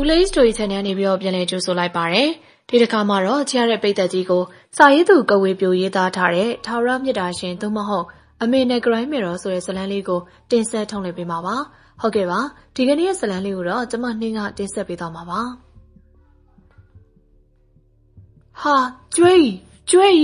ဦးလေးစတိုရီ channel နေပြီးတော့ပြန်လည်ကြိုဆိုလိုက်ပါရယ်။ဒီတစ်ခါမှာတော့ချရတဲ့ပိသက်ကြီးကိုစာရေးသူကဝေပြိုရေးသားထားတဲ့ထာဝရမြတ်တာရှင်သို့မဟုတ်အမေနဲ့ဂရိုင်းမေတော်ဆိုတဲ့ဇလန်းလေးကိုတင်ဆက်ထုတ်လွှင့်ပေးမှာပါ။ဟုတ်ကဲ့ပါ။ဒီကနေ့ရဲ့ဇလန်းလေးကိုတော့ကျမနှင်းကတင်ဆက်ပေးသွားမှာပါ။ဟာကျွေးကျွေး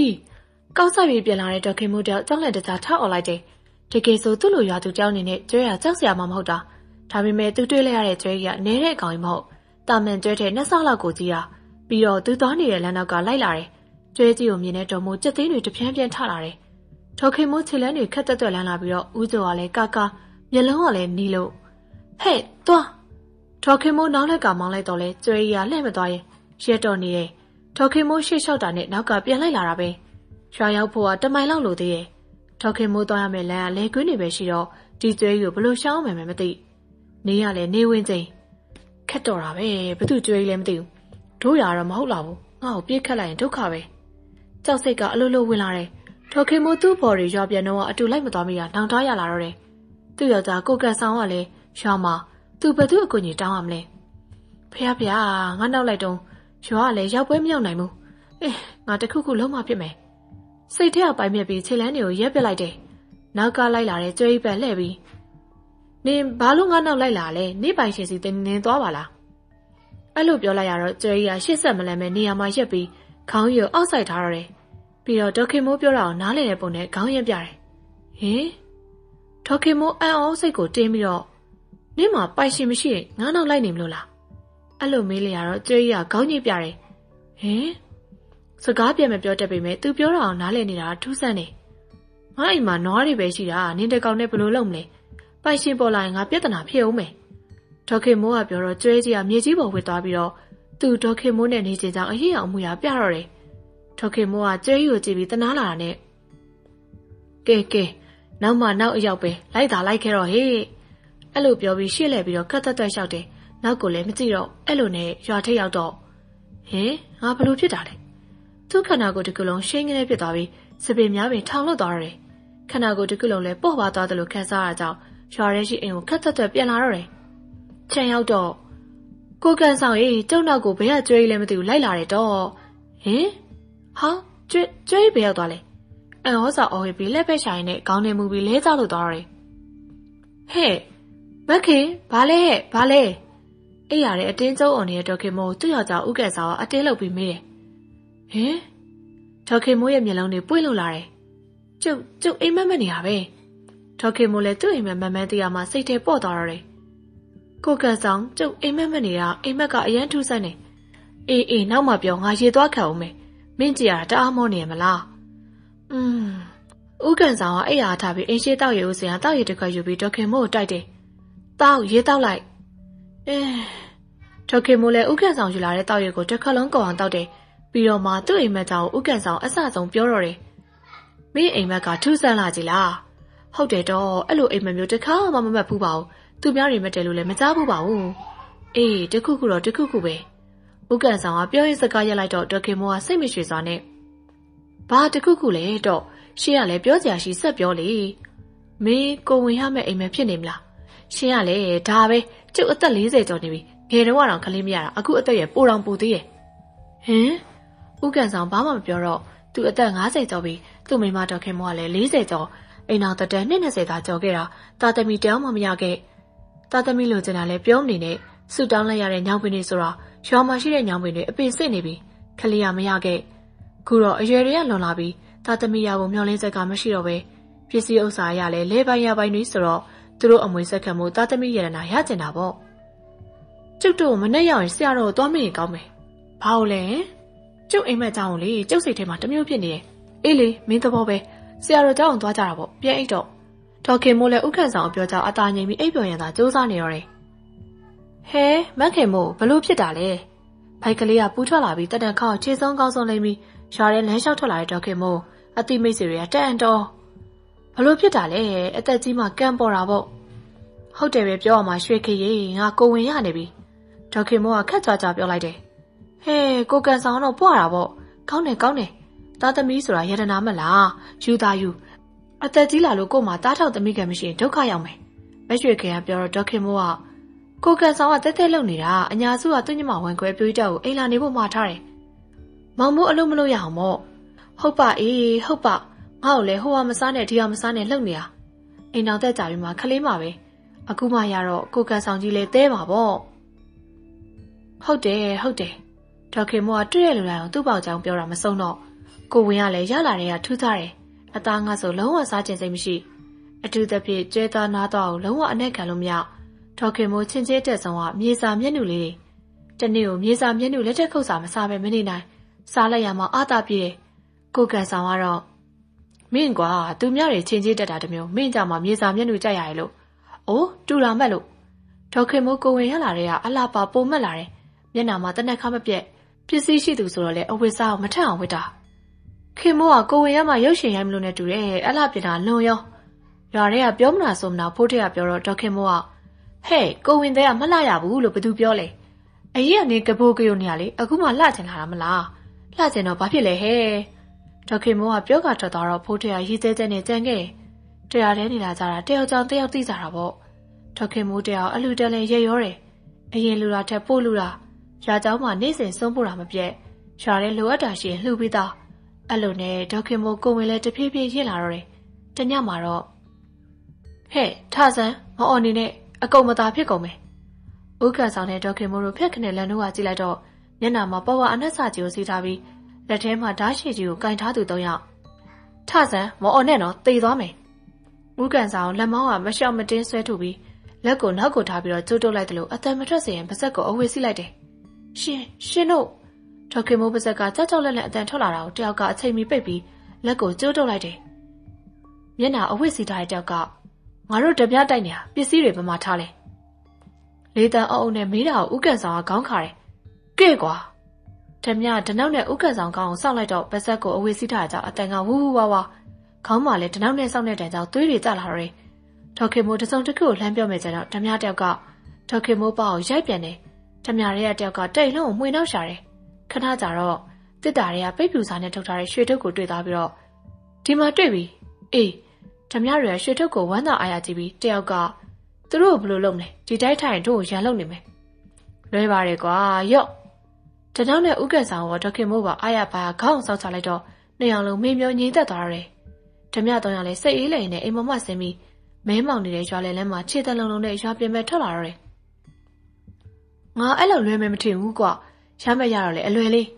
ကောက်ဆက်ပြီးပြန်လာတဲ့ဒေါခင်မိုးတောက်ကြောက်လန့်တကြားထောက်အောင်လိုက်တယ်။တကယ်ဆိုသူ့လိုရွာသူကြောင်းနေနဲ့ကျွေးရကြောက်စရာမှမဟုတ်တာ။ဒါပေမဲ့သူတွေ့လိုက်ရတဲ့ကျွေးကြီးကနဲတဲ့အကောင်ကြီးမဟုတ် တာမန်ကျွဲတဲ့နှစ်ဆလောက်ကိုကြီးတာပြီးတော့သူသွားနေတဲ့လမ်းနောက်ကလိုက်လာတယ်။ကျွဲကြီးကိုမြင်တဲ့တော်မိုးကြက်သိန်းတွေတပြန်းပြန်းထလာတယ်။ထော်ခင်မိုးခြေလန်းတွေခက်တက်တက်လန်းလာပြီးတော့ဦးကျော်ကလည်းကာကာမျက်လုံးကလည်းနီးလို့ဟဲ့သွားထော်ခင်မိုးနောက်လက်ကမောင်းလိုက်တော့လဲကျွဲကြီးကလှည့်မသွားရင်ရက်တော်နေတယ်။ထော်ခင်မိုးရှေ့လျှောက်တာနဲ့နောက်ကပြန်လိုက်လာတာပဲ။ရွာရောက်ဖို့ကတမိုင်လောက်လိုသေးရဲ့။ထော်ခင်မိုးသွားရမယ့်လမ်းကလဲကွင်းနေပဲရှိတော့ဒီကျွဲကြီးကိုဘလို့ရှောင်းမယ်မသိ။နေရလဲနေဝင်ချင်း ခက်တော့တာပဲဘသူကြွေးလဲမသိဘူးတို့ရတော့မဟုတ်လားဘူးငါ့ကိုပြေးခတ်လိုက်ရင်ဒုက္ခပဲကြောက်စိတ်ကအလိုလိုဝင်လာတယ်ထော်ခင်မိုးသူ့ဘော်တွေရွာပြန်တော့အတူလိုက်မသွားမိတာနောင်တရလာတော့တယ်သူ့ယောက်ျားကိုကန်ဆောင်ကလည်းရွာမှာသူဘသူအကူကြီးတောင်းရမလဲဖះဖះငါနောက်လိုက်တော့ရွာကလည်းရောက်ပွဲမရောက်နိုင်ဘူးအေးငါတခုခုလုံးမဖြစ်မယ်စိတ်ထဲကပိုင်မြက်ပြီးခြေလန်းတွေကိုရက်ပစ်လိုက်တယ်နောက်ကလိုက်လာတဲ့ကြွေးပတ်လှည့်ပြီး နင်ဘာလို့ငါနောက်လိုက်လာလဲနေပိုင်ရှင်စီတင်နင်းသွားပါလားအဲ့လိုပြောလိုက်ရတော့ကျွဲကြီးကရှစ်ဆက်မလန်ပဲနေရာမှာရက်ပြီးခေါင်းရိုအောက်ဆိုင်ထားရတယ်ပြီးတော့ဒေါခင်မိုးပြောတာကိုနားလည်တဲ့ပုံနဲ့ခေါင်းရင်ပြတယ်ဟင်ဒေါခင်မိုးအံ့ဩစိတ်ကိုတင်းပြီးတော့နင့်မှာပိုင်ရှင်မရှိရင်ငါနောက်လိုက်နေမလို့လားအဲ့လိုမေးလိုက်ရတော့ကျွဲကြီးကခေါင်းညိပြတယ်ဟင်စကားပြန်မပြောတတ်ပေမဲ့သူပြောတာအောင်နားလည်နေတာထူးဆန်းနေငါအိမ်မှာနွားတွေပဲရှိတာနင်းတကောင်နဲ့ဘယ်လိုလုပ်မလဲ ပိုင်ရှင်ပေါ်လာရင်ငါပြဿနာဖြစ်အောင်မယ်ဒေါခင်မိုးကပြောတော့ကျွဲကြီးကမြေကြီးပေါ်ဝစ်သွားပြီးတော့သူဒေါခင်မိုးနဲ့နေချင်းကြောင်အရေးအောင်မှုရပြတော့တယ်ဒေါခင်မိုးကကျွဲကြီးကိုကြည့်ပြီးတနာလာတာနဲ့ကဲကဲနောက်မှနောက်အရောက်ပဲလိုက်တာလိုက်ခဲ့တော့ဟေးအဲ့လိုပြောပြီးရှေ့လှည့်ပြီးတော့ကတ်တက်တက်လျှောက်တယ်နောက်ကိုလည်းမကြည့်တော့အဲ့လိုနဲ့ရွာထိပ်ရောက်တော့ဟင်ငါဘလို့ဖြစ်တာလဲသူ့ခန္ဓာကိုယ်တစ်ခုလုံးရှင်းကနေဖြစ်သွားပြီးစပင်များပင်ထောင်လွတ်သွားရတယ်ခန္ဓာကိုယ်တစ်ခုလုံးလည်းပေါ့ပါသွားတယ်လို့ခံစားရကြောင်း ရွာရဲရှိအိမ်ကိုခက်သက်သက်ပြန်လာတော့တယ်။ချန်ရောက်တော့ကိုကန်ဆောင်ရေးကျုံနောက်ကိုဘယ်ကကျွေးလဲမသိဘူးလိုက်လာတယ်တော့။ဟင်ဟာကျွေးကျွေးဘယ်ရောက်သွားလဲ။အန်ဟောစာအော်ဟစ်ပြီးလက်ဖက်ဆိုင်နဲ့ခေါင်းထဲမူပြီးလဲကြလို့သွားတော့တယ်။ဟဲ့မခင်ဘာလဲဟဲ့ဘာလဲအဲ့ရတဲ့အတင်းကျုံအောင်နေတဲ့ဒေါခင်မိုးသူ့ယောက်ျားဥက္ကဲဆောင်ကအတင်းလုပ်ပြီးမေးတယ်။ဟင်ဒေါခင်မိုးရဲ့မျက်လုံးတွေပွင့်လို့လာတယ်။ကျုပ်ကျုပ်အိမ်မက်မက်နေရပဲ။ ဒေါခင်မိုးလည်းသူ့အိမ်မက်မမန်းတရားမှစိတ်ထဲပေါ့သွားရတယ်။ကိုကန်ဆောင်ကျုပ်အိမ်မက်မနေတာအိမ်မက်ကအရန်ထူးဆန်းနေ။အေးအေးနောက်မှပြောငါရေသွားခံအောင်မယ်။မင်းကြည်ရတာတအားမောနေရမလား။อืมဥကန်ဆောင်ကအဲ့ရထားပြီးအင်းရှိတောက်ရေဦးစင်ကတောက်ရေတစ်ခွက်ယူပြီးဒေါခင်မိုးကိုတိုက်တယ်။တောက်ရေတောက်လိုက်။အဲဒေါခင်မိုးလည်းဥကန်ဆောင်ယူလာတဲ့တောက်ရေကိုတစ်ခါလုံးကောအောင်တောက်တယ်။ပြီးတော့မှသူ့အိမ်မက်ကြောင့်ဥကန်ဆောင်အဆဆုံးပြောတော့တယ်။မင်းအိမ်မက်ကထူးဆန်းလာကြည်လား။ ဟုတ်တယ်တော့အဲ့လိုအိမ်မမျိုးတစ်ခါမှမမတ်ဘူးပါဘူးသူများတွေမတဲလို့လည်းမကြားဘူးပါဘူးအေးတခုခုတော့တခုခုပဲဥကန်ဆောင်ကပြောရင်စကားရက်လိုက်တော့ဒေါခင်မောကစိတ်မရွှေစွာနဲ့ဘာတခုခုလဲတော့ရှင်းရလဲပြောကြရှိဆက်ပြောလေမင်းကိုဝင်ရမယ့်အိမ်မဖြစ်နေမလားရှင်းရလဲဒါပဲကျုပ်အသက်40ကျော်နေပြီငယ်တော့ကတော့ကလေးမရတာအခုအသက်ရပိုတောင်ပိုသေးရဲ့ဟင်ဥကန်ဆောင်ဘာမှမပြောတော့သူအသက်50ကျော်ပြီသူ့မိမတော်ခင်မောကလည်း40ကျော် အိမ်တော်တက်တဲ့20သာကြော်ခဲ့တာတာသမီတယောက်မှမရခဲ့တာသမီလိုချင်တာလဲပြောမနေနဲ့ဆူတောင်းလိုက်ရတဲ့ညောင်ပင်တွေဆိုတော့ရွာမှာရှိတဲ့ညောင်ပင်တွေအပင်စစ်နေပြီခလေးရမရခဲ့ခုတော့အရွယ်တွေကလွန်လာပြီးတာသမီရကိုမျောလင်းဆက်ကမရှိတော့ပဲပစ္စည်းဥစ္စာရလဲလဲပိုင်းရပိုင်းတွေဆိုတော့သူတို့အမွေဆက်ခံမှုတာသမီရတနာရကျင်တာပေါ့ကျုပ်တို့မနဲ့ရောက်ရင်ဆရာတော်ကိုသွားမရင်ကောင်းမယ်ဘာလို့လဲကျုပ်အိမ်မက်ကြောင်လေကျုပ်စိတ်ထဲမှာတမျိုးဖြစ်နေတယ်အေးလေမင်းသဘောပဲ ဆရာတော်ကြောင့်သွားကြတာပေါ့ပြန်အိတ်တော့ဒေါခင်မိုးလည်းဥက္ကန့်ဆောင်အပြောကြောင့်အသာငြိမ်ပြီးအိပ်ပျော်ရန်သာစူးစမ်းနေရတယ်ဟဲမက်ခင်မိုးဘလို့ဖြစ်တာလဲဖိုက်ကလေးကပူးထွက်လာပြီးတတန်ခေါက်ခြေဆုံးကောင်းဆုံးလိမ့်ပြီးရွာထဲလမ်းလျှောက်ထွက်လာတဲ့ဒေါခင်မိုးအတိမိတ်ဆွေတွေကတက်အံတော်ဘလို့ဖြစ်တာလဲအသက်ကြီးမှကံပေါ်တာပေါ့ဟုတ်တယ်ပဲပြောရမှာရွှေခေရီငါကိုဝင်ရနေပြီဒေါခင်မိုးကခက်ကြွားကြွားပြောလိုက်တယ်ဟဲကိုကန်ဆောင်တော့ပွားတာပေါ့ကောင်းတယ်ကောင်းတယ် သားသမီးဆိုတာယတနာမလားယူသားယူအသက်ကြီးလာလို့ကို့မှာတားထောက်သမီးကမရှိရင်ဒုက္ခရောက်မယ်မရွှေခင်ကပြောတော့ဒေါခင်မိုးကကိုကန်ဆောင်ကတက်တက်လုံနေတာအညာစုကသူ့ညမဝင်ခွဲပြိုးတက်ကိုအိမ်လာနေဖို့မှာထားတယ်။မောင်မိုးအလုံးမလို့ရအောင်မို့ဟုတ်ပါအေးဟုတ်ပါငါ့ကိုလည်းဟိုဟာမစားနဲ့ဒီဟာမစားနဲ့လှုပ်နေတာအိမ်တော်တက်ကြပြီးမှခလေးမှာပဲအခုမှရတော့ကိုကန်ဆောင်ကြီးလည်းတဲပါပေါ့ဟုတ်တယ်ဟုတ်တယ်ဒေါက်ခင်မောကတွေ့ရလူတိုင်းအောင်သူ့ပေါက်ကြောင်ပြောတာမဆုံးတော့ ကိုဝင်ကလည်းရလာတဲ့ကထူးခြားတယ်အသားငါဆိုလုံးဝစားကျင်စိတ်မရှိအထူးသဖြင့်ကျွဲသားနားတော့လုံးဝအနဲ့ခံလို့မရဒေါက်ခင်မိုးချင်းချင်းတက်ဆောင်ကမြေစာမျက်နှာလေးတနေ့ကိုမြေစာမျက်နှာလက်ထက်ခုတ်စာမစားပဲမနေနိုင်စားလိုက်ရမှအာသာပြေတယ်ကိုကန်ဆောင်ကတော့မင်းကွာသူများတွေချင်းချင်းတက်တာတမျိုးမင်းကြမှာမြေစာမျက်နှာကြက်ရရလို့အိုးတူလာမဲ့လို့ဒေါက်ခင်မိုးကိုဝင်ရလာတဲ့ကအလားပါပုံမက်လာတယ်မျက်နှာမှာတနက်ခါမပြက်ပစ္စည်းရှိသူဆိုတော့လေအဝိစားအောင်မထက်အောင်ဝစ်တာ ခင်မိုးကကိုဝင်ရမှရုပ်ရှင်ရိုက်မလို့နဲ့တူတယ်အလားပြတာလွန်ရောရွာတွေကပြောမနာဆိုမနာဖိုးထက်ကပြောတော့ဒေါက်ခင်မိုးကဟဲ့ကိုဝင်တဲ့ကမလှရဘူးလို့ဘသူပြောလဲအရင်ကနေကပိုးကယုံနေရလေအခုမှလှချင်လာတာမလားလှချင်တော့ဘာဖြစ်လဲဟဲ့ဒေါက်ခင်မိုးကပြောကထွက်သွားတော့ဖိုးထက်ကရီးသေးသေးနဲ့ကြံခဲ့တရားထဲနေတာကြတာတယောက်ကြောင်တယောက်သိကြတာပေါ့ဒေါက်ခင်မိုးတယောက်အလူတန်လည်းရေရောတယ်အရင်လူလာထက်ပို့လူလာရွာเจ้าမှာနေ့စဉ်ဆုံးဖို့တာမပြတ်ရွာထဲလိုအပ်တာရှိရင်လှူပြီးသား အဲ့လိုနဲ့ဒေါက်ခင်မိုးကိုဝင်လဲတဖြည်းဖြည်းရင့်လာတော့တယ်တညမှာတော့ဟဲ့ထဆန်းမအော်နေနဲ့အကုန်မသာဖြစ်ကုန်မယ်ဥက္ကဆောင်တဲ့ဒေါက်ခင်မိုးတို့ဖက်ခနဲ့လန်တို့ကကြည့်လိုက်တော့မျက်နှာမှာပေါ်ဝအနက်စာကြီးကိုစီးထားပြီးလက်ထဲမှာဓာတ်ရှိကြီးကိုကင်ထားသူ၃ယောက်ထဆန်းမအော်နဲ့တော့တေသွားမယ်ဥက္ကဆောင်လက်မောင်းကမလျှော့မတင်းဆွဲထုတ်ပြီးလက်ကိုနောက်ကိုထားပြီးတော့ကျိုးတုပ်လိုက်တယ်လို့အတန်မထွက်စေရင်ပါဇက်ကိုအဝေးစီးလိုက်တယ်ရှင်ရှင်တို့ ဒေါက်ခင်မိုးပါဇက်ကကြောက်ကြောက်လက်လက်အတန်ထွက်လာတာကိုတယောက်ကအချိန်မီပိတ်ပြီးလက်ကိုကျိုးတုပ်လိုက်တယ်မျက်နှာအဝိစီထားတဲ့တယောက်ကငါတို့တပြားတိုက်နေတာပစ္စည်းတွေဘယ်မှာထားလဲလေးတန်းအုပ်အုပ်နဲ့မေးတာကိုဥကန်ဆောင်ကခေါင်းခါတယ်ကဲ့ကွာဓမြဒနောက်နဲ့ဥကန်ဆောင်ကောင်းကိုစောင့်လိုက်တော့ပါဇက်ကိုအဝေးစီးထားကြအတန်ကဝူးဝူးဝါဝါခေါင်းမှာလည်းဒနောက်နဲ့စောင့်တဲ့တန်ကြောင့်သွေးတွေကျလာတော့ဒေါက်ခင်မိုးတစုံတစ်ခုကိုလှမ်းပြောမယ်ကြတော့ဓမြတယောက်ကဒေါက်ခင်မိုးပေါ့ကိုရိုက်ပြန်တယ်ဓမြရဲတယောက်ကတိတ်လုံးကိုမှွေနှောက်ရှာတယ် ခဏကြာတော့တစ်တာတွေကပိတ်ပြူစာနဲ့ထုတ်ထားတဲ့ရွှေထုတ်ကိုတွေ့သွားပြီးတော့ဒီမှာတွေ့ပြီအေးဓမြတွေကရွှေထုတ်ကိုဝမ်းသာအားရကြည့်ပြီးတယောက်ကသူတို့ကိုဘယ်လိုလုပ်မလဲဒီတိုက်ထိုင်တို့ကိုရန်လုပ်နေမယ်လွဲပါတယ်ကွာရော့တနောက်နဲ့ဥက္ကဆောင်ရောဒေါက်ခင်မိုးကအားရပါခေါင်းဆောက်ချလိုက်တော့နှစ်ယောက်လုံးမေးမျောငြိမ်သက်သွားတယ်ဓမြတော့ရလဲစိတ်အေးလိမ်နဲ့အိမ်မမဆင်းပြီးမဲမောင်နေတဲ့ရွာလယ်လမ်းမှာခြေတလုံးလုံးနဲ့ရွာပြင်မဲ့ထွက်လာတော့တယ်ငါအဲ့လိုလွယ်မယ်မထင်ဘူးကွာ ရမ်းမဲ့ရတော့လေအလွယ်လေး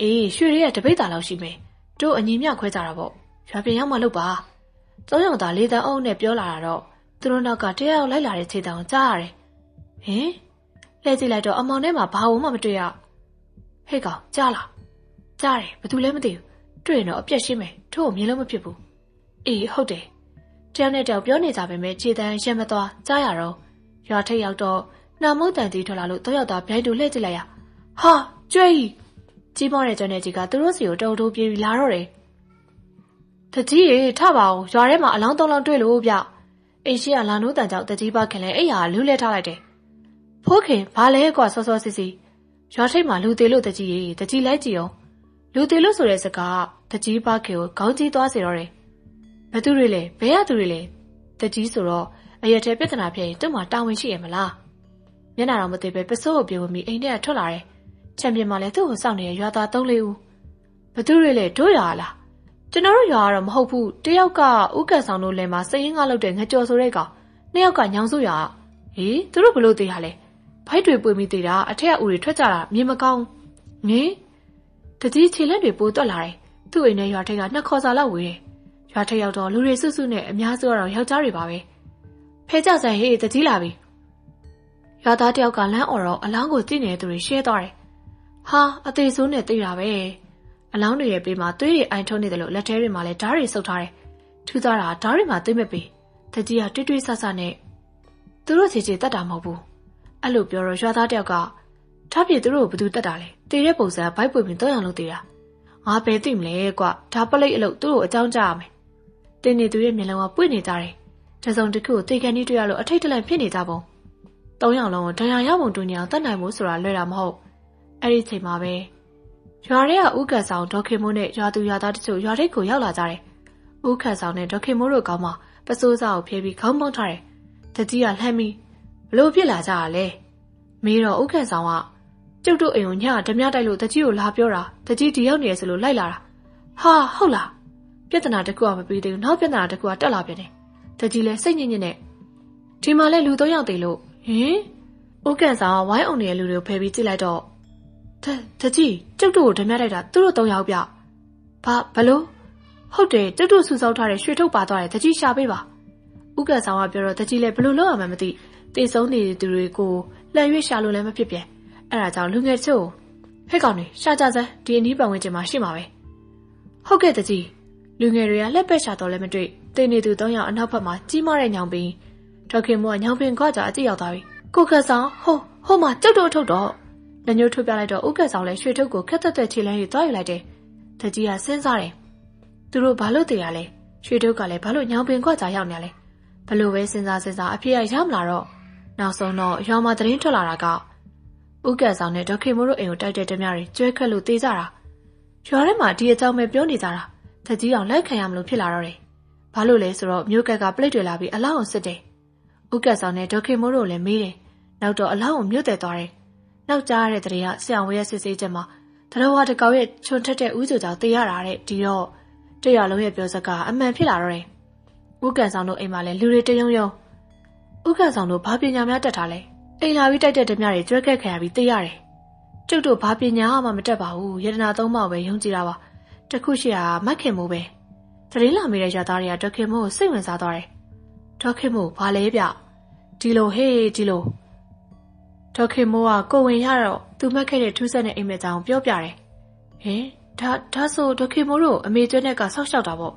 အေးရွှေတွေကတပိတ်တာလောက်ရှိမယ်တို့အညီမြခွဲကြတာပေါ့ရွာပြင်ရောက်မှလုပ်ပါသုံးယောက်သားလေးတန်းအုပ်နဲ့ပြောလာတာတော့သူတို့နောက်ကတယောက်လိုက်လာတဲ့ခြေတောင်ကြားရတယ်ဟင်လှည့်ကြည့်လိုက်တော့အမောင်ထဲမှာဘာမှမတွေ့ရဟဲ့ကောင်ကြားလားကြားတယ်ဘာလို့လဲမသိဘူးတွေ့ရင်တော့အပြက်ရှင်းမယ်တို့မြင်လို့မဖြစ်ဘူးအေးဟုတ်တယ်တယောက်နဲ့တယောက်ပြောနေကြပေမဲ့ခြေတန်းရက်မသွားကြားရတော့ရွာထိပ်ရောက်တော့နှာမုတ်တန်ကြီးထွက်လာလို့တော့ရောက်သားဗျိုက်တူလှည့်ကြည့်လိုက်ရ ဟာကျွဲကြီးကြီးမောတဲ့ကျွမ်းတဲ့ကြီးကသူတို့စီကိုတုံတိုးပြေးပြီးလာတော့တယ်တကြီးရေထပါအောင်ရွာထဲမှာအလောင်းသုံးလောင်းတွေ့လို့ဗျအိမ်ရှိကလာနိုးတန်ကြောင့်တကြီးပါခင်လဲအိယာလူးလဲထားလိုက်တယ်ဖိုးခင်ဘာလဲကွာစောစောစီစီရွာထိပ်မှာလူသေးလို့တကြီးရေတကြီးလိုက်ကြည့်အောင်လူသေးလို့ဆိုတဲ့စကားတကြီးပါခင်ကိုခေါင်းကြီးသွားစေတော့တယ်ဘသူတွေလဲဘဲရသူတွေလဲတကြီးဆိုတော့အရက်ထဲပြဿနာဖြစ်ရင်သူ့မှာတာဝန်ရှိရမလားမျက်နှာတော့မသိပဲပစိုးကိုပြေဝင်ပြီးအိမ်ထဲကထွက်လာတယ် ချန်ပီယံမှာလည်းသူ့ကိုစောင့်နေတဲ့ရွာသား၃-၄ဦးဘသူတွေလဲတို့ရွာလားကျွန်တော်တို့ရွာကတော့မဟုတ်ဘူးတယောက်ကဥက္ကဆောင်တို့လည်းမှာစရင်ကားလုပ်တဲ့ငကြော်ဆိုတဲ့ကောင်နှစ်ယောက်ကညောင်စုရွာဟေးသူတို့ဘလို့သေးရလဲဖိုက်တွေပွေမိသေးတာအထက်ကဦးတွေထွက်ကြတာမြင်မကောင်းငင်းတကြီးခြေလက်တွေပိုးတွက်လာတယ်သူ့အိမ်နဲ့ရွာထိပ်ကနှစ်ခေါ်စာလောက်ဝေးတယ်ရွာထိပ်ရောက်တော့လူတွေစုစုနဲ့အများစုကတော့ယောက်ျားတွေပါပဲဖဲကြဆိုင်ဟေးတကြီးလာပြီရွာသားတယောက်ကလမ်းអော်တော့အလောင်းကိုကြည့်နေတဲ့သူတွေရှဲသွားတယ် ဟာအသေးဆိုးနဲ့သိတာပဲအလောင်းတွေရဲ့ပေးမှာသွေးတွေအိုင်ထုံးနေတယ်လို့လက်ထဲတွေမှာလည်းဓာတ်တွေဆုပ်ထားတယ်ထူးသားတာဓာတ်တွေမှာသွေးမပေးတကြီးကတွေးတွေးဆဆနဲ့သူတို့ချေချေတတ်တာမဟုတ်ဘူးအဲ့လိုပြောတော့ရွာသားတယောက်ကထားပြေသူတို့ကိုဘယ်သူတတ်တာလဲတည်တဲ့ပုံစံဘိုက်ပွေပြီးတော့အောင်လုပ်သေးတာငါပဲသိမလဲကွဒါပလိတ်အလုပ်သူတို့အကြောင်းကြားရမယ်တင်းနေသူရဲ့မျက်လုံးကပွေ့နေကြတယ်တစုံတစ်ခုကိုတေကန်ကြီးတွေ့ရလို့အထိတ်တလန့်ဖြစ်နေကြပုံသုံးယောက်လုံးကိုဒဏ်ရာရပုံတူညာတတ်နိုင်မှုဆိုတာလွယ်တာမဟုတ် အဲ့ဒီချိန်မှာပဲရွာထဲကဥက္ကတ်ဆောင်ဒေါခင်မိုးနဲ့ရွာသူရွာသားတချို့ရွာထိပ်ကိုရောက်လာကြတယ်ဥက္ကတ်ဆောင်နဲ့ဒေါခင်မိုးတို့ကောင်းမှပစိုးစားကိုဖျေးပြီးခေါင်းပေါက်ထားတယ်တကြီးကလှမ်းပြီးဘလို့ဖြစ်လာကြရလဲမေးတော့ဥက္ကန့်ဆောင်ကကျုပ်တို့အိမ်ကိုညဓမြတိုက်လို့တကြီးကိုလာပြောတာတကြီးဒီရောက်နေရဆိုလို့လိုက်လာတာဟာဟုတ်လားပြဿနာတစ်ခုကမပြီးသေးဘူးနောက်ပြဿနာတစ်ခုကတက်လာပြန်တယ်တကြီးလဲစိတ်ညစ်ညစ်နဲ့ဒီမှာလဲလူသုံးယောက်သေးလို့ဟင်ဥက္ကန့်ဆောင်ကဝိုင်းအောင်နေတဲ့လူတွေကိုဖယ်ပြီးကြည့်လိုက်တော့ တတကြီးကျုပ်တို့ကိုဓမြတိုက်တာသူတို့သုံးယောက်ပြဘာဘလို့ဟုတ်တယ်ကျုပ်တို့ဆူဆောက်ထားတဲ့ရွှေထုတ်ပါသွားတယ်တကြီးရှာပေးပါဥက္ကန့်ဆောင်ကပြောတော့တကြီးလဲဘလို့လောက်ရမှမသိတေဆုံးနေတဲ့သူတွေကိုလှန်ရွေးရှာလို့လည်းမဖြစ်ပြန်အဲ့ဒါကြောင့်လူငယ်ချို့ဟဲ့ကောင်တွေရှာကြစမ်းဒီအနီးပတ်ဝန်းကျင်မှာရှိမှာပဲဟုတ်ကဲ့တကြီးလူငယ်တွေကလက်ပက်ရှာတော့လည်းမတွေ့တင်းနေသူ၃ယောက်အနောက်ဘက်မှာကြီးမားတဲ့ညောင်ပင်ဒေါခင်မိုးကညောင်ပင်ခွာကြအကြည့်ရောက်သွားပြီကိုခက်ဆောင်ဟိုဟိုမှာကျုပ်တို့ထုတ်တော့ လက်ညှိုးထုတ်ပြလိုက်တော့ဥက္ကက်ဆောင်လည်းရွှေထုတ်ကိုခက်သက်သက်ခြေလမ်းယူသွားယူလိုက်တယ်တကြီးကစဉ်းစားတယ်သူတို့ဘာလို့တည်ရလဲရွှေထုတ်ကလည်းဘာလို့ညောင်ပင်ခွာကြရောက်နေလဲဘလို့ပဲစဉ်းစားစဉ်းစားအဖေကရမလာတော့နောက်ဆုံးတော့ရွာမှာသတင်းထွက်လာတာကဥက္ကဆောင်နဲ့ဒေါက်ခင်မိုးတို့အိမ်ကိုတိုက်တဲ့တမတွေကျွဲခက်လို့တေးကြတာရွာထဲမှာဒီအကြောင်းပဲပြောနေကြတာတကြီးအောင်လက်ခံရမလို့ဖြစ်လာတော့တယ်ဘာလို့လဲဆိုတော့မြို့ကက်ကပလိတ်တွေလာပြီးအလောက်အောင်စစ်တယ်ဥက္ကဆောင်နဲ့ဒေါက်ခင်မိုးတို့လည်းမေးတယ်နောက်တော့အလောက်အောင်မြို့တယ်သွားတယ် နောက်ကြားရတဲ့တရေကဆရာဝဲရဲ့စစ်ဆေးချက်မှာတရဝါတကောက်ရဲ့ချွန်ထက်တဲ့ဥစုကြောင့်တေးရတာတဲ့ဒီတော့တရလုံးရဲ့ပြောစကားအမှန်ဖြစ်လာတော့တယ်ဥက္ကဆောင်တို့အိမ်မှာလည်းလူတွေတယုံယုံဥက္ကဆောင်တို့ဘာပညာများတက်ထားလဲအိမ်လာပြီးတိုက်တဲ့ဓမြတွေကျွဲကက်ခံရပြီးသိရတယ်ကျုပ်တို့ဘာပညာမှမတက်ပါဘူးယတနာသုံးပါပဲယုံကြည်တာပါတခုရှိတာမက်ခင်မိုးပဲသတင်းလာမိတဲ့ရသားတွေကဒေါခင်မိုးကိုစိတ်ဝင်စားသွားတယ်ဒေါခင်မိုးဘာလဲဗျဒီလိုဟေးဒီလို ဒေါခင်မိုးကကိုဝင်ရတော့သူမက်ခဲ့တဲ့ထူးဆန်းတဲ့အိမ်မက်ကြောင်ပြောပြတယ်ဟင်ဒါဒါဆိုဒေါခင်မိုးတို့အမေကျွဲနဲ့ကဆောက်ရှောက်တာပေါ့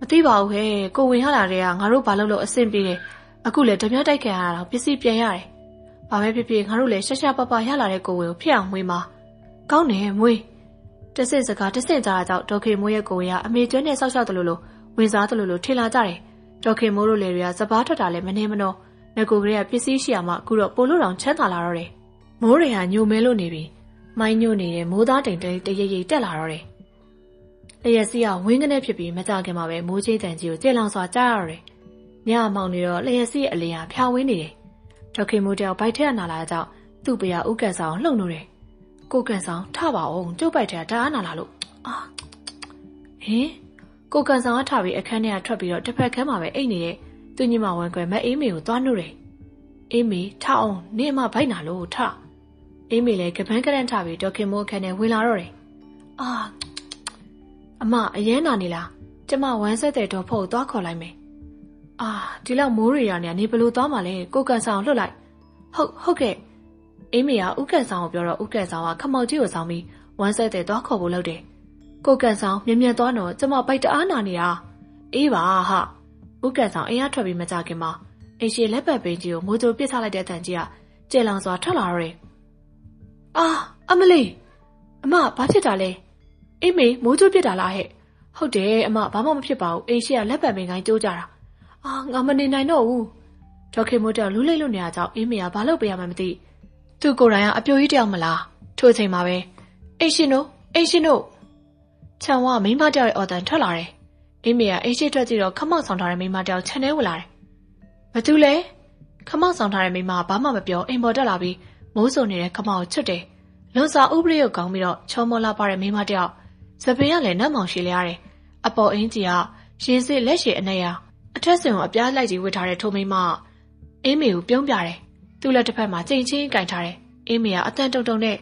မသိပါဘူးဟဲ့ကိုဝင်ရလာတဲ့ကငါတို့ဘာလို့လို့အဆင်ပြေတယ်အခုလည်းဓမြတိုက်ခံရတာတော့ပစ္စည်းပြန်ရတယ်။ဘာပဲဖြစ်ဖြစ်ငါတို့လည်းရှာရှာပပရလာတဲ့ကိုယ်ကိုဖျက်အောင်မွေးမှာ။ကောင်းတယ်မွေး။တဆင့်စကားတဆင့်ကြားတာကြောင့်ဒေါခေမိုးရဲ့ကိုယ်ကအမေကျွန်းနဲ့ဆောက်ရှောက်တယ်လို့လို့ဝင်စားတယ်လို့လို့ထင်လာကြတယ်။ဒေါခေမိုးတို့လည်းတွေကစပားထွက်တာလည်းမနေမနှော ငကိုကလေးကပစ္စည်းရှိအောင်မှအခုတော့ပိုလို့တောင်ချမ်းသာလာတော့တယ်။မိုးတွေကညိုမဲလို့နေပြီ။မိုင်းညိုနေတဲ့မိုးသားတိမ်တရိပ်ရိပ်တက်လာတော့တယ်။လျက်စီးကဝင်းကနေဖြစ်ပြီးမကြခင်မှာပဲမိုးချိတ်တန်ကြီးကိုကြဲလောင်စွာကြားရတော့တယ်။ညမောင်နေတော့လျက်စီးအလျာဖြာဝင်းနေတယ်။ဒေါခင်မိုးတယောက်ဘိုက်ထက်နာလာကြောင့်သူ့ပရဥကန်ဆောင်လှုပ်နေတယ်။ကိုကန်ဆောင်ထပါအောင်ကျုပ်ဘိုက်ထက်တအားနာလာလို့အာဟင်ကိုကန်ဆောင်ကထပြီးအခန်းထဲကထွက်ပြီးတော့တစ်ဖက်ခန်းမှာပဲအိတ်နေတဲ့ သူညီမဝန်ကွယ်မအေးမေကိုသွားနှုတ်တယ်။အေးမေထအောင်နင့်အမဘိုက်နာလို့ထ။အေးမေလည်းကပန်းကရန်ထပြီးဒေါခင်မိုးအခန်းထဲဝင်လာတော့တယ်။အာအမအရန်နာနေလားကျမဝမ်းဆက်တဲ့တော့ဖို့သွားခေါ်လိုက်မယ်။အာဒီလောက်မိုးတွေရနေနေဘလို့သွားမှလဲကိုကန်ဆောင်လွတ်လိုက်ဟုတ်ဟုတ်ကဲ့အေးမေကဥကန်ဆောင်ကိုပြောတော့ဥကန်ဆောင်ကခမောက်ကြီးကိုဆောင်ပြီးဝမ်းဆက်တဲ့သွားခေါ်ဖို့လုပ်တယ်ကိုကန်ဆောင်မြ мян သွားတော့ကျမပိုက်တအားနာနေတာအေးပါဟာ ဥကန်ဆောင်အိမ်ရထွက်ပြီးမကြခင်မှာအိမ်ရှိလက်ပတ်ပင်းကြီးကိုမိုးကြိုပစ်ထားလိုက်တဲ့အတန်ကြီးကကျဲလောင်စွာထွက်လာတော့တယ်အာအမလီအမဘာဖြစ်တာလဲအေးမေမိုးကြိုပစ်တာလားဟဲ့ဟုတ်တယ်အမဘာမှမဖြစ်ပါဘူးအိမ်ရှိကလက်ပတ်ပင်ကိုင်းကြိုးကြတာအာငါမနေနိုင်တော့ဘူးဒေါက်ခင်မိုးတောင်လူးလိမ့်လို့နေရကြောင်းအေးမေကဘာလုပ်ပေးရမှမသိသူကိုယ်တိုင်ကအပြိုကြီးတယောက်မလားထို့အချိန်မှာပဲအိရှင်တို့အိရှင်တို့ခြံဝမိန်းမတယောက်ရဲ့အော်တန်ထွက်လာတယ် အေးမေကအိရှိထွက်ကြည့်တော့ခမောက်ဆောင်ထားတဲ့မိန်းမတယောက်ခြံထဲဝင်လာတယ်ဘာတူလဲခမောက်ဆောင်ထားတဲ့မိန်းမကဘာမှမပြောအိမ်ပေါ်တက်လာပြီးမိုးစုံနေတဲ့ခမောက်ကိုချွတ်တယ်လွန်စာဥပရိယကောင်းပြီးတော့ချောမောလာပါတဲ့မိန်းမတယောက်စပင်ကလည်းနတ်မောင်ရှည်လျရတယ်အပေါ်အင်းကြီးကရင်စစ်လက်ရှည်အနေရအထက်စင်ကိုအပြားလိုက်ကြီးဝစ်ထားတဲ့ထိုမိန်းမအင်းမေကိုပြုံးပြတယ်။သူ့လက်တစ်ဖက်မှာကြိမ်ချင်းကင်ထားတယ်။အင်းမေကအတန်တုံတုံနဲ့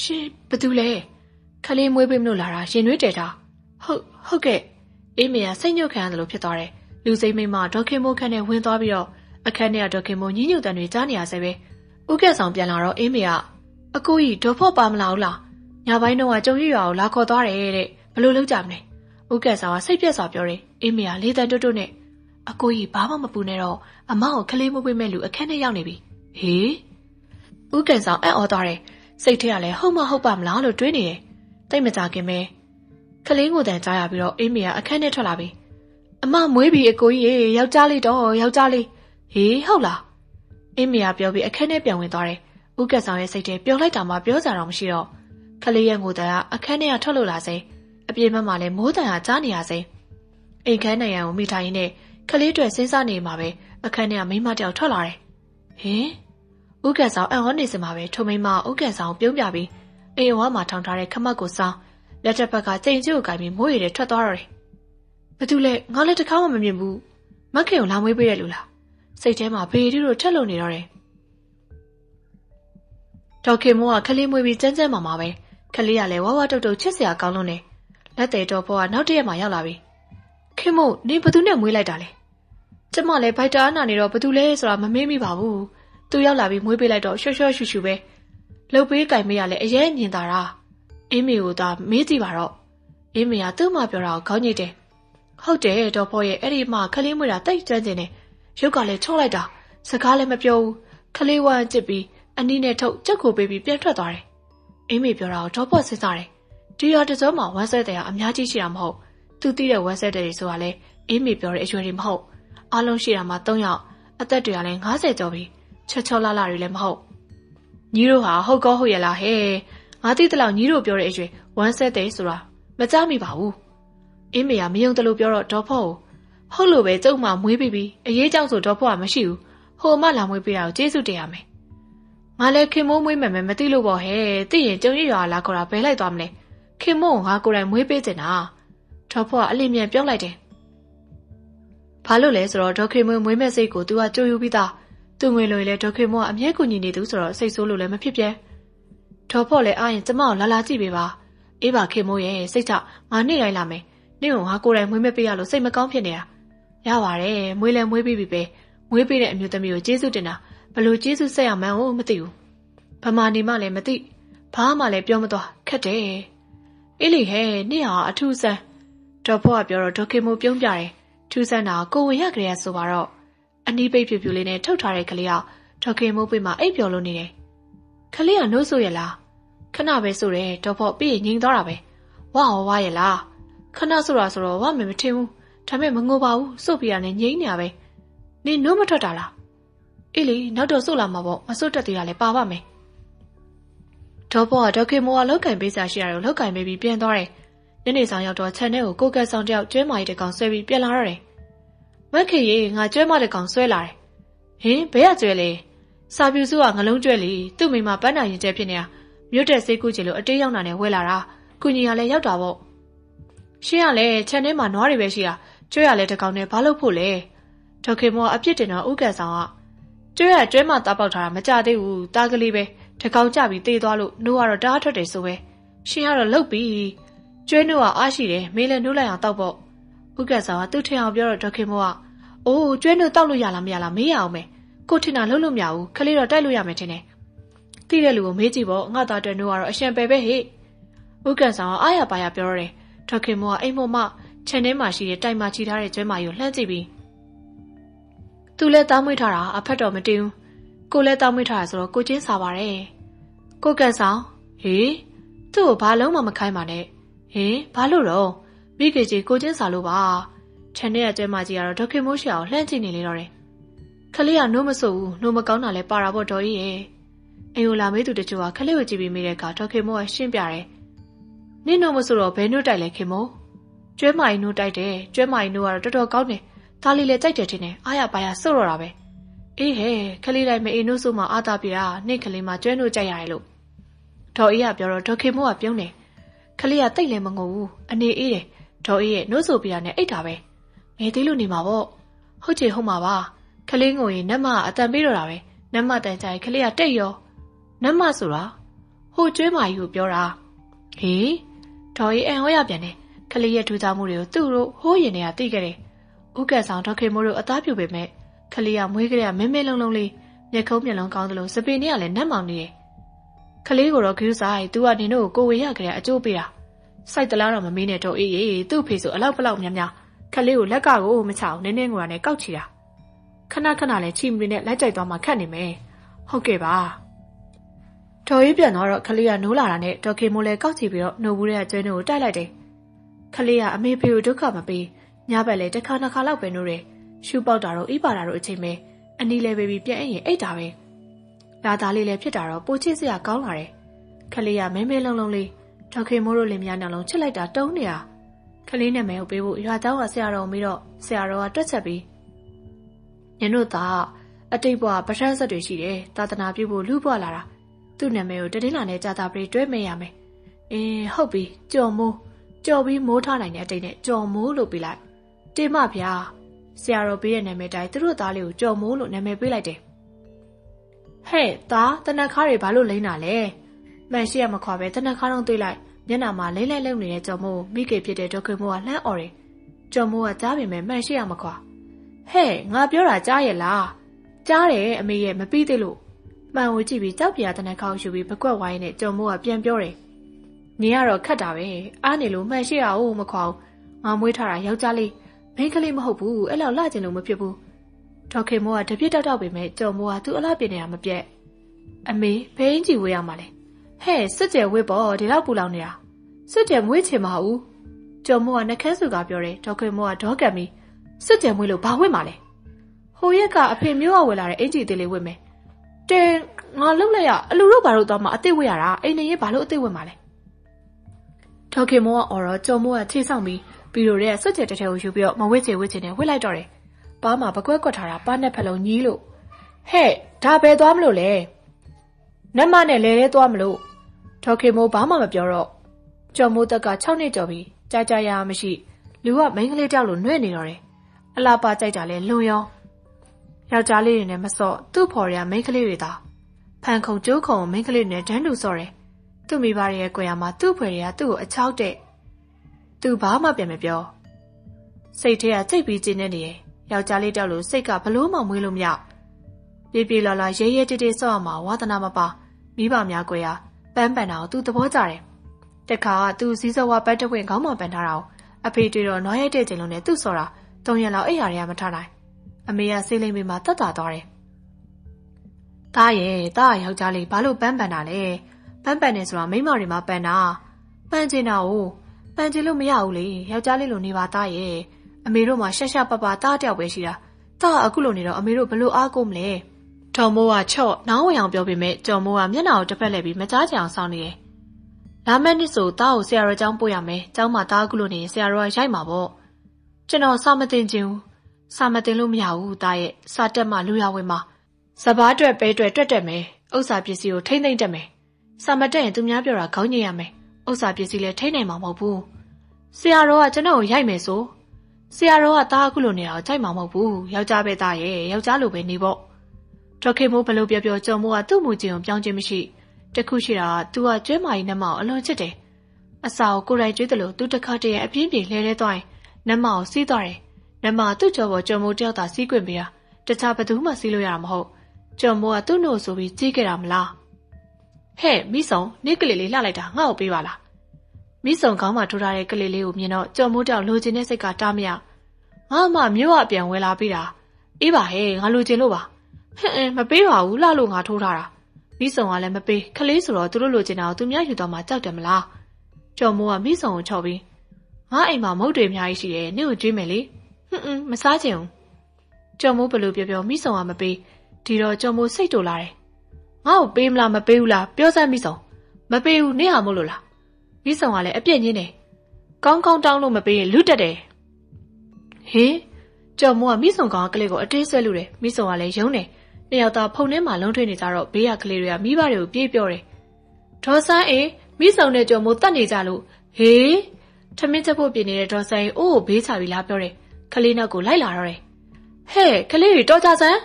ရှင်ဘသူလဲ။ခလေးမွေးပေးမလို့လာတာရှင်နွေးတယ်တာ။ဟုတ်ဟုတ်ကဲ့။ အင်းမေကစိတ်ညှို့ခံရတယ်လို့ဖြစ်သွားတယ်။လူစိမ့်မိမဒေါခင်မိုးခန့်နဲ့ဝင်သွားပြီးတော့အခန်းထဲကဒေါခင်မိုးညှိညွတ်တန်တွေကြားနေရဆဲပဲ။ဥက္ကဆောင်ပြန်လာတော့အင်းမေကအကိုကြီးဒေါ်ဖို့ပါမလာဘူးလား။ညပိုင်းတော့ကြုံရရွာကိုလာခေါ်သွားတယ်တဲ့။ဘလို့လုပ်ကြမလဲ။ဥက္ကဆောင်ကစိတ်ပြက်စွာပြောတယ်။အင်းမေကလေးတန်တွတ်တွတ်နဲ့အကိုကြီးဘာမှမပူနဲ့တော့အမကိုခလေးမပွေးမဲ့လူအခန်းထဲရောက်နေပြီဟေးဥကန်ဆောင်အံ့ဩသွားတယ်စိတ်ထဲကလည်းဟုတ်မဟုတ်ပါမလားလို့တွေးနေတယ်တိတ်မကြခင်ပဲ ခလေးကိုတန်ကြားရပြီးတော့အေးမေကအခန်းထဲထွက်လာပြီအမမွေးပြီအကိုကြီးရေယောက်ျားလေးတော့ယောက်ျားလေးဟေးဟုတ်လားအေးမေကပြောပြီးအခန်းထဲပြန်ဝင်သွားတယ်ဥကတ်ဆောင်ရဲ့စိတ်ထဲပျော်လိုက်တာမှပြောကြတော့မရှိတော့ခလေးရဲ့ငိုတန်ကအခန်းထဲကထွက်လို့လာစေအပြေမမှာလည်းမိုးတန်ကကြားနေရစေအိမ်ခန်းနိုင်ရန်ကိုမိထိုင်ရင်းနဲ့ခလေးတွေစဉ်းစားနေမှာပဲအခန်းထဲကမိမတယောက်ထွက်လာတယ်။ဟဟင်ဥက္ကဆောင်အံ့ဟောနေစမှာပဲထုံမိန်မဥက္ကဆောင်ပြုံးပြပြီးအိမ်ဝါမှာထောင်ထားတဲ့ခမတ်ကိုစောင်း လက်တစ်ဖက်ကကြိမ်ကျို့ကိုကင်ပြီးမိုးရီတွေထွက်သွားတော့တယ်။ဘာတူလဲငါလည်းတစ်ခါမှမမြင်ဘူး။မက်ခင်ကိုလာမွေးပေးတဲ့လူလား။စိတ်ထဲမှာဘေးတူတို့ထက်လုံနေတော့တယ်။ဒေါက်ခင်မိုးကခလေးမွေးပြီးစမ်းစမ်းမာမာပဲ။ခလေးကလည်းဝါဝတုတ်တုတ်ချစ်စရာကောင်းလို့နေ။လက်သေးတော်ဘောကနောက်တရက်မှရောက်လာပြီ။ခင်မို့နင်ဘသူနဲ့မွေးလိုက်တာလဲ။ကျမလည်းဗိုက်တာနာနေတော့ဘသူလဲဆိုတာမမေးမိပါဘူး။သူရောက်လာပြီးမွေးပေးလိုက်တော့ရှော့ရှော့ရှူရှူပဲ။လှုပ်ပေးကြိုင်မေးရလဲအရင်မြင်တာလား။ အင်းမေကိုသာမေးကြည့်ပါတော့။အင်းမေကသူ့မပြောတာကိုခေါင်းညိတ်တယ်။ဟုတ်တယ်တော့ဖော်ရဲ့အဲ့ဒီမှခလေးမွေးတာတိတ်ကြမ်းကျင်တယ်။ရုပ်ကလည်းချော့လိုက်တာ။စကားလည်းမပြောဘူး။ခလေးဝမ်းကျစ်ပြီးအနီးနဲ့ထုတ်ကြက်ကိုပေးပြီးပြန်ထွက်သွားတယ်။အင်းမေပြောတာကိုတော့ဖော်စဉ်းစားတယ်။ဒီရတစုံမှာဝမ်းဆက်တဲ့အများကြီးရှိတာမဟုတ်။သူသိတဲ့ဝမ်းဆက်တဲ့တွေဆိုတာလဲအင်းမေပြောတဲ့အရွယ်တွေမဟုတ်။အားလုံးရှိတာမှ၃ယောက်အသက်တွေကလည်း90ကျော်ပြီ။ချောချောလာလာတွေလည်းမဟုတ်။ညီတို့ဟာဟုတ်ကောဟုတ်ရလားဟဲ့။ ငါသိတဲ့လောက်ညီတို့ပြောတဲ့အရွယ်ဝမ်းဆက်တဲ့ဆိုတာမကြားမိပါဘူး။အင်းမေကမယုံတယ်လို့ပြောတော့ဒေါ်ဖော့ကိုဟုတ်လို့ပဲကျုံမှမွေးပြီးပြီးအရေးကြောင့်ဆိုဒေါ်ဖော့ကမရှိဘူး။ဟိုမလာမွေးပေးတာကိုကျေးဇူးတင်ရမယ်ငါလည်းခင်မိုးမွေးမယ်မယ်မသိလို့ပေါ့ဟဲ့သိရင်ကျုံရရွာလာခေါ်တာဘယ်လိုက်သွားမလဲခင်မိုးကိုငါကိုယ်တိုင်မွေးပေးတင်တာဒေါ်ဖော့ကအလင်းမြန်ပြောလိုက်တယ်ဘာလို့လဲဆိုတော့ဒေါ်ခင်မွေးမွေးမဲ့စိတ်ကို तू ကကြိုးယူပြီးသားသူငွေလိုလေဒေါ်ခင်မိုးကအမြဲကူညီနေသူဆိုတော့စိတ်ဆိုးလို့လည်းမဖြစ်ပြန် ဒေါ်ဖော့လည်းအားရင်ကျမကိုလာလာကြည့်ပေးပါအေးပါခင်မိုးရဲ့စိတ်ချငါနေ့တိုင်းလာမယ်နေ့ကငါကိုယ်တိုင်မွေးမဲ့ပေးရလို့စိတ်မကောင်းဖြစ်နေတာရပါတယ်မွေးလဲမွေးပြီးပြီပဲမွေးပေးတဲ့အမျိုးသမီးကိုကျေးဇူးတင်တာဘလို့ကျေးဇူးဆက်ရမှန်းကိုမသိဘူး။ဗမာနေမှလည်းမသိဘာမှလည်းပြောမသွားခက်တယ်။အေးလေဟဲ့နေ့ဟာအထူးဆန်းဒေါ်ဖောကပြောတော့ဒေါ်ခင်မိုးပြုံးပြတယ်။ထူးဆန်းတာကိုဝင်ရကြရဆိုပါတော့အနီးပိတ်ပြပြလေးနဲ့ထုတ်ထားတဲ့ကလေးကဒေါ်ခင်မိုးပိတ်မှာအိပ်ပျော်လို့နေတယ်။ကလေးကနှုတ်ဆိုရလား ခဏပဲဆိုတယ်ဒေါ်ဖောပြီးရင်ငြိမ်သွားတာပဲ။ဝါဟောဝါရလားခဏဆိုတာဆိုတော့ဝါမယ်မထင်ဘူး။ဒါပေမဲ့မငိုပါဘူးစုပ်ပြရနဲ့ငြိမ်နေရပဲ။နေနိုးမထွက်တာလားအေးလေနောက်တော့စုလာမှာပေါ့မစုတက်သေးတာလည်းပါပါမယ်ဒေါ်ဘောကဒေါက်ခင်မိုးကလောက်ကင်ပေးစာရှိတာကိုလောက်ကင်ပေးပြီးပြန်သွားတယ်ညနေဆောင်ရောက်တော့ခြံထဲကိုကိုကက်ဆောင်တယောက်ကျွဲမာရီတကောင်ဆွဲပြီးပြန်လာတော့တယ်မက်ခေရေငါကျွဲမတကောင်ဆွဲလာတယ်ဟင်ဘဲရကျွဲလေစာပြူစုကငလုံးကျွဲလေသူ့မိမပန်းနာရင်ကျဲဖြစ်နေတာ မြို့တက်စိတ်ကူးချင်လို့အတေးရောက်တာနဲ့ဝဲလာတာကုညီကလည်းရောက်တာပေါ့ရှင်းရလဲခြံထဲမှာနွားတွေပဲရှိတာကျွဲရလဲတကောင်နဲ့ဘာလို့ဖို့လဲဒေါက်ခင်မိုးကအပြစ်တင်တော့ဥက္ကဆောင်ကကျွဲရကျွဲမသားပေါက်ထားတာမကြသေးဘူးတားကလေးပဲတကောင်ကြပြီးတေးသွားလို့နှိုးကတော့တားထွက်တယ်ဆိုပဲရှင်ကတော့လှုပ်ပြီးကျွဲနှိုးကအားရှိတယ်မေးလဲနှိုးလိုက်အောင်တောက်ပေါ့ဥက္ကဆောင်ကသူ့ထင်အောင်ပြောတော့ဒေါခင်မိုးကအိုးကျွဲနှိုးတောက်လို့ရလားမရလားမေးရအောင်မယ်ကိုထင်တာလှုပ်လို့မရဘူးခလေးတော့တိုက်လို့ရမယ်ထင်တယ် တိတဲ့လူကိုမေးကြည့်ပေါ့ငါသားတဲ့နှိုးကတော့အရှင်ပဲပဲဟေ့ဥက္ကဆောင်ကအားရပါရပြောရတယ်ဒေါခင်မိုးကအိမ်မောမခြံထဲမှာရှိတဲ့တိုင်မှာချီထားတဲ့ကျွဲမာကြီးကိုလှမ်းကြည့်ပြီးသူလည်းတောင်းမွေးထားတာအဖက်တော်မတင်ဘူးကိုလည်းတောင်းမွေးထားတာဆိုတော့ကိုချင်းစားပါတယ်ကိုကန်ဆောင်ဟေးသူ့ကိုဘာလုံးမှမခိုင်းပါနဲ့ဟင်ဘာလို့တော့မိကေကြီးကိုချင်းစားလို့ပါခြံထဲကကျဲမကြီးကတော့ဒေါက်ခင်မိုးရှာကိုလှမ်းကြည့်နေလေတော့တယ်ခလေးကနှိုးမဆိုဘူးနှိုးမကောင်းတာလဲပါတာပေါ့ဒေါ်ကြီးရဲ့ အိမ်ကိုလာမေးသူတချို့ကခလေးကိုကြည့်ပြီးမိတဲ့အခါဒေါက်ခင်မိုးကရှင်းပြတယ်နင်းနှိုးမဆိုတော့ဘယ်နှုတ်တိုက်လဲခင်မိုးကျွဲမိုင်နှုတ်တိုက်တယ်ကျွဲမိုင်နှုတ်ကတော့တော်တော်ကောင်းတယ်ဒါလေးလည်းကြိုက်တယ်ထင်တယ်အားရပါရစုတ်တော့တာပဲအေးဟဲ့ခလေးတိုင်းမအေးနိုးဆိုမှအာသာပြတာနေ့ကလေးမှကျွဲနိုးကြိုက်ရတယ်လို့ဒေါ်အေးကပြောတော့ဒေါ်ခင်မိုးကပြုံးတယ်ခလေးကတိတ်လည်းမငုံဘူးအနေအေးတယ်ဒေါ်အေးရဲ့နိုးဆိုပြတာနဲ့အိတ်တာပဲငယ်သေးလို့နေမှာပေါ့ဟုတ်ချေဟုတ်မှာပါခလေးငိုရင်နတ်မအတန်ပေးတော့တာပဲနတ်မတန်ကြရင်ခလေးကတိတ်ရော နတ်မဆိုတာဟိုကျွဲမာကြီးကိုပြောတာဟေးဒေါ်အေးအန်ဟောရပြန်တယ်ခလေးရဲ့ထူးခြားမှုတွေကိုသူ့တို့ဟိုးရင်တွေကသိခဲ့တယ်ဥက္ကဆောင်ဒေါခင်မိုးတို့အသားပြုတ်ပေမဲ့ခလေးကမွေးကလေးကမဲမဲလုံးလုံးလေးမျက်ခုံးမျက်လုံးကောင်းသလိုစပင်တွေကလည်းနတ်မောင်နေတယ်။ခလေးကိုတော့ဂယူးဆိုင်သူကနင်တို့ကိုကိုဝေရကလေးအကျိုးပေးတာ။စိုက်တလားတော့မမေးနဲ့တော့အေးအေးသူ့ဖေဆိုအလောက်ပလောက်များများခလေးကိုလက်ကကိုမချအောင်နင်းနေငွာနဲ့ကောက်ချီတာ။ခဏခဏလည်းချီမရီနဲ့လက်ကြိုက်သွားမှခတ်နေမယ်။ဟုတ်ကဲ့ပါ။ ဒေါ်အေးပြန်သွားတော့ခလေးကနိုးလာတာနဲ့ဒေါ်ခင်မိုးလည်းကောက်ချီပြီးတော့နှုတ်ဘူးတဲ့ကျွင်းတို့ကိုတိုက်လိုက်တယ်။ခလေးကအမေဖေကိုဒုက္ခမပေးညဘက်လည်းတစ်ခါနှစ်ခါလောက်ပဲနိုးတယ်။ရှူပေါက်တာတော့အေးပါတာတော့အချိန်ပဲအနီလေဘေဘီပြန်အရင်အိတ်တာပဲ။လာသားလေးလည်းဖြစ်တာတော့ပိုချစ်စရာကောင်းလာတယ်။ခလေးကမဲမဲလုံးလုံးလေးဒေါ်ခင်မိုးတို့လင်မယားနောက်လုံးချစ်လိုက်တာတုံးနေတာ။ခလေးနဲ့မဲကိုပေးဖို့ရွာသားကဆရာတော်မိတော့ဆရာတော်ကတွက်ချက်ပြီးညတို့သားအတိတ်ဘဝပဋ္ဌာန်းဆက်တွေရှိတယ်။သာသနာပြုဖို့လူ့ဘဝလာတာ။ သူ့နာမည်ကိုတတိလာနဲ့ကြာတာပရိတွဲမေးရမယ်အင်းဟုတ်ပြီကြော်မိုးကြော်ပြီးမိုးထားနိုင်တဲ့အတိတ်နဲ့ကြော်မိုးလို့ပြလိုက်တင်မဗျာဆရာတော်ပေးတဲ့နာမည်တိုင်းသူတို့သားလေးကိုကြော်မိုးလို့နာမည်ပေးလိုက်တယ်ဟဲ့သားတနက်ခါတွေဘာလို့လိမ့်တာလဲမှန်ရှိရမခွာပဲတနက်ခါတော့တွေးလိုက်မျက်နှာမှာလိမ့်လိုက်လုံနေတဲ့ကြော်မိုးမိကေဖြစ်တဲ့ဒေါခွေမိုးကလှမ်းអော်တယ်ကြော်မိုးကကြားပေမဲ့မှန်ရှိရမခွာဟဲ့ငါပြောတာကြားရဲ့လားကြားတယ်အမေရဲ့မပြီးသေးလို့ မှန်ကိုကြည့်ပြီးကြောက်ပြာတနက်ခေါက်ယူပြီးပကွက်ဝိုင်းနဲ့ကြော်မိုးကပြန်ပြောတယ်နေရတော့ခတ်တာပဲအားနေလို့မှန်ရှိရအောင်မခွာငါမွေးထားတာယောက်ျားလေးမိန်းကလေးမဟုတ်ဘူးအဲ့လောက်လှကျင်လို့မဖြစ်ဘူးဒေါခင်မိုးကတပြစ်တောက်တောက်ပေမဲ့ကြော်မိုးကသူ့အလှပြနေတာမပြတ်အမေဘိန်းကြီးဝေးရမှာလေဟဲ့စစ်ကျယ်ဝေးပေါ့ဒီလောက်ပူလောင်နေတာစစ်ကျယ်မွေးချင်မဟုတ်ကြော်မိုးကနှကန်းစုကပြောတယ်ဒေါခင်မိုးကဒေါကံပြီးစစ်ကျယ်မွေးလို့ဘာဝင့်မှာလဲဟိုရက်ကအဖေမျိုးကဝယ်လာတဲ့အင်ဂျီသေးလေးဝင့်မယ် တဲငါလုံလိုက်ရအလူတို့ဘာလို့တော့မှအသိဝေးရတာအိမ်နေရင်ဘာလို့အသိဝင့်မှာလဲဒေါခင်မိုးကအော်တော့ကြော်မိုးကခြေဆောင်ပြီးပြီးတော့တဲ့စွတ်ကျက်တထဲကိုယူပြီးတော့မဝစ်ချေဝစ်ချင်နဲ့ဝစ်လိုက်တော့တယ်။ပါးမှာပကွက်ကွက်ထားတာပါးနဲ့ဖက်လုံးညီးလို့ဟဲ့ဒါပဲသွားမလို့လဲ။နတ်မနဲ့လဲလဲသွားမလို့ဒေါခင်မိုးဘာမှမပြောတော့ကျော်မိုးတက်က6နှစ်ကျော်ပြီကြာကြာရမရှိလူကမိန်းကလေးတောက်လို့နှွဲ့နေတော့တယ်။အလားပါကြိုက်တာလဲလွန်ရော ယောက်ျားလေးတွေနဲ့မစော့သူ့ဖော်ရမိန်းကလေးတွေသာဖန်ခုံကျိုးခုံမိန်းကလေးတွေနဲ့ဒန်းတူစော့တယ်။သူ့မိဘတွေရဲ့ကြွယ်ရမှာသူ့ဖွယ်တွေကသူ့ကိုအချောက်တဲ့သူဘာမှပြန်မပြောစိတ်ထဲကစိတ်ပြီးကျင်းနေနေယောက်ျားလေးတောက်လို့စိတ်ကဘလို့မှမွေးလို့မရပြေပြေလာလာရဲရဲတေးတေးဆော့ရမှာဝါသနာမပါမိဘများကွယ်ရပန်းပန်တာကိုသူသဘောကျတယ်တခါကသူစည်းစောဝါပတ်တဝင့်ခေါင်းမပန်ထားတာကိုအဖေတွေ့တော့နွားရိုက်တဲ့ချိန်လုံးနဲ့သူ့စော်တာတုံရက်လောက်အိပ်ရာတွေကမထနိုင် အမေကဆေးလိမ့်ပေးမှတတ်တာသွားတယ်တားရဲ့တားယောက်ျားလေးဘာလို့ပန်းပန်တာလဲပန်းပန်နေဆိုတာမိမတွေမှာပန်တာပန်းကျင်တာကိုပန်ချင်လို့မရဘူးလေယောက်ျားလေးလိုနေပါသားရဲ့အမေတို့မှရှက်ရှက်ပပသားတယောက်ပဲရှိတာတာအခုလိုနေတော့အမေတို့ဘလို့အားကိုမလဲတော်မိုးကချော့နောင်းဝင်အောင်ပြောပေမဲ့ကျော်မိုးကမျက်နှာကိုတစ်ဖက်လှည့်ပြီးမကြားကြအောင်စောင့်နေတယ်လာမယ့်နှစ်ဆိုတာကိုဆရာတော်ကျောင်းပို့ရမယ်ကျောင်းမှာတာအခုလိုနေရင်ဆရာတော်ကရိုက်မှာပေါ့ကျွန်တော်စာမတင်ချင်ဘူး စာမတင်လို့မရဘူးတာရဲ့စာတက်မှလူရဝင်မှာစပားအတွက်ပဲအတွက်တွက်တက်မယ်ဥစ္စာပစ္စည်းကိုထိမ့်သိမ့်တက်မယ်စာမတက်ရင်သူများပြောတာခေါင်းညိရမယ်ဥစ္စာပစ္စည်းလည်းထိနိုင်မှာမဟုတ်ဘူးဆရာတော်ကကျွန်တော်ကိုရိုက်မယ်ဆိုဆရာတော်ကတားအခုလိုနေတာကိုကြိုက်မှာမဟုတ်ဘူးယောက်ျားပဲသားရဲ့ယောက်ျားလိုပဲနေပေါ့ဒေါခင်မိုးဘလို့ပြောပြောကြုံမိုးကသူ့မူချင်းကိုပြောင်းခြင်းမရှိတခုရှိတာက तू ကကျွဲမာကြီးနှမကိုအလွန်ချစ်တယ်အစာကိုကိုယ်တိုင်ကျွေးတယ်လို့ तू တစ်ခါတည်းရဲ့အပြင်းပြေလဲလဲသွားရင်နှမကိုစီးသွားတယ် နှမသူ့ကြော်ပေါ်ကြုံမိုးတယောက်သာစီးခွင့်ပေးတာတခြားဘသူမှစီးလို့ရမှာမဟုတ်ကြုံမိုးကသူ့နှုတ်ဆိုပြီးကြီးခဲ့တာမလားဟဲ့မိဆောင်နေကလေးလေးလှလိုက်တာငါ့ကိုပေးပါလားမိဆုံခေါင်းမှာထိုးထားတဲ့ကလေးလေးကိုမြင်တော့ကြော်မိုးတောင်လိုချင်တဲ့စိတ်ကတားမရငါမှမြို့ကပြန်ဝဲလာပြီးတာအေးပါဟဲ့ငါလိုချင်လို့ပါဟဲ့မပေးပါဘူးလှလို့ငါထိုးထားတာမိဆုံကလည်းမပေးခလေးဆိုတော့သူတို့လိုချင်တာကိုသူများယူတော့မှကြောက်တယ်မလားကြော်မိုးကမိဆုံကိုချော်ပြီးငါအိမ်မှာမုတ်တွေအများကြီးရှိတယ်နင့်ကိုကြွေးမယ်လေ ဟွန်းဟွန်းမစားချင်ဘူးကြော်မိုးဘလို့ပြောပြောမိဆုံကမပေးဒီတော့ကြော်မိုးစိတ်တူလာတယ်ငါ့ကိုပေးမလားမပေးဘူးလားပြောစမ်းမိဆုံမပေးဘူးနင့်ဟာမို့လို့လားမိဆောင်ကလည်းအပြစ်ညင်းတယ်။ကောင်းကောင်းတောင်းလို့မပေးရင်လူတက်တယ်။ဟင်ကျော်မိုးကမိဆောင်ကောင်ကလေးကိုအတေးဆွဲလူတယ်။မိဆောင်ကလည်းယုံတယ်။နှစ်ယောက်သားဖုန်ထဲမှာလုံးထွေးနေကြတော့ဘေးကကလေးတွေကမိဘတွေကိုပြေးပြောတယ်။ဒေါ်ဆန်းအေးမိဆောင်နဲ့ကျော်မိုးတတ်နေကြလို့ဟေးထမင်းချက်ဖို့ပြင်နေတဲ့ဒေါ်ဆန်းအေးအိုးကိုဘေးချပြီးလာပြောတယ်။ ကလေးနောက်ကိုလိုက်လာတော့တယ်။ဟဲ့ကလေးတွေတော်ကြစမ်း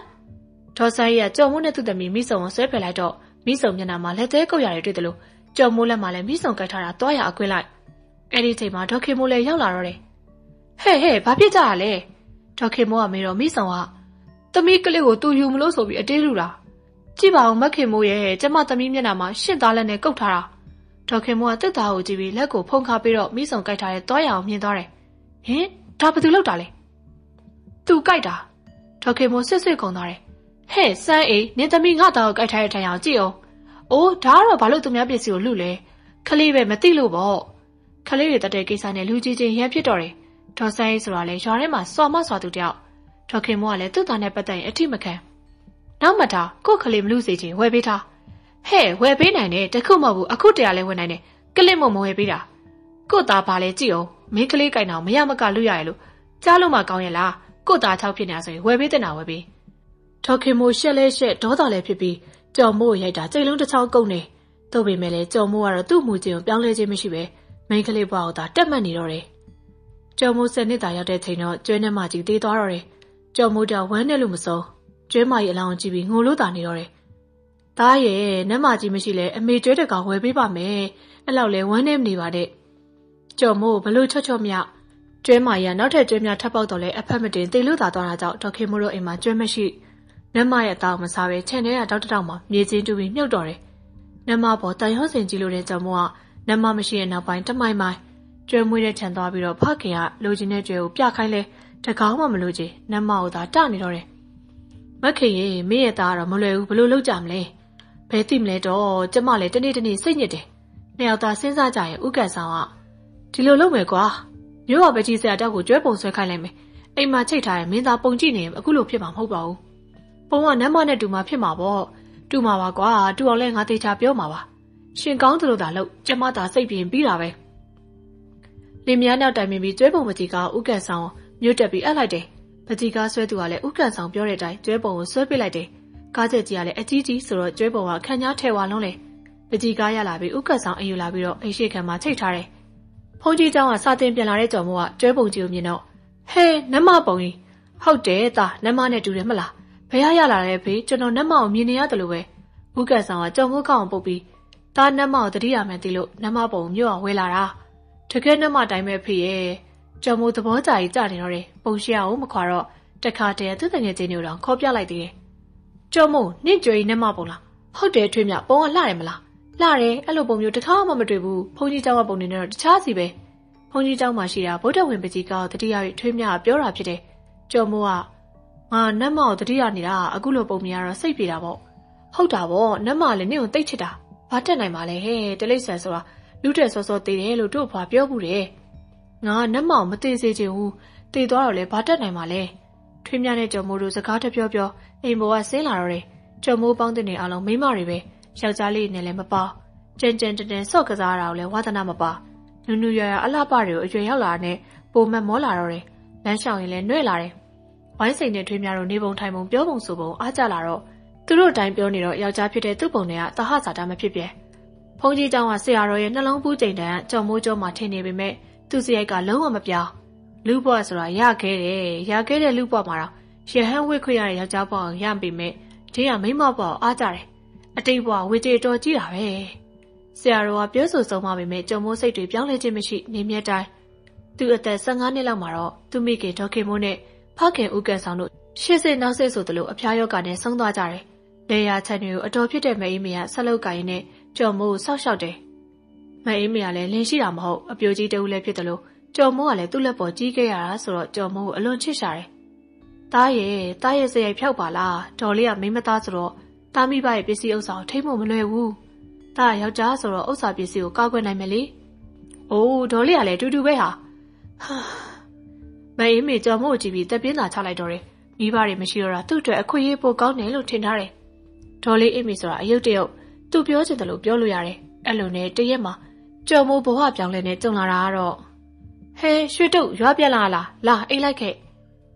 ဒေါ်ဆန်းအေးကကျော်မိုးနဲ့သူ့သမီးမိဆောင်ကိုဆွဲဖယ်လိုက်တော့မိဆောင်မျက်နှာမှာလက်သေးကုတ်ရတယ်တွေ့တယ်လို့ကျော်မိုးလက်မှာလည်းမိဆောင်ကတ်ထားတာတွားရအခွင့်လိုက်အဲ့ဒီချိန်မှာဒေါခင်မိုးလည်းရောက်လာတော့တယ်ဟဲ့ဟဲ့ဘာဖြစ်ကြရလဲဒေါခင်မိုးကမေးတော့မိဆောင်ကသမီးကလေးကိုသူယူမလို့ဆိုပြီးအတေးလူတာကြည့်ပါဦးမခင်မိုးရဲ့ကျမသမီးမျက်နှာမှာရှင့်သားလက်နဲ့ကုတ်ထားတာဒေါခင်မိုးကတက်သားကိုကြည့်ပြီးလက်ကိုဖုံးခါပြီးတော့မိဆောင်ကတ်ထားတဲ့တွားရအောင်မြင်သွားတယ်ဟင်ဒါဘာသူလောက်တာလဲ သူကြိုက်တာဒေါခင်မိုးဆွတ်ဆွတ်ကုန်သွားတယ်ဟဲ့စမ်းအေးနင်သမီးငါသားကိုကြိုက်ထားတဲ့ထိုင်အောင်ကြည့်အောင်အိုးဒါကတော့ဘာလို့သူများပစ္စည်းကိုလူလဲခလေးပဲမသိလို့ပေါ့ခလေးတွေတတ်တဲ့ကိစ္စနဲ့လူကြီးချင်းရမ်းဖြစ်တော့တယ်ဒေါ်ဆိုင်ဆိုတာလဲရွာထဲမှာစော်မဆွာသူတယောက်ဒေါ်ခင်မိုးကလည်းသူ့သားနဲ့ပတ်သက်ရင်အထိမခံနောက်မှထားကို့ခလေးမလူစေချင်ဝယ်ပေးထားဟဲ့ဝယ်ပေးနိုင်တယ်တခုမဟုတ်ဘူးအခုတရာလဲဝယ်နိုင်တယ်ကလစ်မမဝယ်ပေးတာကို့သားဘာလဲကြည့်အောင်မင်းကလေးကြိုင်တော့မရမကလူရရလို့ကြားလို့မှကောင်းရဲ့လား ကို့သားချောက်ဖြစ်နေတာဆိုရင်ဝယ်ပေးတဲ့နာဝယ်ပေးဟထော်ခင်မိုးရှက်လဲရှက်ဒေါသလည်းဖြစ်ပြီးကြော်မိုးကိုရိုက်တာစိတ်လုံးတစ်ချောင်းကုန်နေ။တို့ပေမဲ့လည်းကြော်မိုးကတော့သူ့မူချင်းကိုပြောင်းလဲခြင်းမရှိပဲမိန်းကလေးဘွားကိုသာတက်မှတ်နေတော့တယ်။ကြော်မိုးဆက်နှစ်တာရောက်တဲ့ချိန်တော့ကျွဲနဲ့မကြီးသေးသွားတော့တယ်။ကြော်မိုးတော့ဝမ်းနဲ့လို့မစုံကျွဲမကြီးအလောင်းကြည့်ပြီးငိုလို့တာနေတော့တယ်။သားရဲ့နတ်မကြီးမရှိလဲအမေကျွဲတကောင်ဝယ်ပေးပါမယ်။အဲ့လောက်လဲဝမ်းနဲ့မနေပါနဲ့။ကြော်မိုးဘလို့ချော့ချော့မြကျွဲ မကြီးကနောက်ထပ်ကျွဲများထပ်ပေါက်တော့လဲအဖက်မတင်တေလို့သာသွားတာကြောင့်ဒေါခင်မိုးတို့အိမ်မှာကျွဲမရှိနတ်မရဲ့အသားမစားပဲခြံထဲကတောက်တောက်မှမြေချင်းတူပြီးမြုပ်တော့တယ်။နတ်မပေါ်တန်ရုံးစင်ကြည့်လို့တဲ့ကြောင့်မို့ကနတ်မမရှိတဲ့နောက်ပိုင်းတမိုင်မိုင်ကျွဲမွေးတဲ့ခြံသွားပြီးတော့ဖခင်ကလိုချင်တဲ့ကျွဲကိုပြခိုင်းလဲတကောင်းမှမလို့ချင်နတ်မကိုသာတနေတော့တယ်။မခင်ရေမင်းရဲ့သားကတော့မလွယ်ဘူးဘလို့လောက်ကြမလဲ။ဘဲသိမလဲတော့ကျမလည်းတနေ့တနေ့စိတ်ညစ်တယ်။နှစ်ယောက်သားစဉ်းစားကြရင်ဥက္ကဋ္ဌဆောင်ကဒီလိုလုပ်မယ်ကွာ။ မြို့ကပကြီးဆရာတောက်ကိုကျွဲပုံဆွဲခိုင်းလိုက်မယ်။အိမ်မှာချိတ်ထားရင်မင်းသားပုံကြည့်နေရင်အခုလိုဖြစ်မှာမဟုတ်ပါဘူး။ပုံကနမ်းမနဲ့တူမှာဖြစ်မှာပေါ့တူမှာပါကွာတူအောင်လဲငါသေးချာပြောမှာပါရှင်ကောင်းသလိုသာလို့ကျမသာစိတ်ပြင်းပြီးတာပဲလင်မယားနောက်တိုင်မြင်ပြီးကျွဲပုံပကြီးကဥကန်ဆောင်မြို့တက်ပြီးအပ်လိုက်တယ်ပကြီးကဆွဲသူကလည်းဥကန်ဆောင်ပြောတဲ့အတိုင်းကျွဲပုံကိုဆွဲပစ်လိုက်တယ်ကားချက်ကြီးကလည်းအကြီးကြီးဆိုတော့ကျွဲပုံကခန့်ညားထဲဝါလုံးလေပကြီးကားရလာပြီးဥကန်ဆောင်အယူလာပြီးတော့အိရှိခံမှာချိတ်ထားတယ် ဖုန်ကြီးเจ้าကစာတင်ပြန်လာတဲ့ကြော်မိုးကကျွဲပုံကြီးကိုမြင်တော့ဟဲနမပုံကြီးဟုတ်တယ်သားနမနဲ့တူတယ်မလားဘယ်ရရလာလဲဖေကျွန်တော်နတ်မောင်မြင်နေရတယ်လို့ပဲဥက္ကဆောင်ကကြော်မိုးကောင်းပုတ်ပြီးဒါနတ်မောင်တတိယမယ်တီလို့နတ်မပုံမြို့အောင်ဝဲလာတာတကယ်နတ်မတိုင်းပဲဖေရဲ့ကြော်မိုးသဘောကြကြီးကြနေတော့တယ်ပုံရှရအောင်မခွာတော့တခါတည်းသူတငယ်ချင်းတွေတော့ခေါ်ပြလိုက်သေးတယ်ကြော်မိုးနင့်ကြွေနတ်မပုံလားဟုတ်တယ်ထွေးမြပုံကလှတယ်မလား လှတယ်အဲ့လိုပုံမျိုးတစ်ခါမှမတွေ့ဘူးဘုန်းကြီးကျောင်းကပုံတွေနဲ့တော့တခြားစီပဲဘုန်းကြီးကျောင်းမှာရှိတာဗုဒ္ဓဝင်ပကြီးကတတိယ၍ထွေးမြပြောတာဖြစ်တယ်ကျော်မိုးကငါနတ်မောက်တတိယနေတာအခုလိုပုံမြင်ရတော့စိတ်ပြေတာပေါ့ဟုတ်တာပေါ့နတ်မလည်းနင့်ကိုတိတ်ချစ်တာဘာတက်နိုင်ပါလဲဟဲ့တလိပ်ဆန်ဆိုတာလူတက်စောစောသေးတယ်လို့တို့ဘွားပြောဘူးတယ်ငါနတ်မောင်မသေးစေချင်ဘူးတည်သွားတော့လဲဘာတက်နိုင်ပါလဲထွေးမြနဲ့ကျော်မိုးတို့စကားတပြောပြောအိမ်ပေါ်ကဆင်းလာတော့တယ်ကျော်မိုးပေါင်းတဲ့နေအားလုံးမိမတွေပဲ ယောက်ျားလေးနဲ့လည်းမပါကြင်ကြင်တန်ဆော့ကစားတာကိုလည်းဝါသနာမပါနူးနူးရွရွအလှပတွေကိုအရွယ်ရောက်လာတဲ့ပုံမက်မောလာတော့တယ်လမ်းလျှောက်ရင်လည်းနှွဲ့လာတယ်ဝိုင်းစိန်နဲ့ထွေးများတို့နေပုံထိုင်ပုံပြောပုံဆိုပုံအားကြလာတော့သူတို့အတိုင်းပြောနေတော့ယောက်ျားဖြစ်တဲ့သူ့ပုံတွေကတဟဇာတာမဖြစ်ပြဲဖုန်ကြီးเจ้าကဆရာတော်ရဲ့နှလုံးပူးကျိန်တန်ကြော်မိုးကြောမှာထင်နေပေမဲ့သူ့စရိုက်ကလုံးဝမပြောင်းလူဘွားဆိုတာရခဲ့တယ်ရခဲ့တဲ့လူဘွားမှာတော့ရဟန်းဝိခွေရတဲ့ယောက်ျားဘွားကိုရပေမဲ့ဒီကမိမဘွားကိုအားကြတယ် အတိတ်ဘွားဝေတေတော်ကြည့်တာပဲဆရာတော်ကပြောဆိုဆုံးမပေမဲ့ကြော်မိုးစိတ်တွေပြောင်းလဲခြင်းမရှိနေမြဲတိုင်းသူအသက်15နှစ်လောက်မှာတော့သူမိခင်ဒေါခင်မိုးနဲ့ဖခင်ဦးကန်ဆောင်တို့ရှေ့စစ်နောက်စစ်ဆိုသလိုအဖျားယောဂနဲ့ဆုံးသွားကြတယ်။လေယာချန်တွေကိုအတော်ဖြစ်တဲ့မအေးမေကဆက်လုပ်ကိုင်းနဲ့ကြော်မိုးကိုစောက်ရှောက်တယ်။မအေးမေကလည်းလင်းရှိတာမဟုတ်အပြိုကြီးတဦးလည်းဖြစ်တယ်လို့ကြော်မိုးကလည်းသူ့လက်ပေါ်ကြီးခဲ့ရတာဆိုတော့ကြော်မိုးကိုအလွန်ချစ်ရှာတယ်။သားရဲ့သားရဲ့စရိုက်ဖြောက်ပါလားဒေါ်လေးကမိမသားဆိုတော့ သားမိဘရဲ့ပစ္စည်းဥစ္စာကိုထိမ့်ဖို့မလွယ်ဘူး။သားယောက်ျားဆိုတော့ဥစ္စာပစ္စည်းကိုကောက်ွယ်နိုင်မယ်လေ။အိုးဒေါ်လေးကလည်းတူတူပဲဟာ။ဟာမအေးမေကြော်မို့ကြည့်ပြီးတက်ပြင်းသာချလိုက်တော့တယ်မိဘတွေမရှိတော့တာသူ့အတွက်အခွင့်အရေးပိုကောင်းတယ်လို့ထင်ထားတယ်ဒေါ်လေးအေးမေဆိုတာအယုတ်တရုတ်သူပြောချင်တယ်လို့ပြောလို့ရတယ်အဲ့လိုနဲ့တရက်မှာကြော်မိုးဘဝပြောင်းလဲနေကြုံလာတာကတော့ဟဲရွှေတုတ်ရွာပြက်လာလားလာအိတ်လိုက်ခဲ့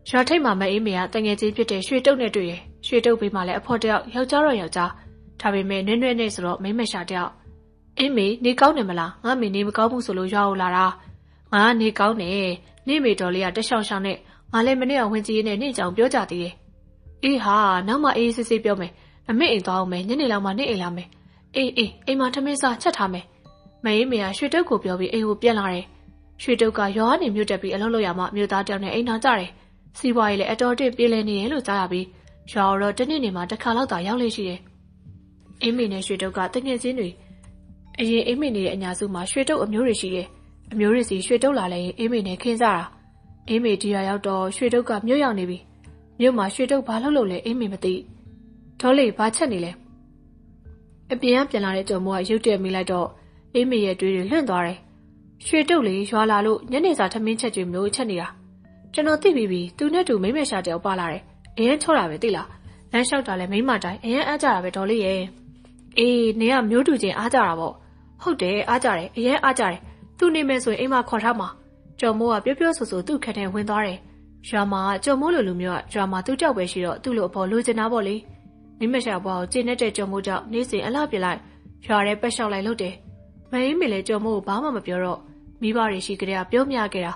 ရွာထိတ်မှာမအေးမေကတငယ်ချင်းဖြစ်တဲ့ရွှေတုတ်နဲ့တွေ့ရ ရွှေတုတ်ဘေးမှာလည်းအဖော်တယောက်ယောက်ျားတော့ယောက်ျားဒါပေမဲ့နွဲ့နွဲ့နဲ့ဆိုတော့မိမရှာတယောက်အေးမေနေကောင်းတယ်မလားငါမေနေမကောင်းဘူးဆိုလို့ရွာကိုလာတာငါနေကောင်းတယ်နေမေတော်လေးကတရှောင်ရှောင်နဲ့ငါလည်းမနေ့ကဝင်ကြီးနဲ့နေကြောင်ပြောကြသေးတယ်။အေးဟာနောက်မှအေးဆေးဆေးပြောမယ်။အမေအိမ်သွားအောင်မယ်ညနေလောက်မှနေအိမ်လာမယ်။အေးအေးအိမ်မှာထမင်းစားချက်ထားမယ်။မအေးမေကရွှေတုတ်ကိုပြောပြီးအိမ်ကိုပြန်လာတယ်။ရွှေတုတ်ကရွာကနေမြို့တက်ပြီးအလုပ်လုပ်ရမှမြို့သားတယောက်နဲ့အိမ်သားကြတယ်။စီးပွားရေးလည်းအတော်တစ်ပြေးလဲနေတယ်လို့ကြားရပြီး ရွာတော့တနေ့နေမှတစ်ခါလောက်သာရောက်လေရှိတယ်။အိမ်မေနဲ့ရွှေတုတ်ကတငယ်ချင်းတွေအရင်အိမ်မေနေတဲ့အညာစုမှာရွှေတုတ်အမျိုးတွေရှိတယ်အမျိုးရစီရွှေတုတ်လာလဲအေးမေနဲ့ခင်းစားတာအေးမေဒီရရောက်တော့ရွှေတုတ်ကမြို့ရောက်နေပြီမြို့မှာရွှေတုတ်ဘာလုပ်လို့လဲအေးမေမသိဒေါ်လေးဘာချက်နေလဲအပြင်ကပြန်လာတဲ့ကြော်မိုးကရုတ်တရက်မိလိုက်တော့အေးမေရဲ့တွေးတွေလွင့်သွားတယ်ရွှေတုတ်လေးရွာလာလို့ညနေစာထမင်းချက်တွေမျိုးချက်နေတာကျွန်တော်သိပြီးပြီသူနဲ့တူမိမရှာတယောက်ပါလာတယ် အရင်ချောတာပဲသိလားလမ်းလျှောက်တာလဲမိမတိုင်းအရင်အားကြတာပဲဒေါ်လေးရဲ့အေးနေကမျိုးတူချင်းအားကြတာပေါ့ဟုတ်တယ်အားကြတယ်အရင်အားကြတယ်သူနေမယ်ဆိုရင်အိမ်မှာခေါ်ထားမှာကျော်မိုးကပြောပြောဆိုဆိုသူ့ခက်ထဲဝင်သွားတယ်ရွာမှာကြုံမိုးလိုလူမျိုးကရွာမှာသူ့ကြောက်ပဲရှိတော့သူ့လိုအဖို့လိုချင်တာပေါ့လေမိမရှာဘွားကိုကျင်းနေတဲ့ကြုံမိုးကြောင့်နေ့စဉ်အလှပြလိုက်ရွာထဲပက်လျှောက်လိုက်လို့တယ်မင်းမေလည်းကြုံမိုးကိုဘာမှမပြောတော့မိဘတွေရှိကြတဲ့ပြောမြခဲ့တာ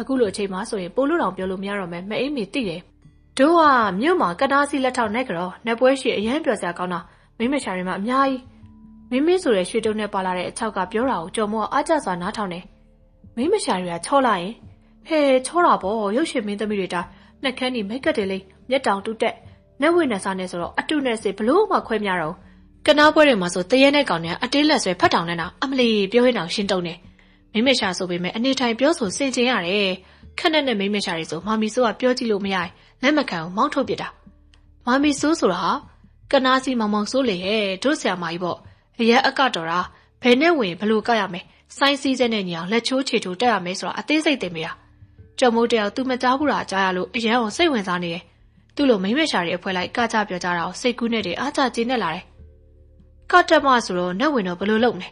အခုလိုအချိန်မှဆိုရင်ပိုလို့တောင်ပြောလို့မရတော့မဲမအေးမီသိတယ် တို့ကမြို့မှာကတားစီလက်ထောက်နဲ့ကြောနက်ပွဲရှိအရန်ပြောစရာကောင်းတာမိမရှာတွေမှာအများကြီးမိမဆိုတဲ့ရွှေတုံးနဲ့ပါလာတဲ့အချောက်ကပြောတာကိုကြုံမိုးကအားကျစွာနားထောင်တယ်မိမရှာတွေကချောလိုက်ရင်ဟဲချောတာပေါ့ရုပ်ရှင်မင်းသမီးတွေတိုင်းနှက်ခမ်းနေမိတ်ကတ်တယ်လေမျက်တောင်တူးတက်နှက်ဝိနဆာနဲ့ဆိုတော့အတုနဲ့စစ်ဘလို့မှခွဲမြတော့ကနာပွဲတွေမှာဆိုတရဲနဲ့ကောင်နဲ့အတေးလက်ဆွဲဖတ်တောင်နေတာအမလီပြောရင်းအောင်ရှင်းတုံနေမိမရှာဆိုပေမဲ့အနေထိုင်ပြောဆိုစင်ကျင်ရတယ် ခက်နဲ့နဲ့မိမရှာတွေဆိုမာမီဆိုကပြောကြည့်လို့မရရင်လက်မခံအောင်မောင်းထုတ်ပစ်တာမာမီဆိုးဆိုတာဟာကနာစီမောင်မောင်ဆိုးလေဟဲ့တို့ဆရာမကြီးပေါ့အရက်အကတော်တာဘယ်နဲ့ဝင်ဘလို့ကောက်ရမယ်စိုင်းစည်းစဲနဲ့ညီအောင်လက်ချိုးချေထိုးတက်ရမယ်ဆိုတာအသေးစိတ်သိမိတာကြုံမိုးတယောက်သူမကြားဘူးတာကြားရလို့အရန်အောင်စိတ်ဝင်စားနေတယ်သူ့လိုမိမရှာတွေအဖွဲလိုက်ကကြပြောကြတာကိုစိတ်ကူးနဲ့တည်းအားကြကျင်းနေလာတယ်ကတက်မဆိုတော့နှက်ဝင်တော့ဘလို့လုပ်နေ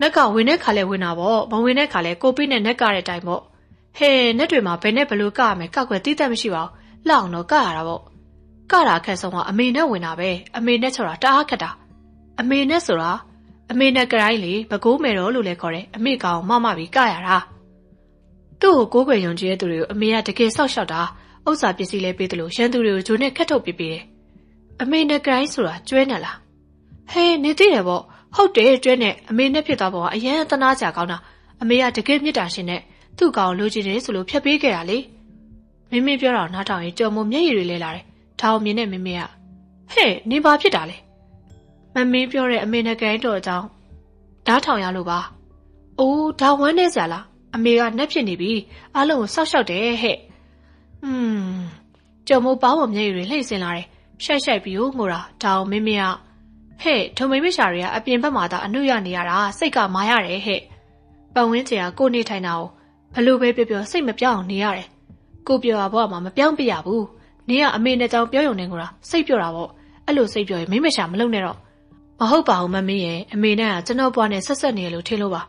နက်ကဝင်တဲ့ခါလဲဝင်တာပေါ့မဝင်တဲ့ခါလဲကိုပိနဲ့နက်ကတဲ့အတိုင်းပေါ့ ဟဲနက်တွေမှာဘယ်နဲ့ဘလို့ကရမယ်ကောက်ွယ်တိတက်မရှိပါဘူးလောက်အောင်တော့ကရတာပေါ့ကတာခက်ဆုံးကအမေနဲ့ဝင်တာပဲအမေနဲ့ဆိုတာတအားခက်တာအမေနဲ့ဆိုတာအမေနဲ့ကြိုင်းလေဘကိုးမယ်တော့လို့လည်းခေါ်တယ်အမေကောင်မမပြီးကရတာသူ့ကိုကိုးကွယ်ယုံကြည်တဲ့သူတွေကိုအမေကတကယ်ဆောက်ရှောက်တာဥစ္စာပစ္စည်းလေးပေးတယ်လို့ရန်သူတွေကိုဂျိုနဲ့ခတ်ထုတ်ပြပေးတယ်အမေနဲ့ကြိုင်းဆိုတာကျွဲနေလားဟဲနေသိတယ်ပေါ့ဟုတ်တယ်ကျွဲနဲ့အမေနဲ့ဖြစ်သွားပေါ်ကအရန်သနာကြကောင်းတာအမေကတကယ်မြစ်တာရှင်နဲ့ သူ့ကောင်လိုချင်တယ်ဆိုလို့ဖြတ်ပေးခဲ့တာလေမင်းမင်းပြောတော့နားထောင်ရင်ကြော်မမျက်ရည်တွေလဲလာတယ်ဒါအောင်မြင်တဲ့မင်းမင်းကဟဲ့နေပါဖြစ်တာလေမမင်းပြောတဲ့အမေနဲ့ကိုင်းတော်အကြောင်းဓားထောင်ရလို့ပါ။အိုးဒါဝမ်းနေစရာလား။အမေကနှက်ဖြစ်နေပြီ။အားလုံးကိုစောက်ရှောက်တယ်ဟဲ့။อืมကြုံမိုးပေါင်းပေါ်မျက်ရည်တွေလှိမ့်စင်လာတယ်။ရှိုက်ရှိုက်ပြီးဟိုငိုတာဒါအောင်မင်းမင်းကဟဲ့ထုံမိမရှာတွေကအပြင်ဘက်မှာသာအနှုတ်ရနေရတာစိတ်ကမာရတယ်ဟဲ့။ပတ်ဝန်းကျင်ကကိုနေထိုင်တာကို ဘလို့ပဲပြောပြောစိတ်မပြောင်းအောင်နေရတယ်။ကိုပြောတာဘောကမှမပြောင်းပြရဘူး။နေကအမေနဲ့ကြောင်ပြောရုံနဲ့ကိုတာစိတ်ပြောတာပေါ့။အဲ့လိုစိတ်ပြောရင်မိမရှာမလုံနဲ့တော့မဟုတ်ပါဘူးမမင်းရဲ့အမေနဲ့ကကျွန်တော်ဘွားနဲ့ဆက်ဆက်နေရလို့ထင်လို့ပါ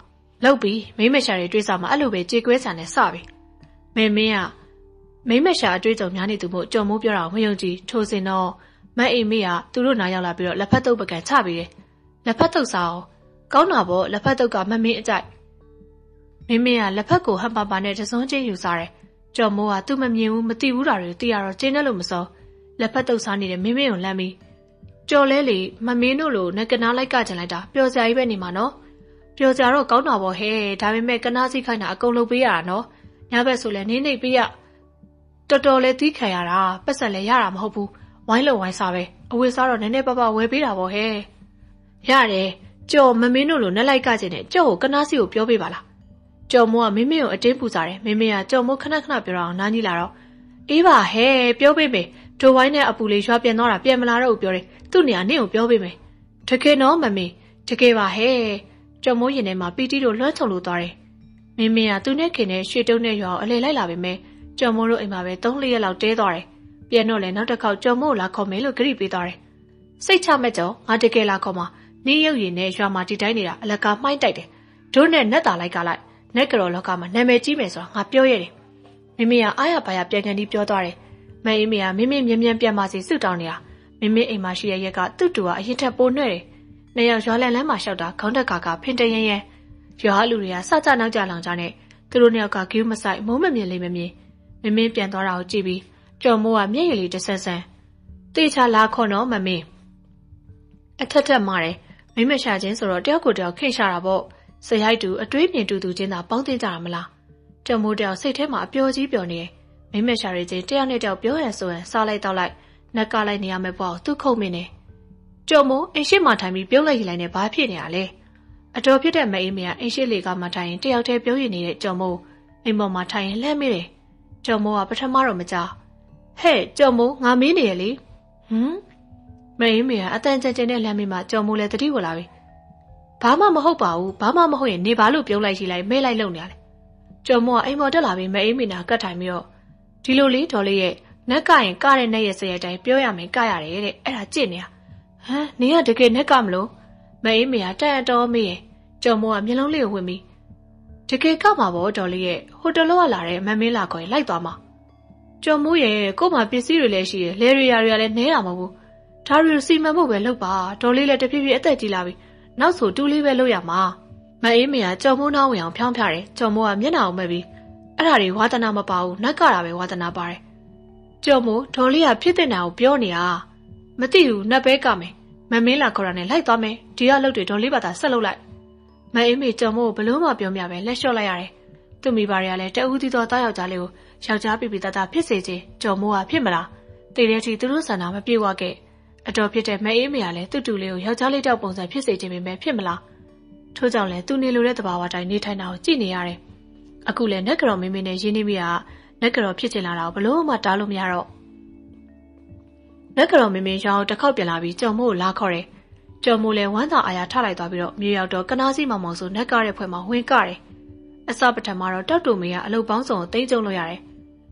လောက်ပြီမိမရှာတွေတွေးစားမှအဲ့လိုပဲကြေကွဲဆန်နဲ့စပြီမေမင်းကမိမရှာအတွေ့အကြုံများနေသူမို့ကြုံမိုးပြောတာမယုံကြည်ထိုးစင်တော့မအိမ်မေကသူတို့နားရောက်လာပြီးတော့လက်ဖက်တုပ်ပကံချပြီးတယ်လက်ဖက်တုပ်စားအောင်ကောင်းတာပေါ့လက်ဖက်တုပ်ကမမင်းအကြိုက် မင်းမင်းကလက်ဖက်ကိုဟန်ပါပါနဲ့တစုံချင်းယူစားတယ်ကြော်မိုးကသူ့မမြင်ဘူးမသိဘူးတာတွေသိရတော့ကျင်းတယ်လို့မစောလက်ဖက်တုပ်စားနေတဲ့မင်းမင်းကိုလမ်းပြီးကြော်လဲလေမမင်းတို့လိုနဲ့ကနားလိုက်ကကြင်လိုက်တာပျော်စရာကြီးပဲနေမှာနော်ပျော်စရာတော့ကောင်းတာပေါ့ဟဲ့ဒါပေမဲ့ကနားစီခိုင်းတာအကုန်လုပ်ပေးရတာနော်ညဘက်ဆိုလဲနေနေပေးရတော်တော်လေးသီးခံရတာပတ်စံလဲရတာမဟုတ်ဘူးဝိုင်းလို့ဝိုင်းစားပဲအဝေစားတော့နည်းနည်းပါးပါးဝယ်ပေးတာပေါ့ဟဲ့ရတယ်ကြော်မမင်းတို့လိုနဲ့လိုက်ကကြင်နဲ့ကြော်ကိုကနားစီကိုပြောပေးပါလား ကြော်မိုးကမင်းမင်းကိုအတင်းပူစားတယ်မင်းမင်းကကြော်မိုးခဏခဏပြောတော့နားကြီးလာတော့အေးပါဟဲ့ပြောပေးမယ်ဒိုဝိုင်းနဲ့အပူလေးရွာပြန်တော့တာပြန်မလာတော့ဘူးပြောတယ်သူ့နေရာနင့်ကိုပြောပေးမယ်တကယ်တော့မမေတကယ်ပါဟဲ့ကြုံမိုးရင်ထဲမှာပီတီတို့လွှမ်းချုံလို့သွားတယ်မင်းမင်းကသူနဲ့ခင်နဲ့ရွှေတုံးနဲ့ရွာကိုအလေလိုက်လာပေမဲ့ကြုံမိုးတို့အိမ်မှာပဲ၃လရက်လောက်တဲသွားတယ်ပြန်တော့လဲနောက်တစ်ခေါက်ကြုံမိုးလာခေါ်မယ်လို့ကြိပေးသွားတယ်စိတ်ချမဲ့ကြောငါတကယ်လာခေါ်မှာနင်းရုပ်ရည်နဲ့ရွာမှာတီတိုင်းနေတာအလကားမှိုင်းတိုက်တယ်တို့နဲ့နက်တာလိုက်ကလိုက် နက်ကတော်လောကမှာနာမည်ကြီးမယ်ဆိုတာငါပြောရတယ်မမေကအားရပါရပြန်ကန်ပြီးပြောသွားတယ်မအေးမေကမင်းမင်းမြ мян ပြန်ပါစီစုတောင်းနေတာမင်းမင်းအိမ်မှာရှိတဲ့ရက်ကသူ့တူကအရင်ထက်ပိုနှဲ့တယ်။နှစ်ယောက်ရွာလန်လန်းမှာရှောက်တာခေါင်းတက်ကာကဖင်တရရန်ရွာလူတွေကစကြနောက်ကြလောင်ကြနဲ့သူတို့နှစ်ယောက်ကဂူးမဆိုင်မုံမမြင်လေးမမြင်မင်းမင်းပြန်သွားတာကိုကြည့်ပြီးကြော်မိုးကမျက်ရည်လေးတစ်ဆန်းဆန်းတေချာလာခေါ်တော့မမင်းအထက်ထက်မာတယ်မိမရှာချင်းဆိုတော့တယောက်ကိုတယောက်ခင်ရှာတာပေါ့ စရိုက်တူအတွေးမြင်တူတူချင်းသာပေါင်းတင်ကြတာမလားကြော်မိုးတယောက်စိတ်ထဲမှာအပျော်ကြီးပျော်နေတယ်မိမရှာရီချင်းတယောက်နဲ့တယောက်ပြောရဆိုရင်စားလိုက်တော့လိုက်နှက်ကလိုက်နေရမယ့်ပေါ့သူခုတ်မိနေကြုံမို့အိမ်ရှိမှထိုင်ပြီးပြုံးလိုက်ရလိုက်နဲ့ဘာဖြစ်နေရလဲအတော်ဖြစ်တဲ့မအေးမရအိမ်ရှိလေကမှထိုင်ရင်တယောက်တည်းပြုံးရနေတဲ့ကြုံမို့အိမ်ပေါ်မှာထိုင်ရင်လှမ်းမိတယ်ကြုံမို့ကပထမတော့မကြဟဲ့ကြုံမို့ငါမင်းနေရလေဟမ်မအေးမရအတန်ကြင်ကြင်နဲ့လှမ်းမိမှကြုံမို့လည်းတတိဝလာပြီ ဘာမှမဟုတ်ပါဘူးဘာမှမဟုတ်ရင်နေပါလို့ပြုံးလိုက်ရှိလိုက်မဲလိုက်လုံနေရတယ်ကြုံမို့ကအိမ်ပေါ်တက်လာပြီးမအေးမနာကတ်ထိုင်ပြီးတော့ဒီလိုလေးဒေါ်လေးရဲ့နက်ကရင်ကတဲ့နဲ့ရဲ့စရိုက်တိုင်းပြောရမယ်ကရတယ်တဲ့အဲ့ဒါကြည့်နေရဟမ်နင်ကတကယ်နက်ကမလို့မအေးမေကတက်တော်မေးရဲ့ကြော်မိုးကမျက်လုံးလေးကိုဝင်ပြီးတကယ်ကမှာပေါ့ဒေါ်လေးရဲ့ဟိုတလောကလာတဲ့မမင်းလာခေါ်ရင်လိုက်သွားမှာကျော်မိုးရဲ့ကို့မှာပစ္စည်းတွေလည်းရှိတယ်လဲရီယာတွေကလည်းနဲတာမဟုတ်ဘူးဒါရီစီမံဖို့ပဲလုပ်ပါဒေါ်လေးလည်းတဖြည်းဖြည်းအသက်ကြီးလာပြီ နောက်ဆိုတူးလေးပဲလုပ်ရမှာမအေးမရကျော်မိုးနှောင်းဝင်အောင်ဖြောင်းဖြတယ်ကျော်မိုးကမျက်နှာအောင်မဲ့ပြီးအဲ့ဒါတွေဝါသနာမပါဘူးနက်ကတာပဲဝါသနာပါတယ်ကျော်မိုးဒေါ်လေးကဖြစ်တဲ့နာကိုပြောနေတာမသိဘူးနတ်ပဲကမယ်မမင်းလာခေါ်တာနဲ့လိုက်သွားမယ်ဒီကလုပ်တွေဒေါ်လေးပါသာဆက်လုပ်လိုက်မအေးမေကျော်မိုးဘလို့မှပြောမြပဲလက်လျှော့လိုက်ရတယ်သူမိပါတွေကလည်းတအူးသီးသောတားယောက်ျားလေးကိုယောက်ျားပြပြတတဖြစ်စေခြင်းကျော်မိုးကဖြစ်မလားတည်တဲ့အထိသူတို့ဆန္ဒမပြေဝခဲ့ အတော်ဖြစ်တဲ့မအေးမေကလည်းသူ့တူလေးကိုယောက်ျားလေးတောက်ပုံစံဖြစ်စေခြင်းပဲဖြစ်မလားထို့ကြောင့်လည်းသူနေလိုတဲ့သဘာဝတိုင်းနေထိုင်တာကိုကြည့်နေရတယ်အခုလည်းနက်ကတော်မင်းမင်းနဲ့ရင်းနှီးမိတာနက်ကတော်ဖြစ်ချင်လာတာကိုဘလို့မှတားလို့မရတော့နက်ကတော်မင်းမင်းရောင်းတစ်ခေါက်ပြန်လာပြီးကျော်မိုးကိုလာခေါ်တယ်ကျော်မိုးလည်းဝမ်းသာအားရထလိုက်သွားပြီးတော့မြေရောက်တော့ကနာစီမောင်မောင်ဆိုနက်ကားတဲ့ဖွဲ့မှာဝင်ကတယ်အစပထမတော့တောက်တူမေကအလုတ်ပေါင်းစုံကိုသိမ့်ကျုံလို့ရတယ်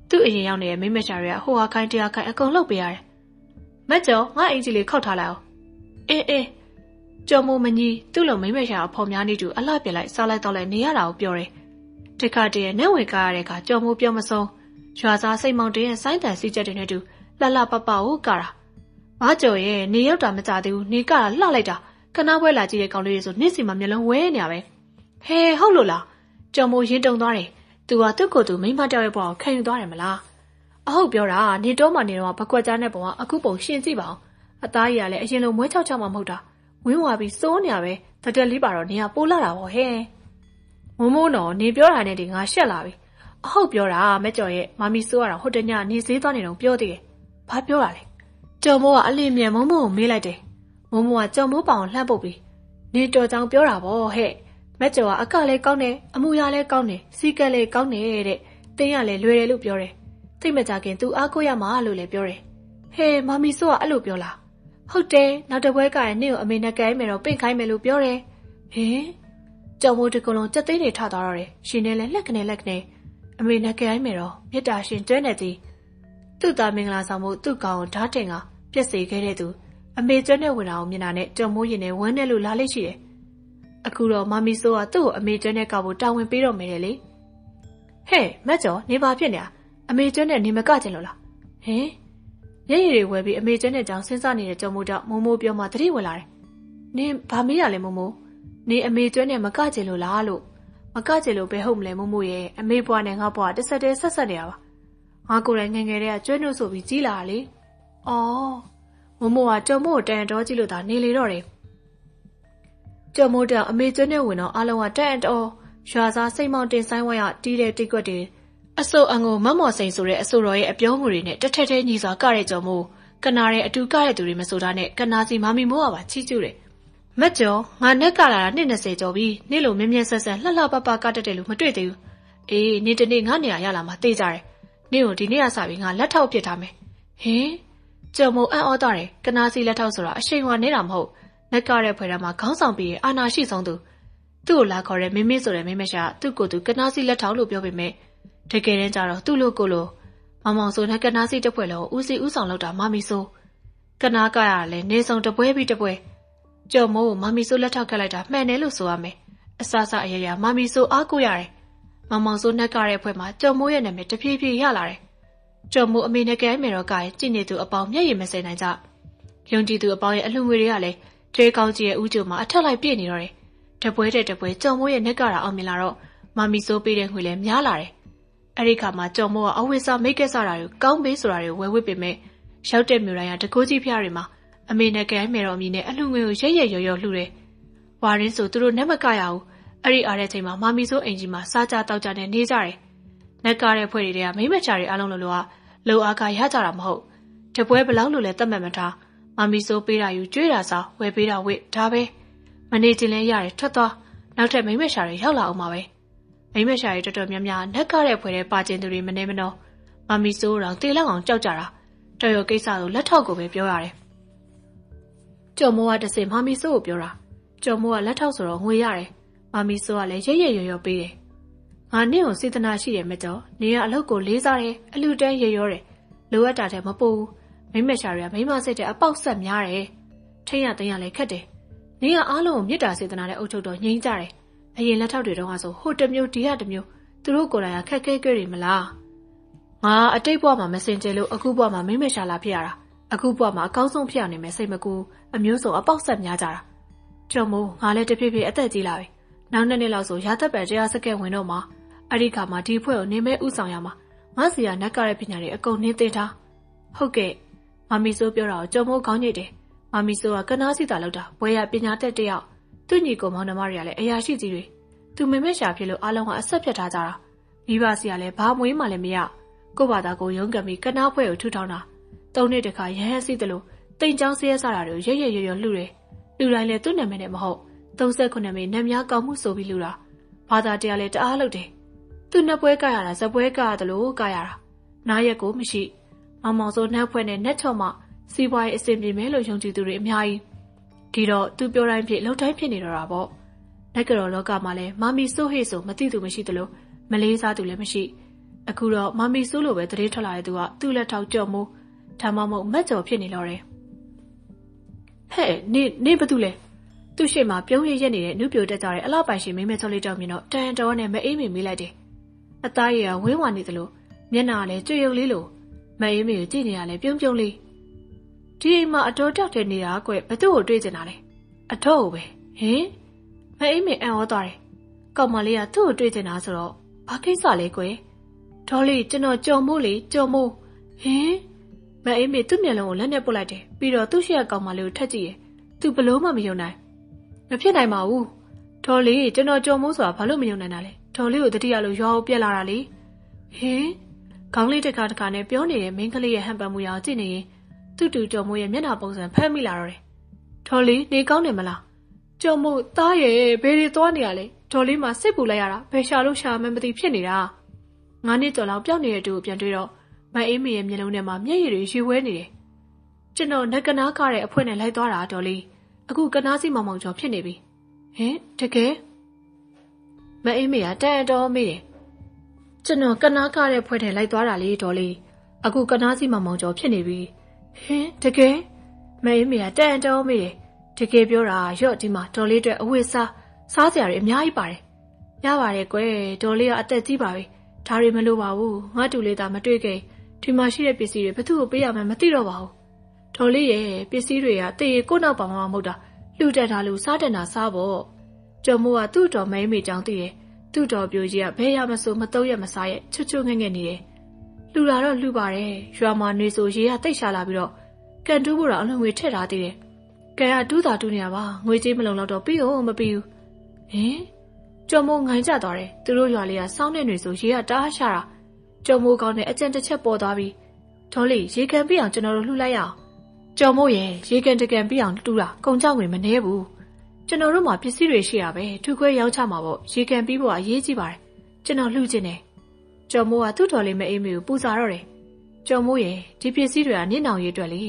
သူ့အရင်ရောက်နေတဲ့မိမရှာတွေကဟိုဟာခိုင်းတရားခိုင်းအကုန်လုပ်ပေးရတယ် မက်ကျော်ငါအင်ကြီးလေးခောက်ထားလိုက်အောင်အေးအေးကျော်မိုးမကြီးသူ့လိုမိမရှာအဖော်များနေတူအလှပြလိုက်စားလိုက်တော့လိုက်နေရတာကိုပြောတယ်တခါတည်းနဲ့ဝင်ကားရတဲ့အခါကြော်မိုးပြောမဆုံးရွာသားစိတ်မောင်တင်းရဲ့စိုင်းတန်စီချက်တွေနဲ့တူလှလှပပကိုကာတာ။ဘာကြော်ရဲ့နေရောက်တာမကြသေးဘူးနေကတာလှလိုက်တာခဏပွဲလာကြည့်တဲ့ကောင်လေးတွေဆိုနေ့စီမှာမျက်လုံးဝဲနေရပဲ။ဟဲဟုတ်လို့လားကြော်မိုးရင်တုံသွားတယ်။ तू ကသူ့ကိုယ်သူမိမတောက်ရဲ့ဘဝကိုခံယူသွားတယ်မလား။ အဟုတ်ပြောတာနေတော့မှနေတော့ဘကွက်ကြားနဲ့ပုံကအခုပုံရှင်ကြည့်ပါအောင်။အသားကြီးကလည်းအရင်လိုမွဲချောက်ချောက်မှမဟုတ်တာ။ဝင်းဝါပြီးစိုးနေရပဲတတက်လေးပါတော့နေကပိုးလာတာပေါ့ဟဲ့။မိုးမိုးနော်နေပြောတာနဲ့ဒီငါရှက်လာပြီအဟုတ်ပြောတာမကြော်ရဲ့မမီဆိုးရတာဟိုတညနေစည်းသွားနေတော့ပြောသေးတယ်ဘာပြောတာလဲကြော်မိုးကအလင်းမြန်မုံမိုးကိုမေးလိုက်တယ်မုံမိုးကကြော်မိုးပောင်လှမ်းပုတ်ပြီးနေတော်ကြောင်ပြောတာဗောဟဲ့မက်ကျော်ကအကလည်းကောင်းတယ်အမူအရာလည်းကောင်းတယ်စီကက်လည်းကောင်းတယ်တဲ့တင်းရလည်းလွယ်တယ်လို့ပြောတယ် သိမကြခင်သူအားကိုရမှာလို့လည်းပြောတယ်ဟဲမမီဆိုးကအဲ့လိုပြောလားဟုတ်တယ်နောက်တစ်ပွဲကရင်နေ့ကိုအမေနဲ့ကဲမယ်တော့ပင့်ခိုင်းမယ်လို့ပြောတယ်ဟင်ကြော်မိုးတကလုံးကြက်သိန်းတွေထသွားတော့တယ်ရှင်နဲ့လည်းလက်ကနေလက်ကနေအမေနဲ့ကြိုင်းမယ်တော့မြစ်တာရှင်ကျွဲနေသည်သူ့သားမင်္ဂလာဆောင်မှုသူ့ကောင်ဓာတ်တင်ကပြက်စေခဲ့တဲ့သူအမေကျွဲနဲ့ဝင်တာကိုမြင်တာနဲ့ကြော်မိုးရင်နဲ့ဝမ်းနဲ့လို့လာလိမ့်ရှိတယ်အခုတော့မမီဆိုးကသူ့ကိုအမေကျွဲနဲ့ကောက်ဖို့တာဝန်ပေးတော့မယ်လေဟဲ့မက်ကျော်နေပါဖြစ်နေတာ အမေကျွဲနဲ့နေမကကျင်လို့လားဟင်မျက်ရည်တွေဝယ်ပြီးအမေကျွဲနဲ့ကြောင်စဉ်းစားနေတဲ့ကြော်မိုးကြောင့်မိုးမိုးပြောမှတတိဝင်လာတယ်နင်ဘာမေးရလဲမိုးမိုးနေအမေကျွဲနဲ့မကကြင်လို့လားလို့မကကြင်လို့ပဲဟုတ်မလဲမမို့ရဲ့အမေဘွားနဲ့ငါဘွားတစ်ဆက်တည်းဆက်ဆက်နေတာပါငါကိုယ်တိုင်ငငယ်တည်းကကျွဲနှုတ်ဆိုပြီးကြီးလာတာလေအော်မမို့ကကြုံမို့တန်တော်ကြီးလို့သာနေလေတော့တယ်ကြုံမို့တောင်အမေကျွဲနဲ့ဝင်တော့အလုံးကတန်တော်ရွာသားစိတ်မောင်တင်ဆိုင်ဝိုင်းကတီးတဲ့တိတ်ကွက်တွေ အစုပ်အငုံမမော်စိန်ဆိုတဲ့အဆိုတော်ရဲ့အပြောမှုတွေနဲ့တထက်ထဲညီစွာကတဲ့ကြုံမို့ကနာရဲ့အတူကတဲ့သူတွေမဆိုတာနဲ့ကနာစီမမီမိုးကပါချီးကျူးတယ်မက်ကျော်ငါနဲ့ကလာတာနှစ်20ကျော်ပြီနေ့လိုမြင်းမြန်းဆက်ဆက်လှလှပပကတတ်တယ်လို့မတွေ့သေးဘူးအေးနေ့တနေ့ငါနေရာရလာမှသိကြတယ်နေ့ကိုဒီနေ့ကစပြီးငါလက်ထောက်ပစ်ထားမယ်ဟင်ကျော်မုံအံ့ဩတာတယ်ကနာစီလက်ထောက်ဆိုတာအရှိန်ဝါနေတာမဟုတ်နက်ကတဲ့ဖွဲထဲမှာခေါင်းဆောင်ပြီးအာနာရှိဆုံးသူသူ့ကိုလာခေါ်တဲ့မင်းမင်းဆိုတဲ့မင်းမရှာသူ့ကိုယ်သူကနာစီလက်ထောက်လို့ပြောပေမဲ့ တကယ်တမ်းကျတော့သူ့လိုကိုလိုမောင်မောင်ဆိုနဲ့ကနာစီတစ်ဖွဲ့လုံးဦးစီဦးဆောင်လောက်တာမမီဆိုကနာကရလဲနေဆောင်တပွဲပြီးတပွဲကျော်မိုးကိုမမီဆိုးလက်ထောက်ခတ်လိုက်တာမှန်တယ်လို့ဆိုရမယ်။အဆအဆအရရမမီဆိုးအားကိုရတယ်။မောင်မောင်ဆိုးနှက်ကတဲ့ဖွဲ့မှာကျော်မိုးရဲ့နာမည်တဖြည်းဖြည်းရလာတယ်။ကျော်မိုးအမေနဲ့ကဲမယ်တော့ကဲကြည့်နေသူအပေါင်းမျက်ရည်မစဲနိုင်ကြ။ယုံကြည်သူအပေါင်းရဲ့အလှငွေတွေကလည်းဒဲကောင်းကြီးရဲ့ဥကြုံမှာအထက်လိုက်ပြည့်နေတော့တယ်။တပွဲတဲ့တပွဲကျော်မိုးရဲ့နှက်ကတာအောင်မြင်လာတော့မမီဆိုးပေးတဲ့ငွေလည်းများလာတယ်။ အဲ့ဒီခါမှာကျော်မိုးကအဝိစာမိတ်ကက်စားတာတွေကောင်းပေးဆိုတာတွေဝယ်ဝစ်ပေမဲ့ရောက်တဲ့မြို့တိုင်းကတကိုးကြီးဖျားတွေမှာအမေနဲ့ကဲမေတော်မီနဲ့အလှငွေကိုရဲရဲရော်ရော်လှူတယ်။ဝါရင်းဆိုသူတို့နက်မကရဘူး။အဲ့ဒီအားတဲ့ချိန်မှာမာမီဆိုးအင်ကြီးမှာစားကြတောက်ကြနဲ့နေကြတယ်။နက်ကားတဲ့ဖွဲ့တွေကမိမချာတွေအားလုံးလိုလိုကလုံအားကရကြတာမဟုတ်။တပွဲဘလောက်လိုလဲတတ်မှတ်မထား။မာမီဆိုးပေးတာယူကျွေးတာစားဝယ်ပေးတာဝစ်ဒါပဲ။မနေချင်လဲရတယ်ထွက်သွား။နောက်ထပ်မိမချာတွေရောက်လာအောင်ပါပဲ။ မိမချာတွေတော်တော်များများနက်ကားတဲ့ဖွဲ့တွေပါကျင်သူတွေမနေမနှောမာမီဆိုးတော့တေလောက်အောင်ကြောက်ကြတာ။တော်ရကိစ္စကိုလက်ထောက်ကိုပဲပြောရတယ်။ကျော်မိုးကတစင်မမီဆိုးကိုပြောတာကျော်မိုးကလက်ထောက်ဆိုတော့ငွေရတယ်မမီဆိုးကလည်းရဲရဲရော်ရော်ပေးတယ်ငါနင့်ကိုစေတနာရှိတယ်မကျော်နေရအလုပ်ကိုလေးစားတယ်အလူတန်းရေရောတယ်လိုအပ်တာတဲ့မပူမိမရှာတွေကမိမစိတ်တဲ့အပေါက်ဆက်များတယ်ထိရသိရလည်းခက်တယ်နေရအားလုံးကိုမေတ္တာစေတနာနဲ့အုပ်ချုပ်တော့ငြိမ်းကြတယ် အရင်လက်ထောက်တွေတော့ဆိုဟိုတမျိုးဒီရတမျိုးသူတို့ကိုယ်တိုင်ကခက်ခဲကြွတွေမလားငါအတိတ်ဘဝမှာမစင်ကြလို့အခုဘဝမှာမိမရှာလာဖြစ်ရတာအခုဘဝမှာအကောင်းဆုံးဖြစ်ရနေမယ်စိတ်မကူအမျိုးစုံအပေါက်ဆက်များကြတာကျော်မိုးငါလည်းတဖြည်းဖြည်းအသက်ကြီးလာပြီနောက်နှစ်နှစ်လောက်ဆိုရာသက်ပံတရားစကဲဝင်တော့မှအဲ့ဒီခါမှာဒီဖွဲ့ကိုနေမဲဥဆောင်ရမှာငါစီကနက်ကတဲ့ပညာတွေအကုန်နှင်းသိထားဟုတ်ကဲ့မမီဆိုးပြောတာကိုကျော်မိုးကောင်းညစ်တယ်မမီဆိုးကကနားစီတာလောက်တာဘွဲရပညာတက်တယောက် သူ့ညီကောင်မောင်နှမတွေကလည်းအရာရှိကြီးတွေသူမမဲရှာဖြစ်လို့အားလုံးကအဆက်ဖြတ်ထားကြတာမိဘစီကလည်းဘာမွေးမှလည်းမရကို့ဘာသာကိုရုန်းကန်ပြီးကနားဖွဲ့ကိုထူထောင်တာသုံးနှစ်တခါရဟန်းစီတယ်လို့တိမ်ချောင်းစရဲစားတာတွေရရရရလှူတယ်လူတိုင်းလည်းသူ့နာမည်နဲ့မဟုတ်39မိနတ်များကောင်းမှုဆိုပြီးလှူတာဘာသာတရားလည်းတအားလုပ်တယ်သူနှစ်ပွဲကရတာဇပွဲကရတယ်လို့ကရတာနားရက်ကိုမရှိ မောင်မောင်စိုးနှက်ဖွဲ့နဲ့နှက်ချော့မှစီးပွားရေးအဆင်ပြေမယ်လို့ယုံကြည်သူတွေအများကြီး ဒီတော့သူပြောတိုင်းဖြစ်လှုပ်တိုင်းဖြစ်နေတော့တာပေါ့လက်ကြော်လောကမှာလည်းမမီဆိုးဟေ့ဆိုမသိသူမရှိသလိုမလေးစားသူလည်းမရှိအခုတော့မမီဆိုးလိုပဲတရေထွက်လာတဲ့သူကသူ့လက်ထောက်ကြော့မိုးဒါမှမဟုတ်မက်ကြော်ဖြစ်နေတော့တယ်ဟဲ့နေနေဘာတူလဲသူ့ရှေ့မှာပြုံးရရက်နေတဲ့နုပြိုတက်ကြတဲ့အလှပိုင်ရှင်မိမဲချောလေးတောင်မြင်တော့တန်တော်နဲ့မအေးမီမေးလိုက်တယ်အသားရည်ကဝင်းဝါနေသလိုမျက်နှာလည်းကြွရုပ်လေးလိုမအေးမီကိုကြည့်နေရလဲပြုံးပြုံးလေး ဒီအိမ်မှာအတော်တောက်တဲ့နေတာကွဘသူ့ကိုတွေးကျင်တာလဲအတော့ကိုပဲဟင်မအေးမီအံ့ဩသွားတယ်ကောင်မလေးကသူ့ကိုတွေးကျင်တာဆိုတော့ဘာကိစ္စလဲကွဒေါ်လေးကျွန်တော်ကြုံမို့လေကြုံမို့ဟင်မအေးမေသူ့မျက်လုံးကိုလက်နဲ့ပုတ်လိုက်တယ်ပြီးတော့သူ့ရှေ့ကကောင်မလေးကိုထက်ကြည့်တယ်သူဘလို့မှမယုံနိုင်မဖြစ်နိုင်ပါဘူးဒေါ်လေးကျွန်တော်ကြုံမို့ဆိုတာဘာလို့မယုံနိုင်တာလဲဒေါ်လေးကိုတတိယလို့ရွာကိုပြက်လာတာလေဟင်ခေါင်းလေးတစ်ခါတစ်ခါနဲ့ပြောနေတဲ့မင်းကလေးရဲ့ဟန်ပန်မှုရောကြည့်နေရင် သူ့တူကြုံမို့ရဲ့မျက်နှာပုံစံဖမ်းမိလာတော့တယ်ဒေါ်လေးနေကောင်းတယ်မလားကြုံမို့သားရဲ့ဘယ်တွေသွားနေရလဲဒေါ်လေးမှစိတ်ပူလိုက်ရတာဘယ်ရှာလို့ရှာမှမသိဖြစ်နေတာငါးနှစ်ကျော်လောက်ပျောက်နေတဲ့တူကိုပြန်တွေ့တော့မအေးမီရဲ့မျက်လုံးထဲမှာမျက်ရည်တွေရွှေဝဲနေတယ်။ကျွန်တော်ငကနာကားတဲ့အဖွဲနဲ့လိုက်သွားတာတော်လေးအခုကနားစီမောင်မောင်ကျော်ဖြစ်နေပြီ။ဟင်တကယ်မအေးမီကတန်တော်မေးတယ်။ကျွန်တော်ကနာကားတဲ့ဖွဲနဲ့လိုက်သွားတာလေတော်လေးအခုကနားစီမောင်မောင်ကျော်ဖြစ်နေပြီ။ ဟင်တကယ်မအေးမီကတန်တော်မေးတယ်။တကယ်ပြောတာရော့ဒီမှာတော်လေးအတွက်အဝတ်စားစားစရာတွေအများကြီးပါတယ်။ရပါတယ်ကွယ်တော်လေးကအသက်ကြီးပါပြီ။ဒါတွေမလိုပါဘူးငါတူလေးသာမတွေ့ခဲ့ဒီမှာရှိတဲ့ပစ္စည်းတွေဘသူ့ကိုပေးရမှန်းမသိတော့ပါဘူး။ဒေါ်လေးရဲ့ပစ္စည်းတွေကတေးကိုနောက်ပါမှမဟုတ်တာလူတက်တာလူစားတက်တာစားဖို့ကျော်မိုးကသူ့တော်မဲမေကြောင်းသိတယ်။သူ့တော်ပြိုကြီးကဘဲရမစိုးမတုံးရမစားရဲ့ချွတ်ချွတ်ငဲ့ငဲ့နေတယ်။ လူလာတော့လူပါတယ်။ရွာမှာနေဆိုရေကတိတ်ရှာလာပြီးတော့ကန်တူးဖို့တော့အလွန်ငွေထည့်ထားသေးတယ်။ကန်ကတူးတာတူးနေရပါငွေကြေးမလုံလောက်တော့ပြီးအောင်မပြီးဘူး။ဟင်ကျော်မိုးငိုင်းကြသွားတယ်။သူတို့ရွာလေးကစောင်းနေနေဆိုရေကတအားရှာတာ။ကျော်မိုးကောင်းတဲ့အကြံတစ်ချက်ပေါ်သွားပြီးဒေါ်လေးရေကန်ပြအောင်ကျွန်တော်တို့လှူလိုက်ရအောင်ကျော်မိုးရဲ့ရေကန်တကန်ပြအောင်တူတာကုန်ကြဝင်မနေဘူးကျွန်တော်တို့မှာပစ္စည်းတွေရှိရပဲထူခွဲရောင်းချမှာပေါ့ရေကန်ပြီးဖို့အရေးကြီးပါတယ်ကျွန်တော်လှူခြင်းတယ် ကျော်မိုးကသူ့တော်လေးမအေးမေကိုပူဇာတော့တယ်ကျော်မိုးရဲ့ဒီပစ္စည်းတွေကနင့်နောင်ရေးအတွက်လေ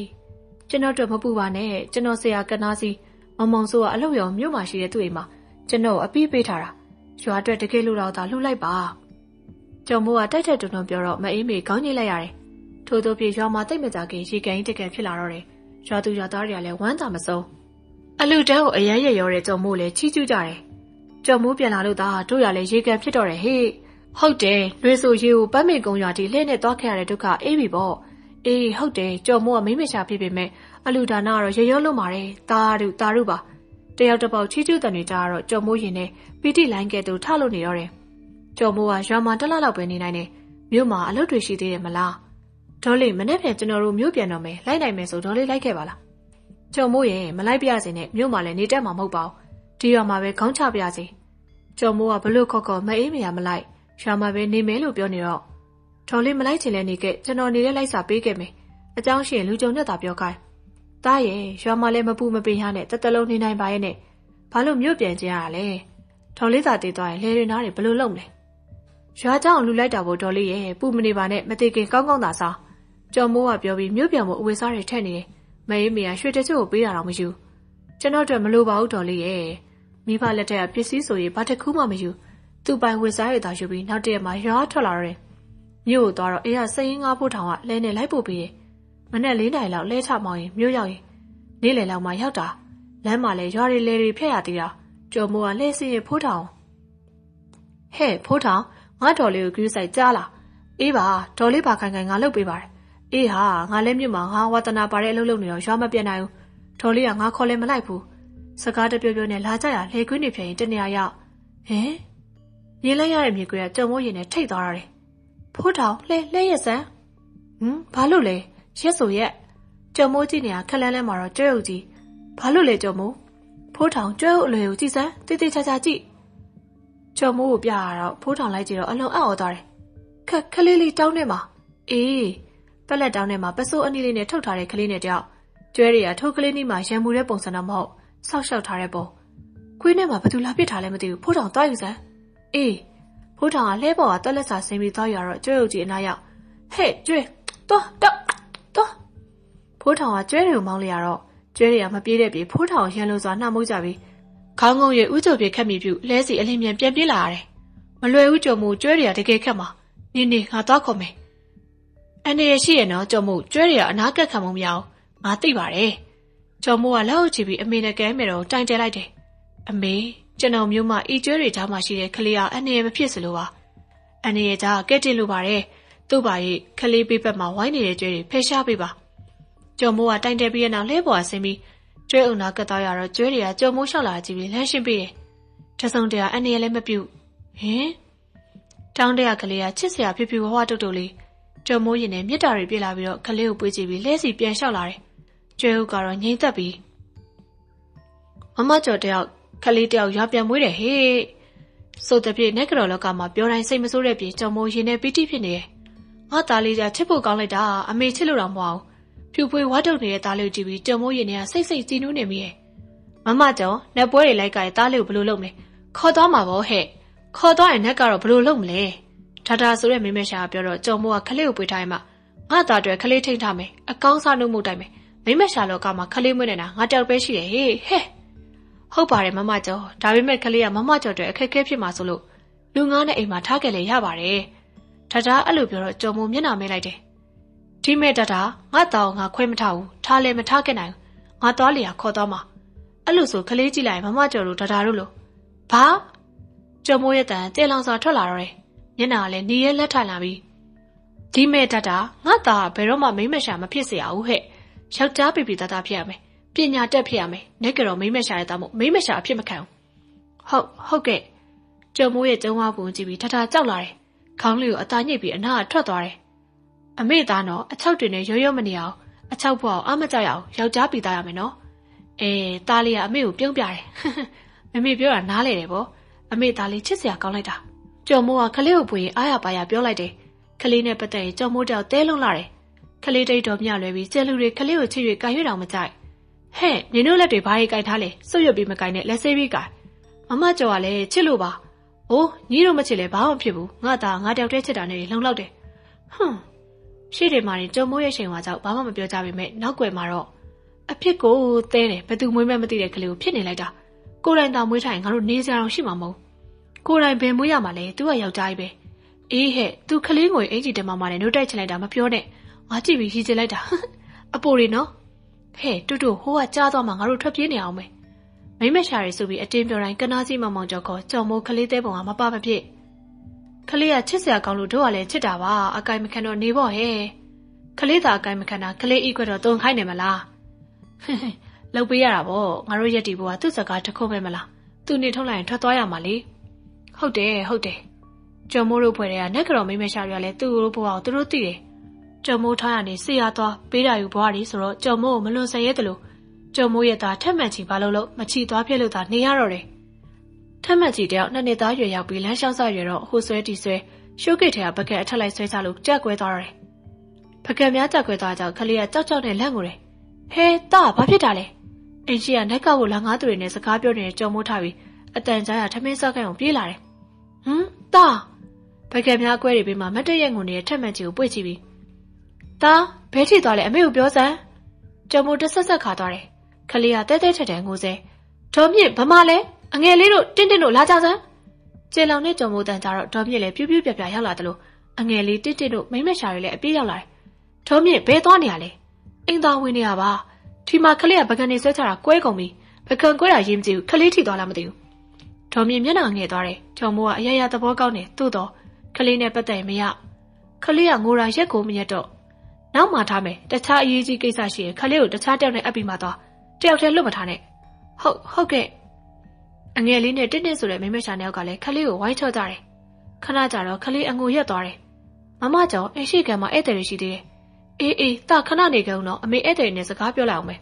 ကျွန်တော်တို့မပူပါနဲ့ကျွန်တော်ဆရာကနာစီမမောင်ဆိုးကအလုပ်ရောမြို့မှာရှိတဲ့သူ့အိမ်မှာကျွန်တော်အပီးပေးထားတာရွာအတွက်တကယ်လို့တော့သာလှူလိုက်ပါကျုံမိုးကတိုက်ထက်တွန်းတွန်းပြောတော့မအေးမေခေါင်းညှိလိုက်ရတယ်။ထို့သောဖြင့်ရွာမှာတိတ်မကြခင်ရေကန်ကြီးတကန်ဖြစ်လာတော့တယ်။ရွာသူရွာသားတွေကလည်းဝမ်းသာမဆုံး။အလူတန်းကိုအရန်ရရောတဲ့ကျုံမိုးလည်းချီးကျူးကြတယ်။ကျုံမိုးပြန်လာလို့သာတို့ရလည်းရေကန်ဖြစ်တော့တယ်ဟေ့။ ဟုတ်တယ်။နှွေးဆိုရေကိုပတ်မိန်ကုံရွာတီလှည့်နဲ့သွားခဲ့ရတဲ့ဒုက္ခအေးပြီပေါ့။အေးဟုတ်တယ်။ကျုံမိုးကမိမရှာဖြစ်ပေမဲ့အလူဒါနာကတော့ရရောလုံးပါတယ်။တာရုတာရုပါ။တယောက်တစ်ပေါက်ချီးကျူးတန်တွေကြားတော့ကျုံမိုးရင်နဲ့ပီတိလိုင်းကဲ့သို့ထလို့နေတော့တယ်။ကျော်မိုးကရွာမှာတက်လောက်လောက်ပဲနေနိုင်တယ်မြို့မှာအလုပ်တွေရှိသေးတယ်မလားဒေါ်လေးမနေ့ပြန်ကျွန်တော်တို့မြို့ပြန်တော့မယ်လိုက်နိုင်မယ်ဆိုဒေါ်လေးလိုက်ခဲ့ပါလားကျော်မိုးရဲ့မလိုက်ပြစေနဲ့မြို့မှာလည်းနေတတ်မှာမဟုတ်ပါဘူးဒီရွာမှာပဲခေါင်းချပြစေကျော်မိုးကဘလို့ခေါ်ခေါ်မအေးမရမလိုက် ရွာမှာပဲနေမယ်လို့ပြောနေတော့ဒေါ်လေးမလိုက်ချင်လဲနေခဲ့ကျွန်တော်နေတဲ့လိုက်စာပေးခဲ့မယ်အကြောင်းရှိရင်လူကြုံနဲ့သာပြောခိုင်းတားရဲ့ရွာမှာလည်းမပူမပင်ရနဲ့တတလုံးနေနိုင်ပါရဲ့နဲ့ဘာလို့မြို့ပြန်ကျင်ရတာလဲဒေါ်လေးသာတည်သွားရင်လေရင်သားတွေဘလို့လုံလဲရွာเจ้าလူလိုက်တာဖို့ဒေါ်လေးရဲ့ပူမနေပါနဲ့မသေးခင်ကောင်းကောင်းသာစားကျော်မိုးကပြောပြီးမြို့ပြန်ဖို့အဝေစားတွေထက်နေတယ်မအေးမေကရွှေတချို့ကိုပေးတာတော့မယူကျွန်တော်တို့မလိုပါဘူးဒေါ်လေးရဲ့မိဘလက်ထက်ကပစ္စည်းဆိုရင်ဘာတစ်ခုမှမယူ သူ့ပိုင်ဝေစားရတာယူပြီးနောက်တရက်မှာရွာထွက်လာတော့မြို့ကိုသွားတော့အေးကစရင်ငါးဖို့ထောင်ကလဲနေလိုက်ပို့ပြီးတယ်မနဲ့၄နိုင်လောက်လဲချမောင်းရင်မြို့ရောက်ရင်နေ့လယ်လောက်မှရောက်တာလမ်းမှာလဲရွာတွေလဲတွေဖျက်ရသေးတာကျော်မိုးကလှည့်စင်းရဖိုးထောင်ဟဲ့ဖိုးထောင်ငါတော်လေးကိုဂရုစိုက်ကြားလားအေးပါဒေါ်လေးပါခိုင်ခိုင်ငါလုပ်ပေးပါတယ်အေးဟာငါလည်းမြတ်မှာငါဝါသနာပါတဲ့အလုပ်လုပ်နေတော့ရွာမပြတ်နိုင်ဘူးဒေါ်လေးကငါခေါ်လဲမလိုက်ဘူးစကားတပြောပြောနဲ့လာကြရလေခွင်းနေဖြစ်ရင်တနေရာရောက်ဟင် ရေလဲရတဲ့မြေကွေကကြုံမိုးရင်နဲ့ထိတ်သွားရတယ်ဖိုးထောင်လဲလဲရက်စမ်းဟမ်ဘာလို့လဲရက်ဆိုရက်ကြုံမိုးကြည့်နေတာခက်လန်းလန်းမှာတော့ကျွဲုပ်ကြီးဘာလို့လဲကြုံမိုးဖိုးထောင်ကျွဲုပ်အလွယ်ကိုကြည့်စမ်းတိတိချာချာကြည့်ကြုံမိုးကိုပြရတော့ဖိုးထောင်လိုက်ကြည့်တော့အလုံးအံ့ဩသွားတယ်ခက်ခလေးလေးတောင်းနေမှာအေးပက်လက်တောင်းထဲမှာပစိုးအနီးလေးနဲ့ထုတ်ထားတဲ့ကလေးနဲ့တယောက်ကျွဲတွေကထိုးကလေးနီးမှာရံမှုတဲ့ပုံစံတော့မဟုတ်ဆောက်ရှောက်ထားတဲ့ပုံခွေးနဲ့မှာဘသူလာပစ်ထားလဲမသိဘူးဖိုးထောင်သွားယူစမ်း အေးဖိုးထောင်ကလှဲပေါ်ကတွက်လက်စာဆင်းပြီးသွားရတော့ကျွဲုပ်ကြီးအနာရောက်ဟဲ့ကျွဲတော့တော့တော့ဖိုးထောင်ကကျွဲတွေကိုမောင်းလိုက်ရတော့ကျွဲတွေကမပြေးတဲ့ပြေဖိုးထောင်ရန်လို့စွာနှာမုတ်ကြပြီးခေါင်းငုံရဥကြုံပြေခက်မိပြုလဲစီအလင်းမြန်ပြန်ပြေးလာရတယ်မလွယ်ဘူးကြုံမှုကျွဲတွေကတကယ်ခက်မှာနေနေငါသွားခေါ်မယ်အနေရရှိရနော်ကြုံမှုကျွဲတွေကအနာကက်ခံမှုမရအောင်ငါသိပါတယ်ကျော်မိုးကလက်အုပ်ချပြီးအမေနဲ့ကဲမယ်တော့တိုင်တဲလိုက်တယ်အမေ ကျွန်တော်မျိုးမအီကျွဲတွေထားမှရှိတဲ့ကလေးကအနေရမဖြစ်စလို့ပါအနေရကြကဲတင်လို့ပါတယ်သူ့ပါရဲ့ခလေးပေးဘက်မှာဝိုင်းနေတဲ့ကျွဲတွေဖယ်ရှားပေးပါကျော်မိုးကတိုင်တဲပြီးရနောက်လဲပေါ်ဆင်းပြီးကျွဲအုံနာကတ်သွားရတော့ကျွဲတွေကကျော်မိုးလျှောက်လာကြည့်ပြီးလမ်းရှင်းပေးတယ်တစုံတရာအနေရလည်းမပြုတ်ဟင်တောင်းတရကလေးကချစ်စရာဖြူဖြူဝဝတုတ်တုတ်လေးကျော်မိုးရင်နဲ့မြစ်တာတွေပြေးလာပြီးတော့ကလေးကိုပွေးကြည့်ပြီးလဲစီပြန်လျှောက်လာတယ်ကျွဲဥကတော့ငိမ့်သက်ပြီးမမကျော်တယောက် ကလေးတယောက်ရွာပြန်မွေးတယ်ဟေးဆိုတဲ့ပြေနဲ့ကတော်လောကမှာပြောတိုင်းစိတ်မဆိုးတဲ့ပြေကျော်မိုးရင်နဲ့ပီတိဖြစ်နေတယ်ငါသားလေးကချစ်ဖို့ကောင်းလိုက်တာအမေချစ်လို့တော့မဟုတ်ဘူးဖြူဖွေးဝါတုတ်နေတဲ့သားလေးကိုကြည့်ပြီးကျော်မိုးရင်နဲ့စိတ်စိတ်ကြည်နူးနေမိရဲ့မမကျော်လက်ပွဲတွေလိုက်ကရဲ့သားလေးကိုဘယ်လိုလုပ်မလဲခေါ်သွားမှာပေါ့ဟဲ့ခေါ်သွားရင်နက်ကတော့ဘယ်လိုလုပ်မလဲဒါတာဆိုတဲ့မိမရှာကပြောတော့ကျော်မိုးကခလေးကိုပွေထားရင်မှငါသားတွေခလေးထိန်ထားမယ်အကောင်းစားနှုတ်မှုတိုင်းမယ်မိမရှာလောကမှာခလေးမွေးနေတာငါတောက်ပဲရှိတယ်ဟေးဟဲ့ ဟုတ်ပါတယ်မမကျော်ဒါပေမဲ့ခလေးကမမကျော်တွေအခက်အခဲဖြစ်မှာဆိုလို့လူငါးနဲ့အိမ်မှာထားခဲ့လေရပါတယ်ဒါတာအဲ့လိုပြောတော့ကျော်မိုးမျက်နှာမဲလိုက်တယ်ဒီမဲ့တတာငါတောင်းငါခွဲမထားဘူးထားလဲမထားခဲ့နိုင်ငါသွားလျာခေါ်သွားမှာအဲ့လိုဆိုခလေးကြည့်လိုက်မမကျော်တို့ဒါတာတို့လို့ဘာကျော်မိုးရဲ့တန်တဲလောင်စွာထွက်လာတော့တယ်မျက်နှာကလည်းနေရဲလက်ထိုင်လာပြီးဒီမဲ့တတာငါသားဘယ်တော့မှမိမရှာမဖြစ်စေရဘူးဟဲ့ယောက်ျားပြပြသားသားဖြစ်ရမယ် ပညာတက်ဖြစ်ရမယ်နေကတော့မိမရှာရတာမို့မိမရှာအဖြစ်မခံဘူးဟုတ်ဟုတ်ကဲ့ကျုံမိုးရဲ့ကျုံဝါပုံကြည့်ပြီးထထကြောက်လာတယ်ခေါင်းလေးကိုအသားညစ်ပြီးအနာကထွက်သွားတယ်အမေသားတော့အချောက်တွေနဲ့ရောရောမနေအောင်အချောက်ဖို့အောင်အမကြောက်ရအောင်ယောက်ျားပြသားရမယ်နော်အဲသားလေးကအမေကိုပြုံးပြတယ်မမေပြောတာနားလေတယ်ဗောအမေသားလေးချစ်စရာကောင်းလိုက်တာကျော်မိုးကခလေးကိုပွေအားရပါရပြောလိုက်တယ်ခလေးနဲ့ပတ်သက်ရင်ကျော်မိုးတောက်တဲလုံးလာတယ်ခလေးတိတ်တော်မြလွယ်ပြီးကျဲလူတွေခလေးကိုချစ်၍ကြိုင်ရွတောင်မကြိုက် ဟဲ့နင်တို့လက်တွေဘာကြီးကြိုက်ထားလဲစွတ်ရွတ်ပြီးမကြိုင်နဲ့လက်ဆေးပြီးကြိုင်မမကျော်ကလည်းချစ်လို့ပါအိုးညီတို့မချစ်လဲဘာမှဖြစ်ဘူးငါသားငါတောက်တဲ့ချစ်တာနဲ့လုံလောက်တယ်ဟွန်းရှေ့တွေမှာရင်ကြုံမိုးရဲ့ချိန်ဝါကြောင့်ဘာမှမပြောကြပေမဲ့နောက်ွယ်မှာတော့အဖြစ်ကိုသဲတယ်ဘသူမွေးမဲ့မသိတဲ့ကလေးကိုဖြစ်နေလိုက်တာကိုယ်တိုင်တောင်မွေးထိုင်ငါတို့နေစရာတော့ရှိမှာမဟုတ်ကိုယ်တိုင်ဘယ်မွေးရမှာလဲသူကယောက်ျားကြီးပဲအေးဟဲ့သူကလေးငွေအင်ဂျီတက်မမနဲ့နှုတ်တိုက်ချလိုက်တာမပြောနဲ့ငါကြည့်ပြီးရည်ချလိုက်တာအပိုတွေနော် ဟဲ့တူတူဟိုကကြားသွားမှငါတို့ထွက်ပြေးနေအောင်မယ်မိမရှာရီဆိုပြီးအတင်းပြောတိုင်းကနာစီမောင်မောင်ကြော်ခေါ်ကြော်မိုးကလေးသေးပုံကမပမဖြစ်ကလေးကချစ်စရာကောင်းလို့တို့ကလည်းချစ်တာပါအကိုင်မခံတော့နေပေါ့ဟဲ့ကလေးသာအကိုင်မခံတာကလေးဤခွက်တော့တုံခိုင်းနေမလားလှုပ်ပေးရတာပေါ့ငါတို့ရက်တီဘွားသူ့စကားတခုပဲမလားသူနေထုတ်လိုက်ရင်ထွက်သွားရမှာလေဟုတ်တယ်ဟုတ်တယ်ကျော်မိုးတို့ဖွဲ့တွေကနက်ကတော်မိမရှာရီကလည်းသူ့တို့ဘွားကိုသူတို့သိတယ် ကျော်မိုးထားရနေဆေးရသွားပေးတာယူဘွားရီဆိုတော့ကျော်မိုးကိုမလွန်ဆန်ရဲတယ်လို့ကျော်မိုးရဲ့သားထက်မှန်ချီဘာလို့လို့မချီသွားပြစ်လို့သာနေရတော့တယ်ထက်မှန်ချီတယောက်နှစ်နှစ်သားရွယ်ရောက်ပြီးလမ်းလျှောက်ဆရွယ်တော့ဟိုဆွဲတီဆွဲရှိုးကိတ်ထဲကဘကက်အထက်လိုက်ဆွဲချလို့ကြက်ကွဲသွားတယ်ဘကက်များကြက်ကွဲသွားကြောင့်ခလေးကကြောက်ကြောက်နဲ့လန့်ကိုတယ်ဟဲတာဘာဖြစ်တာလဲအင်ကြီးကနက်ကကိုလာငါးသူတွေနဲ့စကားပြောနေတဲ့ကြော်မိုးထားပြီးအတန်ကြားရထမင်းစောက်ခိုင်ကိုပြေးလာတယ်ဟမ်တာဘကက်များကွဲတွေပြီးမှမတ်တရက်ငုံနေတဲ့ထက်မှန်ချီကိုပွေ့ချပြီး တာဘဲထိသွားလဲအမေကိုပြောစမ်းကြော်မိုးတဆက်ဆက်ခါသွားတယ်ခလေးကတဲတဲထက်တယ်ငိုစဲဒေါ်မြင့်ဗမာလဲအငယ်လေးတို့တင့်တင့်တို့လာကြစမ်းကျေလောင်နဲ့ကြော်မိုးတန်ကြတော့ဒေါ်မြင့်လည်းပြူးပြူးပြပြရောက်လာတယ်လို့အငယ်လေးတင့်တင့်တို့မိမရှာတွေလည်းအပြေးရောက်လာတယ်ဒေါ်မြင့်ဘဲသွားနေရလဲအင်သားဝင်နေရပါဒီမှာခလေးကပကံနေဆွဲချတာကွဲကုန်ပြီပကံကွဲတာရင်မကြည့်ဘူးခလေးထိသွားလားမသိဘူးဒေါ်မြင့်မျက်နှာငယ်သွားတယ်ကျော်မိုးကအရရသဘောကောင်းတယ်သို့တော့ခလေးနဲ့ပတ်သက်ရင်မရခလေးကငိုရာရက်ကိုမရက်တော့ နောက်မှထားမယ်တခြားအရေးကြီးကိစ္စရှိရင်ခလေးကိုတခြားတယောက်နဲ့အပ်ပြီးမှသွားတယောက်တည်းလွတ်မထားနဲ့ဟုတ်ဟုတ်ကဲ့အငယ်လေးနဲ့တင်းတင်းဆိုတဲ့မိမရှာနှစ်ယောက်ကလည်းခလေးကိုဝိုင်းချော့ကြတယ်ခဏကြာတော့ခလေးအငိုရက်သွားတယ်မမကျော်အရှိကံမှာဧည့်သည်တွေရှိသေးတယ်အေးအေးတာခဏနေကြအောင်တော့အမေဧည့်သည်နဲ့စကားပြောလိုက်အောင်မယ်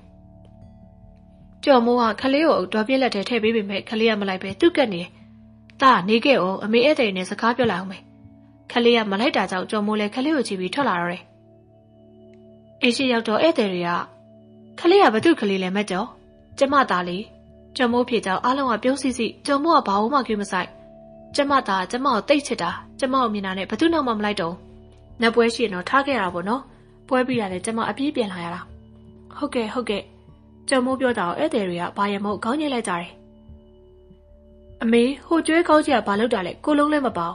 ကျော်မိုးကခလေးကိုဒေါ်ပြက်လက်ထဲထည့်ပေးပေမဲ့ခလေးကမလိုက်ပဲသူ့ကက်နေတယ်တာနေခဲ့အောင်အမေဧည့်သည်နဲ့စကားပြောလိုက်အောင်မယ်ခလေးကမလိုက်တာကြောင့်ကျော်မိုးလည်းခလေးကိုချီပြီးထွက်လာတော့တယ် အေးရှိရောက်တော့ဧည့်သည်တွေကခလေးကဘသူ့ခလေးလဲမက်ကျော်ကျမသားလေးကျမိုးဖြေကြောင်အားလုံးကပြုံးစီစီကျမိုးကဘာမှမကြည့်မဆိုင်ကျမသားကျမကိုတိတ်ချစ်တာကျမကိုမြင်တာနဲ့ဘသူနောက်မှမလိုက်တော့နက်ပွဲရှိရင်တော့ထားခဲ့တာပေါ့နော်ပွဲပြီးတာနဲ့ကျမအပြေးပြန်လာရတာဟုတ်ကဲ့ဟုတ်ကဲ့ကျမိုးပြောတာကိုဧည့်သည်တွေကဘာရမို့ခေါင်းညှိလိုက်ကြတယ်အမေဟိုကျွဲကောင်းကြီးကဘာလုပ်တာလဲကိုလုံးလည်းမပေါ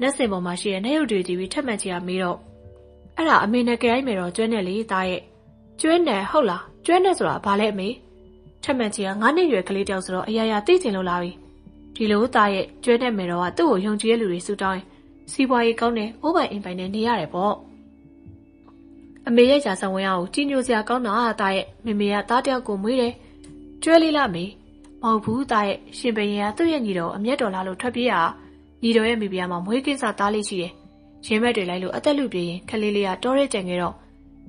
နက်စင်ပေါ်မှာရှိတဲ့နှဲရုပ်တွေကြည့်ပြီးထက်မှန်ချီကမေးတော့ အဲ့ဒါအမေနဲ့ကြိုင်းမယ်တော့ကျွဲနဲ့လေသားရဲ့ကျွဲနဲ့ဟုတ်လားကျွဲနဲ့ဆိုတာဘာလဲအမေထက်မှန်ချီကငါးနှစ်ရွယ်ကလေးတယောက်ဆိုတော့အရာရာသိချင်လို့လာပြီဒီလိုသားရဲ့ကျွဲနဲ့မယ်တော့ကသူ့ကိုယုံကြည်တဲ့လူတွေစူတောင်းရင်စီးပွားရေးကောင်းတယ်အိုးပိုင်အိမ်ပိုင်နဲ့နေရတယ်ပေါ့အမေရဲ့ကြာဆောင်ဝင်အောင်ကြီးညိုစရာကောင်းတာသားရဲ့မေမေကသားတယောက်ကိုမွေးတယ်ကျွဲလေးလားမေမဟုတ်ဘူးသားရဲ့ရှင်ဘရင်ကသူ့ရဲ့ညီတော်အမျက်တော်လာလို့ထွက်ပြေးရညီတော်ရဲ့မိဖုရားမှာမွေးကင်းစားသားလေးရှိတယ် ရင်းမက်တွေလိုက်လို့အသက်လူပြေးရင်ခလေးလေးကတောရဲကြံခဲ့တော့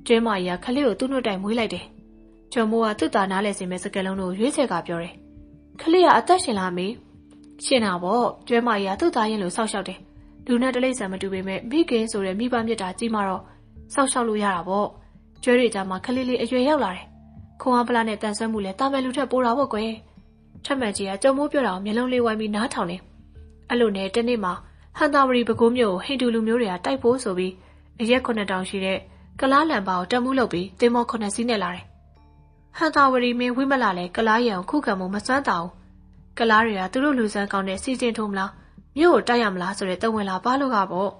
ကျွဲမကြီးကခလေးကိုသူ့နှုတ်တိုင်မွေးလိုက်တယ်။ကျော်မိုးကသူ့သားနားလဲစင်မဲ့စကလုံးတို့ရွေးချယ်ကပြောတယ်။ခလေးကအသက်ရှင်လာမေးရှင်တာပေါ့ကျွဲမကြီးကသူ့သားရင်လို့စောက်ရှောက်တယ်။လူနဲ့တလိမ့်ဆန်မတူပေမဲ့မိခင်ဆိုတဲ့မိဘမြတ်တာကြီးမှတော့စောက်ရှောက်လို့ရတာပေါ့။ကျွဲတွေကြမှာခလေးလေးအရွယ်ရောက်လာတယ်။ခွန်အားပလာနဲ့တန်ဆွမ်းမှုလဲတာမယ်လူထက်ပိုတာပေါ့ကွယ်။ထက်မှန်ကြီးကကျော်မိုးပြောတာကိုမျက်လုံးလေးဝိုင်းပြီးနားထောင်တယ်။အဲ့လိုနဲ့တနေ့မှာ ဟန်တာဝရီပဲခူးမြို့ဟိန္ဒူလူမျိုးတွေကတိုက်ဖို့ဆိုပြီးအရက်9000ရှိတဲ့ကလားလန်ပါကိုတက်မှုလုပ်ပြီးတင်မော9စီးနဲ့လာတယ်။ဟန်တာဝရီမင်းဝိမလာလည်းကလားရံခုခံမှုမစွမ်းတာဘူး။ကလားတွေကသူတို့လူစမ်းကောင်းတဲ့စီစဉ်ထိုးမလားမြို့ကိုတိုက်ရမလားဆိုတဲ့တဝင်လာပါလို့ကပေါ့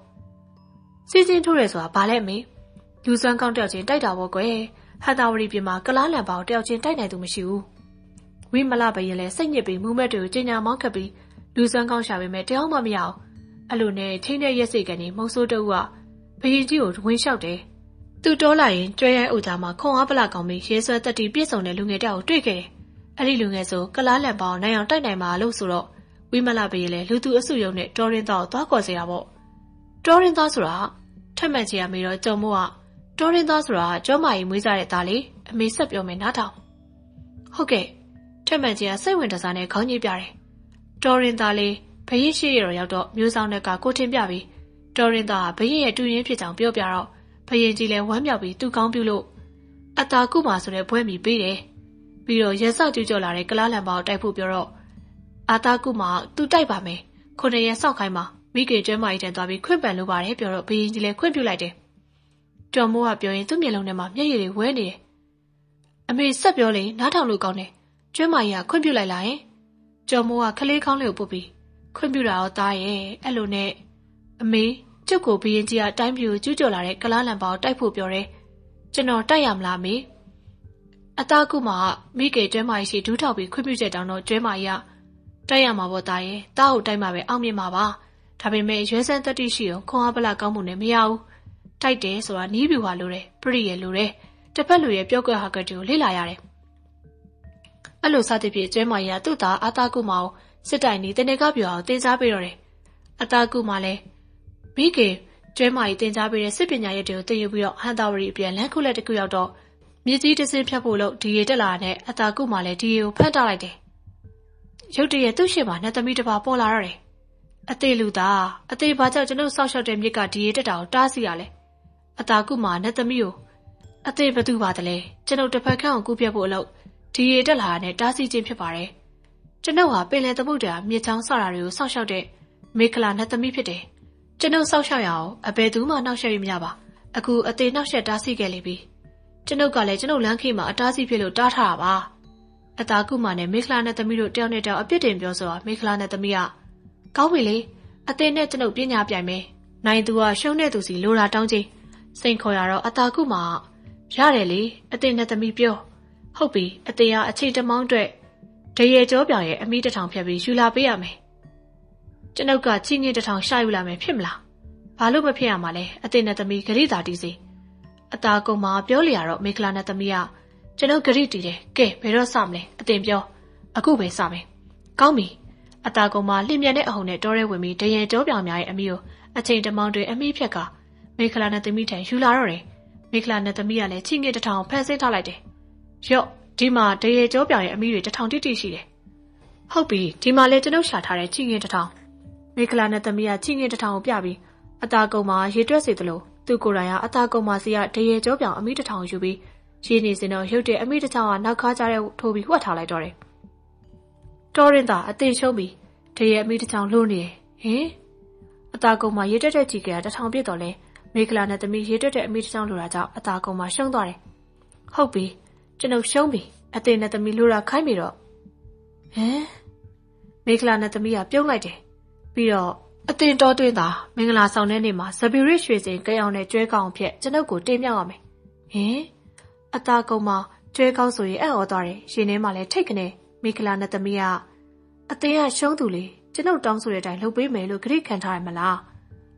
။စီစဉ်ထိုးရဲဆိုတာဘာလဲမေ။လူစမ်းကောင်းတယောက်ချင်းတိုက်တာပေါ့ကွယ်။ဟန်တာဝရီပြင်မှာကလားလန်ပါကိုတယောက်ချင်းတိုက်နိုင်သူမရှိဘူး။ဝိမလာဘရင်လည်းစိတ်ညစ်ပြီးမူးမက်တွေကိုကျင်ညာမောင်းခတ်ပြီးလူစမ်းကောင်းရှာပေမဲ့တယောက်မှမရအောင် အဲ့လိုနဲ့ချင်းတဲ့ရက်စိတ်ကနေမုံဆိုးတူကဘရင်ကြီးကိုဝင်လျှောက်တယ်သူတောလာရင်ကျွဲရိုင်းအိုကြားမှာခွန်အားပလကောင်ပြီးရဲဆွဲတက်တီပြည့်စုံတဲ့လူငယ်တယောက်ကိုတွေ့ခဲ့တယ်အဲ့ဒီလူငယ်ဆိုကလားလန်ပေါင်းနိုင်အောင်တိုက်နိုင်မှာလို့ဆိုတော့ဝိမလဘရင်လည်းလူသူအစုယုံနဲ့တော်ရင်သားကိုသွားခေါ်စေတာပေါ့တော်ရင်သားဆိုတာထက်မှန်ချင်ရမေတော့ကြုံမို့ကတော်ရင်သားဆိုတာကျောမကြီးမွေးစားတဲ့သားလေးအမေဆက်ပြောမယ်နားထောင်ဟုတ်ကဲ့ထက်မှန်ချင်ကစိတ်ဝင်တစားနဲ့ခေါင်းကြီးပြတယ်တော်ရင်သားလေး ဘရင်ရှိရတော့ရောက်တော့မျိုးဆောင်တဲ့ကကိုတင်ပြပြီးတော်ရင်သားဘရင်ရဲ့တူရင်းဖြစ်ကြောင်ပြောပြတော့ဘရင်ကြီးလည်းဝမ်းမြောက်ပြီးသူ့ကောင်းပြုလို့အတာကုမာဆိုတဲ့ဘွဲမီပေးတယ်ပြီးတော့ရဲဆောက်ကျူးကျော်လာတဲ့ကလားလန်ပေါတိုက်ဖို့ပြောတော့အာတာကုမာသူတိုက်ပါမယ်ခုနှစ်ရက်ဆောက်ခိုင်းမှာမိကေကျွဲမကြီးတန်သွားပြီးခွင့်ပန်လို့ပါတယ်ပြောတော့ဘရင်ကြီးလည်းခွင့်ပြုလိုက်တယ်ကျော်မိုးကပြောရင်သူ့မျက်လုံးထဲမှာမျက်ရည်တွေဝဲနေတယ်အမေဆက်ပြောလေနားထောင်လို့ကောင်းတယ်ကျွဲမကြီးကခွင့်ပြုလိုက်လာရင်ကျော်မိုးကခလေးကောင်းလေးကိုပုတ်ပြီး ခွင့်ပြုတာတော့သားရဲ့အဲ့လိုနဲ့အမေကျုပ်ကိုဘရင်ကြီးကတိုင်းပြည်ကိုကျူးကျော်လာတဲ့ကလားလန်ပါကိုတိုက်ဖို့ပြောတယ်ကျွန်တော်တိုက်ရမလားမေအသားကုမှာမိကေကျွဲမကြီးရှိဒူးထောက်ပြီးခွင့်ပြုချက်တောင်းတော့ကျွဲမကြီးကတိုက်ရမှာပေါ့သားရဲ့တားကိုတိုက်မှာပဲအောင်မြင်မှာပါဒါပေမဲ့ရွေးစမ်းတက်တိရှိအောင်ခွန်အားပလာကောင်းမှုနဲ့မရဘူးတိုက်တယ်ဆိုတာနီးပြူဟာလိုတယ်ပရိရဲ့လိုတယ်တစ်ဖက်လူရဲ့ပြောကွက်ဟာကတူကိုလေ့လာရတယ်အဲ့လိုစသဖြင့်ကျွဲမကြီးကသူ့သားအာသားကုမှာကို စစ်တိုင်နေတနေကပြောအောင်တင်စားပေးတော့တယ်အသားကုမှာလည်းမိခင်ကျွဲမာကြီးတင် जा ပေးတဲ့စစ်ပညာရက်တွေကိုတင်ယူပြီးတော့ဟန်တာဝရီအပြန်လမ်းခုလက်တစ်ခုရောက်တော့မြစ်ကြီးတစ်စင်းဖြတ်ဖို့လို့ဒီရီတက်လာတဲ့အတာကုမှလည်းဒီရီကိုဖမ်းတားလိုက်တယ်။ရုတ်တရက်သူ့ရှေ့မှာနတ်သမီးတစ်ပါးပေါ်လာတော့တယ်။အသေးလူသားအသေးဘာကြောင့်ကျွန်ုပ်ဆောက်ရှောက်တဲ့မြစ်ကဒီရီတက်တာကိုတားစီရလဲ။အတာကုမှနတ်သမီးကိုအသေးဘသူပါတလဲကျွန်ုပ်တစ်ဖက်ခန့်ကိုကူးပြတ်ဖို့အလုပ်ဒီရီတက်လာတာနဲ့တားစီခြင်းဖြစ်ပါတယ်။ ကျွန်ုပ်ဟာပင်လယ်သမုဒ္ဒရာမြစ်ချောင်းစတာတွေကိုဆောက်ရှောက်တဲ့မေခလာနတ်သမီးဖြစ်တယ်။ကျွန်ုပ်စောက်ရှောက်ရအောင်အဘယ်သူမှနှောက်ယှက်ရမရပါအခုအသေးနှောက်ယှက်တားဆီးခဲ့လိမ့်ပြီကျွန်ုပ်ကလည်းကျွန်ုပ်လမ်းခေးမှာအတားဆီးဖြစ်လို့တားထားတာပါအသားကုမာနဲ့မေခလာနဲ့သမီးတို့တယောက်နဲ့တယောက်အပြစ်တင်ပြောဆိုတာမေခလာနဲ့သမီးကကောင်းပြီလေအသေးနဲ့ကျွန်ုပ်ပညာပြိုင်မယ်နိုင်သူကရှုံးတဲ့သူစီလိုတာတောင်းချင်းစိန်ခေါ်ရတော့အသားကုမာရတယ်လေအသေးနဲ့သမီးပြောဟုတ်ပြီအသေးကအချိန်တမောင်းအတွက် ။တရေကြောပြောင်ရဲ့အမိတစ်ထောင်ဖြတ်ပြီးယူလာပေးရမယ်။ကျွန်ုပ်ကချင်းချင်းတစ်ထောင်ရှာယူလာမယ်ဖြစ်မလား။ဘာလို့မဖြစ်ရမှာလဲ။အသေးနဲ့သမီးဂရိသာတီးစီ။အသားကုံမှာပြောလျာတော့မေခလာနဲ့သမီးကကျွန်ုပ်ဂရိတီးတယ်။ကဲဘယ်တော့စမလဲ။အသေးပြော။အခုပဲစမယ်။ကောင်းပြီ။အသားကုံမှာလျင်မြန်တဲ့အဟုန်နဲ့တောထဲဝင်ပြီးတရေကြောပြောင်များရဲ့အမိကိုအချိန်တမောင်းတွင်အမိဖြက်ကမေခလာနဲ့သမီးထံယူလာတော့တယ်။မိခလာနဲ့သမီးကလည်းချင်းငယ်တထောင်ဖန်ဆင်းထားလိုက်တယ်။ရော့ ဒီမှာတရေကြောပြောင်ရဲ့အမိတွေတထောင်တိတိရှိတယ်။ဟုတ်ပြီဒီမှာလေကျွန်ုပ်ရှာထားတဲ့ချင်းငင်တထောင်မိခလာနဲ့သမီးကချင်းငင်တထောင်ကိုပြပြီးအတာကုံမှာရေတွက်စေသလိုသူကိုယ်တိုင်ကအတာကုံမှာစီကတရေကြောပြောင်အမိတထောင်ယူပြီးရေနေစင်တော့ရုတ်တဲ့အမိတထောင်ကနောက်ခါကျတဲ့ထိုးပြီးဟွက်ထားလိုက်တော့တယ်။တော်ရင်သာအသင်ရှုံးပြီးတရေအမိတထောင်လို့နေတယ်ဟင်အတာကုံမှာရေတက်တဲ့ကြီးကတထောင်ပြည့်တော်လဲမိခလာနဲ့သမီးရေတက်တဲ့အမိတထောင်လိုတာကြောင့်အတာကုံမှာရှုံးသွားတယ်။ဟုတ်ပြီ။ ကျွန်ုပ်ရှုံးပြီအသေးနဲ့သမီးလိုတာခိုင်းပြီတော့ဟမ်မေခလာနဲ့သမီးကပြုံးလိုက်တယ်ပြီးတော့အတင်တော်တွင်သာမင်္ဂလာဆောင်တဲ့နေ့မှာဇပီရစ်ရွှေစင်ကြအောင်နဲ့ကျွဲကောင်းဖြစ်ကျွန်ုပ်ကိုတင်မြောက်ရမယ်ဟင်အตาကုံမှာကျွဲကောင်းဆိုရင်အံ့ဩသွားတယ်ရှင်ထဲမှာလည်းထိတ်ကနေမေခလာနဲ့သမီးကအတင်ကရှုံးသူလေကျွန်ုပ်တောင်းဆိုတဲ့အတိုင်းလုပ်ပေးမယ်လို့ကြိခံထားရမလား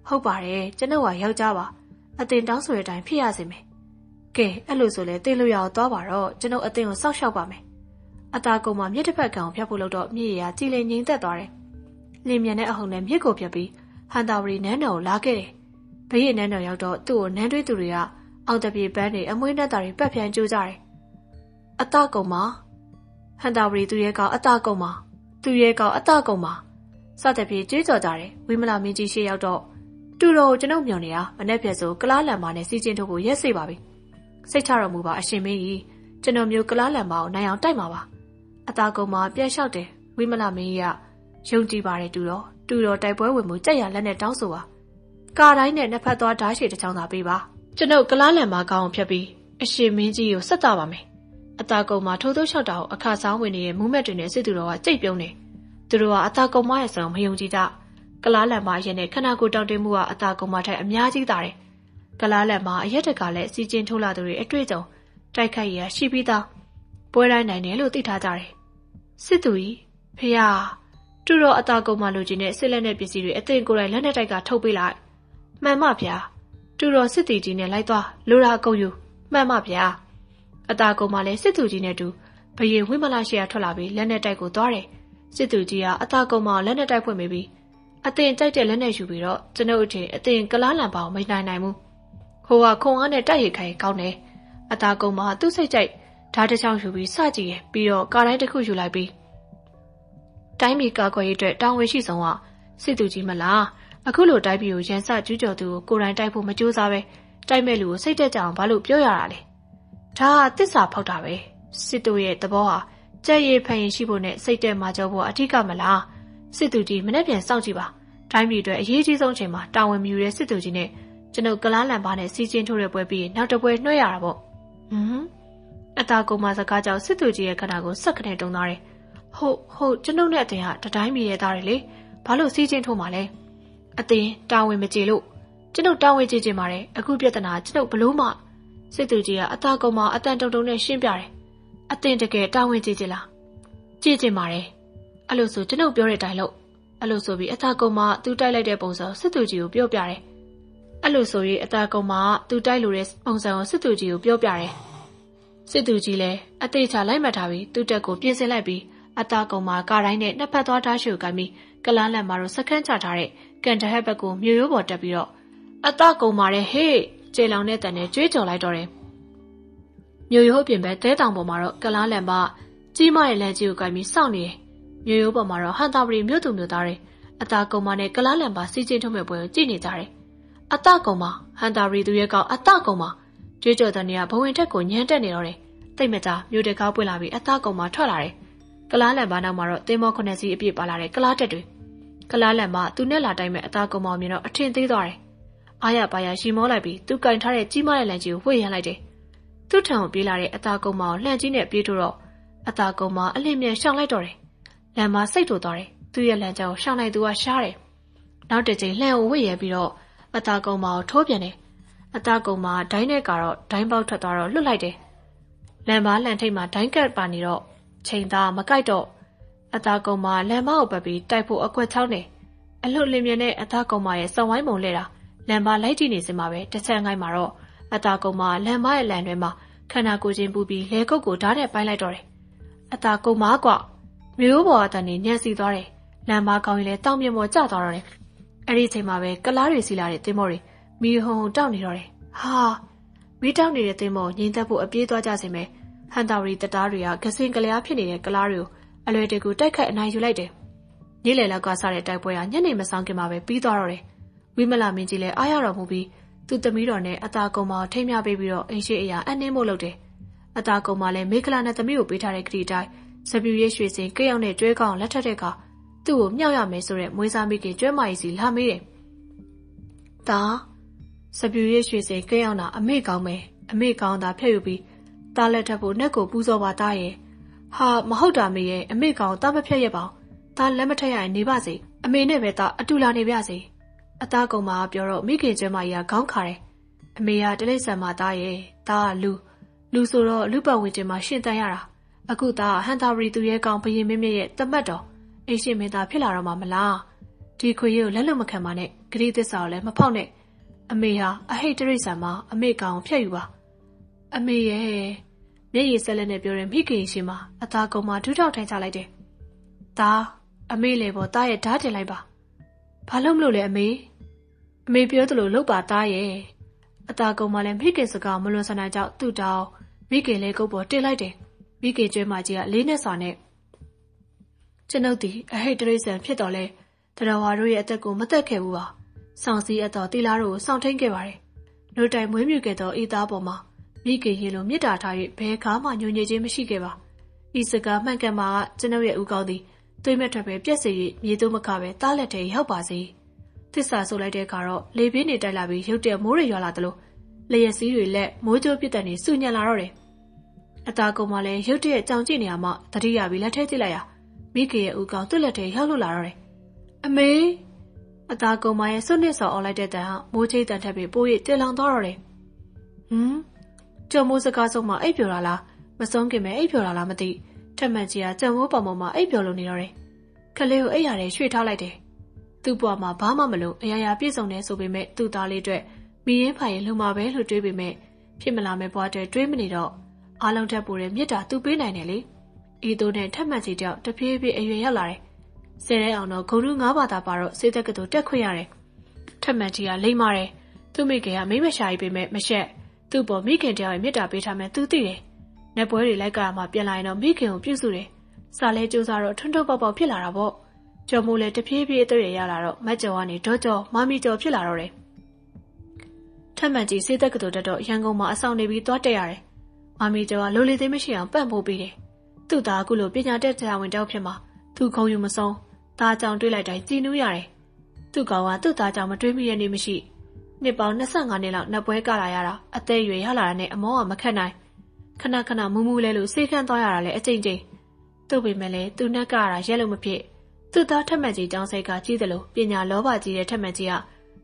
ဟုတ်ပါတယ်ကျွန်ုပ်ကယောက်ျားပါအတင်တောင်းဆိုတဲ့အတိုင်းဖြစ်ရစေမယ် ကဲအဲ့လိုဆိုလဲတင်လို့ရအောင်သွားပါတော့ကျွန်ုပ်အတင်ကိုစောက်ရှောက်ပါမယ်အตาကုံမှာမြစ်တစ်ဖက်ကံကိုဖျက်ဖို့လို့တော့မြစ်ရည်ကကြည်လင်ငိမ့်သက်သွားတယ်လင်းမြန်တဲ့အဟုန်နဲ့မြစ်ကိုပြတ်ပြီးဟန်တာဝရီနန်းတော်ကိုလာခဲ့တယ်။ဘေးရနန်းတော်ရောက်တော့သူ့ကိုနန်းတွေးသူတွေကအောင်တပြေပန်းတွေအမွှေးနဲ့တာတွေပတ်ဖြန်းကြိုးကြတယ်။အတကုံမှာဟန်တာဝရီသူရဲ့ကောင်အတကုံမှာသူရဲ့ကောင်အတကုံမှာစတဲ့ပြေကြွေးကြော်ကြတယ်။ဝိမလာမင်းကြီးရှေ့ရောက်တော့တူတော်ကိုကျွန်ုပ်မျှော်နေတာမနေ့ပြည့်ဆိုကလားလန်မာနဲ့စီချင်းထုတ်ကိုရက်စေပါပြီ။ စိတ်ချတော်မူပါအရှင်မင်းကြီးကျွန်တော်မျိုးကလားလန်မာကိုနိုင်အောင်တိုက်ပါပါ။အတကုံမှာပြန်လျှောက်တယ်ဝိမလာမင်းကြီးကယုံကြည်ပါတယ်တူတော်တူတော်တိုက်ပွဲဝင်မှုကြက်ရလက်နဲ့တောင်းဆိုပါကာတိုင်းနဲ့နှစ်ဖက်သွားဓာတ်ရှည်တစ်ချောင်းသာပေးပါကျွန်ုပ်ကလားလန်မကောင်းအောင်ဖြတ်ပြီးအရှင်မင်းကြီးကိုဆက်တာပါမယ်အတာကုံမှာထိုးထိုးလျှောက်တာကိုအခါဆောင်ဝင်နေတဲ့မူးမက်တွေနဲ့စစ်သူတော်ကကြိတ်ပြုံးနေသူတို့ကအတာကုံမရဲ့ဆောင်မယုံကြည်ကြကလားလန်မရဲ့နဲ့ခနာကိုတောင်းတမှုကအတာကုံမထိုက်အများကြီးတာတယ် ကလားလန်မအရက်တကလည်းစီချင်းထိုးလာသူတွေအတွေ့အကြုံတိုက်ခိုက်ရရှိပြီးသားပွဲတိုင်းနိုင်တယ်လို့သိထားကြတယ်စစ်သူကြီးဖေဟာတူတော်အတာကုံမှလိုချင်တဲ့စစ်လက်နဲ့ပစ္စည်းတွေအသင်ကိုယ်တိုင်လက်နဲ့တိုက်ကထုတ်ပေးလိုက်မှန်မဗျာတူတော်စစ်တီကြီးနဲ့လိုက်သွားလိုရာအကုန်ယူမှန်မဗျာအတာကုံမှလည်းစစ်သူကြီးနဲ့တူဘယေဝိမလာရှိရထွက်လာပြီးလက်နဲ့တိုက်ကိုသွားတယ်စစ်သူကြီးကအတာကုံမှလက်နဲ့တိုက်ဖွင့်မိပြီးအသင်ကြိုက်တဲ့လက်နဲ့ယူပြီးတော့ကျွန်ုပ်အထင်အသင်ကလားလံပါအောင်မနိုင်နိုင်ဘူး ဟိုကခုံအားနဲ့တိုက်ရိုက်ခိုင်းကောင်းတယ်အတာကုံမှသူ့စိတ်ကြိုက်ဓာတ်တစ်ချောင်းယူပြီးစကြည့်ရပြီးတော့ကားတိုင်းတစ်ခုယူလိုက်ပြီးတိုင်းပြည်ကာကွယ်ရေးအတွက်တာဝန်ရှိဆုံးကစစ်သူကြီးမလားအခုလိုတိုင်းပြည်ကိုရန်စကျူးကျော်သူကိုကိုယ်တိုင်တိုက်ဖို့မကြိုးစားပဲတိုက်မဲ့လူကိုစိတ်တက်ကြအောင်ဘာလို့ပြောရတာလဲဒါကတစ္ဆာဖောက်တာပဲစစ်တို့ရဲ့သဘောဟာကြက်ရည်ဖန်ရင်ရှိဖို့နဲ့စိတ်တက်မှကြောဖို့အထက်ကမလားစစ်သူကြီးမနေ့ပြန်စောင့်ကြည့်ပါတိုင်းပြည်အတွက်အရေးကြီးဆုံးအချိန်မှာတာဝန်မြူတဲ့စစ်သူကြီးနဲ့ ကျွန်ုပ်ကလားလန်ပါနဲ့စီချင်းထိုးတဲ့ပွဲပြီးနောက်တစ်ပွဲနှွှဲရတာပေါ့ဟွန်းအတာကုံမစကားကြောင့်စစ်သူကြီးရဲ့ခန္ဓာကိုစက်ခနဲ့တုံသားတယ်ဟုတ်ဟုတ်ကျွန်ုပ်နဲ့အတင်ကတတိုင်းမီရဲ့သားတယ်လေဘာလို့စီးချင်းထိုးမှာလဲအတင်တာဝန်မကြေလို့ကျွန်ုပ်တာဝန်ကြေချင်ပါတယ်အခုပြဿနာကျွန်ုပ်ဘလို့မှစစ်သူကြီးကအသားကုံမအတန်တုံတုံနဲ့ရှင်းပြတယ်အတင်တကယ်တာဝန်ကြေချင်လားကြေချင်ပါတယ်အဲ့လိုဆိုကျွန်ုပ်ပြောတဲ့အတိုင်းလို့အဲ့လိုဆိုပြီးအသားကုံမသူတိုက်လိုက်တဲ့ပုံစံစစ်သူကြီးကိုပြောပြတယ် အဲ့လိုဆိုရင်အသားကုံမသူတိုက်လိုတဲ့ပုံစံကိုစစ်သူကြီးကိုပြောပြတယ်စစ်သူကြီးလည်းအသေးချလိုက်မှတ်ထားပြီးသူ့တက်ကိုပြင်ဆင်လိုက်ပြီးအတာကုံမှာကားတိုင်းနဲ့နှစ်ဖက်သွားထားရှုကမ်းပြီးကလန်းလန်မှာတော့စခန်းချထားတဲ့ကန်တဟက်ဘက်ကိုမြို့ရိုးပေါ်တက်ပြီးတော့အတာကုံမှာတဲ့ဟေးကျေလောင်တဲ့တန်နဲ့ကြွေးကြော်လိုက်တော့တယ်မြို့ရိုးပြင်ဘက်တဲတောင်ပေါ်မှာတော့ကလားလန်ပါကြီးမရဲ့လမ်းကြီးကိုကမ်းပြီးစောင့်နေတယ်မြို့ရိုးပေါ်မှာတော့ဟန်တာပရီမြို့သူမြို့သားတွေအတာကုံမနဲ့ကလားလန်ပါစီချင်းထုံးမဲ့ပွဲကိုကြည့်နေကြတယ် အတာကုံမဟန်တာပရီသူရဲ့ကောင်အတာကုံမကြွေးကြော်တဲ့နေကဘဝင်ထက်ကိုညှမ်းတက်နေတော့တယ်တိတ်မကြမြို့တကားပွင့်လာပြီးအတာကုံမထွက်လာတယ်ကလားလန်ဘာနောက်မှာတော့သင်းမောခုနှစ်စီးအပြည့်ပါလာတဲ့ကလားတက်တွေကလားလန်မသူနဲ့လာတိုင်းမဲ့အသားကုံမောင်မြင်တော့အထင်သေးသွားတယ်။အားရပါရရီမောလိုက်ပြီးသူကင်ထားတဲ့ကြီးမားတဲ့လန်ကြီးကိုဝှေ့ရမ်းလိုက်တယ်။သူ့ထံကိုပြေးလာတဲ့အသားကုံမောင်လှန်ကြီးနဲ့ပြေးထိုးတော့အသားကုံမောင်အလင်းမြန်ရှောင်လိုက်တော့တယ်။လန်မစိတ်ထိုသွားတယ်။သူ့ရဲ့လန်ကြောင်ရှောင်လိုက်သူကရှားတယ်။နောက်တစ်ချိန်လှန်ကိုဝှေ့ရပြီးတော့ အသားကုံမောင်ထိုးပြန်တယ်။အသားကုံမောင်ဒိုင်းနဲ့ကတော့ဒိုင်းပေါက်ထွက်သွားတော့လွတ်လိုက်တယ်။လန်မလန်ထိတ်မှာဒိုင်းကတ်ပါနေတော့ချိန်သားမကိုက်တော့အသားကုံမလမ်းမကိုပတ်ပြီးတိုက်ဖို့အကွက်ချောင်းနေအလွတ်လင်းမြတဲ့အသားကုံမရဲ့စော်ဝိုင်းပုံလဲတာလမ်းမလိုက်ကြည့်နေစမှာပဲတစ်ချက်ငိုင်းမှာတော့အတာကုံမလမ်းမရဲ့လမ်းတွေမှာခန္ဓာကိုယ်ချင်းပူပြီးလဲကုတ်ကိုဓာတ်နဲ့ပိုင်းလိုက်တော့တယ်အတာကုံမကွမျိုးပေါ်အတန်နေညံ့စီသွားတယ်လမ်းမကောင်းရင်လည်းတောင်မြင်ပေါ်ကျသွားတော့တယ် အဲ့ဒီချိန်မှာပဲကလားတွေစီလာတဲ့တင်းမောတွေမီးဟုံဟုံတောက်နေတော့တယ်ဟာမီးတောက်နေတဲ့တင်းမောငိမ့်သက်ဖို့အပြေးသွားကြစင်ပဲဟန်တာရီတတားတွေကဂစင်ကလျားဖြစ်နေတဲ့ကလားတွေကိုအလွယ်တကူတိုက်ခတ်အနိုင်ယူလိုက်တယ်နေ့လယ်လောက်ကစတဲ့တိုက်ပွဲကညနေမဆောင်ခင်မှာပဲပြီးသွားတော့တယ်ဝိမလာမင်းကြီးလည်းအားရတော်မူပြီးသူ့သမီးတော်နဲ့အတာကုံမထိမ်းမြပေးပြီးတော့အိမ်ရှိအရာအနှင်းမို့လုပ်တယ်အတာကုံမလည်းမိခလာနဲ့သမီးကိုပေးထားတဲ့ခရီးတိုင်းစပြူရဲရွှေစင်ကိရောက်နဲ့ကျွဲကောင်းလက်ထက်တဲ့က သူ့ကိုမြောက်ရမယ်ဆိုတဲ့မွေးစားမိခင်ကျွဲမကြီးစီလာမေးတယ်။ဒါစပြူရဲရွှေစင်ကိရောက်တာအမေကောင်းမယ်အမေကောင်းတာဖျက်ယူပြီးတားလက်ထပ်ဖို့နှက်ကိုပူဇော်ပါသားရဲ့ဟာမဟုတ်တာမေရဲ့အမေကောင်တားမဖြတ်ရပါဘူး။ဒါလက်မထက်ရရင်နေပါစေအမေနဲ့ပဲတာအတူလာနေပါစေ။အသားကုံမပြောတော့မိခင်ကျွဲမကြီးကခေါင်းခါတယ်။အမေကတလိမ့်ဆန်မသားရဲ့တားလူလူဆိုတော့လူပတ်ဝန်းကျင်မှာရှင်တန်ရတာအခုသားဟန်တာရီသူရဲ့ကောင်ဘရင်မင်းမြရဲ့တမတ်တော် အိရှင်မင်းသားဖြစ်လာတော့မှာမလားဒီခွေရကိုလက်လွတ်မခံပါနဲ့ဂရိသစ္စာကိုလည်းမဖောက်နဲ့အမေဟာအဟိတ်တရိษံမှာအမေကောင်ဖြတ်ယူပါအမေရဲ့မျက်ရည်ဆက်လက်နဲ့ပြောတဲ့မိခင်ရှင်မှာအသားကုံမှာဒူးထောက်ထိုင်ချလိုက်တယ်ဒါအမေလေပေါ်သားရဲ့ဓာတ်တင်လိုက်ပါဘာလို့မလို့လဲအမေအမေပြောသလိုလုပ်ပါသားရဲ့အသားကုံမှာလည်းမိခင်စကားမလွန်ဆန္ဒကြောင့်သူ့တောင်းမိခင်လေးကုတ်ပေါ်တင်လိုက်တယ်မိခင်ကျွဲမကြီးကလေးနဲ့စာနဲ့ ကျွန်ုပ်ဒီအဟိတ်တရိษံဖြစ်တော်လဲတရဝါတို့ရဲ့အသက်ကိုမသက်ခဲ့ဘူးပါဆောင်စည်းအတော်တီလာတို့ကိုစောင့်ထိန်ခဲ့ပါတယ်လူတိုင်မွေးမြူခဲ့သောဤသားပေါ်မှာမိခင်ရေလိုမြစ်တာထား၍ဘဲကားမှညွညွခြင်းမရှိခဲ့ပါဤစကားမှန်ကန်မှာကျွန်ုပ်ရဲ့ဦးကောင်းသည်သွေးမဲ့ထွက်ပဲပြက်စီ၍မြေသူမခပဲတားလက်ထဲရောက်ပါစေသစ္စာဆိုလိုက်တဲ့အခါတော့လေပြင်းနေတိုက်လာပြီးရုတ်တရက်မိုးတွေရွာလာသလိုလျက်စီးတွေလက်မိုးကြိုးပြစ်တဲ့နေစုညံလာတော့တယ်အသားကုံမှလည်းရုတ်တရက်ကြောင်ကြည့်နေရမှတတိယပြီးလက်ထဲကြည့်လိုက်ရ မိခင်ရဲ့ဦးကောင်သူ့လက်ထဲရောက်လို့လာတော့တယ်အမေအသားကုံမရဲ့စွနစ်စော်အောင်လိုက်တဲ့တန်ဟာမိုးချိတ်တန်ထက်ပြီးပိုးရတင်လောင်သွားတော့တယ်ဟမ်ကြုံမိုးစကားဆုံးမှအိပ်ပျော်လာလားမဆုံးခင်ပဲအိပ်ပျော်လာလားမသိထက်မှန်ကြီးကကြုံမိုးပေါ်မှာအိပ်ပျော်လို့နေတော့တယ်ခလေးကိုအိပ်ရတယ်ရွှေ့ထားလိုက်တယ်သူ့ဘဝမှာဘာမှမလို့အရာရာပြည့်စုံနေဆိုပေမဲ့သူ့သားလေးအတွက်မိရင်ဖိုင်ရင်လုံမှာပဲလို့တွေးပေမဲ့ဖြစ်မလာမဲ့ဘဝအတွက်တွေးမနေတော့အားလုံးထက်ပိုတဲ့မြစ်တာသူပေးနိုင်တယ်လေ ဤသို့နဲ့ထက်မှန်ကြီးတယောက်တဖြည်းဖြည်းအရွယ်ရောက်လာတယ်ဆယ်ရဲအောင်တော့ဂုံလူ၅ဘာသာပါတော့စေတက်ကတူတက်ခွင့်ရတယ်ထက်မှန်ကြီးကလိမ့်မာတယ်သူ့မိခင်ကမိမရှာကြီးပေမဲ့မရှက်သူ့ပေါ်မိခင်တယောက်ရဲ့မြစ်တာပေးထားမယ်သူသိတယ်။နေပွဲတွေလိုက်ကြရမှာပြန်လာရင်တော့မိခင်ကိုပြုစုတယ်။စာလဲကြိုးစားတော့ထွန်းထွန်းပေါက်ပေါက်ဖြစ်လာတာပေါ့။ကျော်မိုးလည်းတဖြည်းဖြည်းအသွေးရလာတော့မတ်ကျော်ကနေဒေါ်ကျော်မမီကျော်ဖြစ်လာတော့တယ်။ထက်မှန်ကြီးစေတက်ကတူတက်တော့ရန်ကုန်မှာအဆောင်နေပြီးသွားတက်ရတယ်။မမီကျော်ကလိုလေသေးမရှိအောင်ပန့်ပိုးပေးတယ်။ သူ့သားအခုလိုပညာတတ်ဆရာဝန်တောက်ဖြစ်မှာသူခုံယူမဆုံးသားကြောင်တွေးလိုက်တိုင်းကြည်နူးရတယ်။သူ့ကောင်ကသူ့သားကြောင်မတွေးမိရနေမရှိ။နှစ်ပေါင်း25နှစ်လောက်နှစ်ပွဲကလာရတာအသက်အရွယ်ရလာတာနဲ့အမောကမခက်နိုင်ခဏခဏမူးမူးလဲလို့စိတ်ခန့်သွားရတာလည်းအကျဉ်းချင်းသူ့ပေမဲ့လည်းသူနဲ့ကရတာရက်လို့မဖြစ်သူ့သားထက်မှန်ကြီးကျောင်းစိတ်ကကြီးတယ်လို့ပညာလောဘကြီးတဲ့ထက်မှန်ကြီးက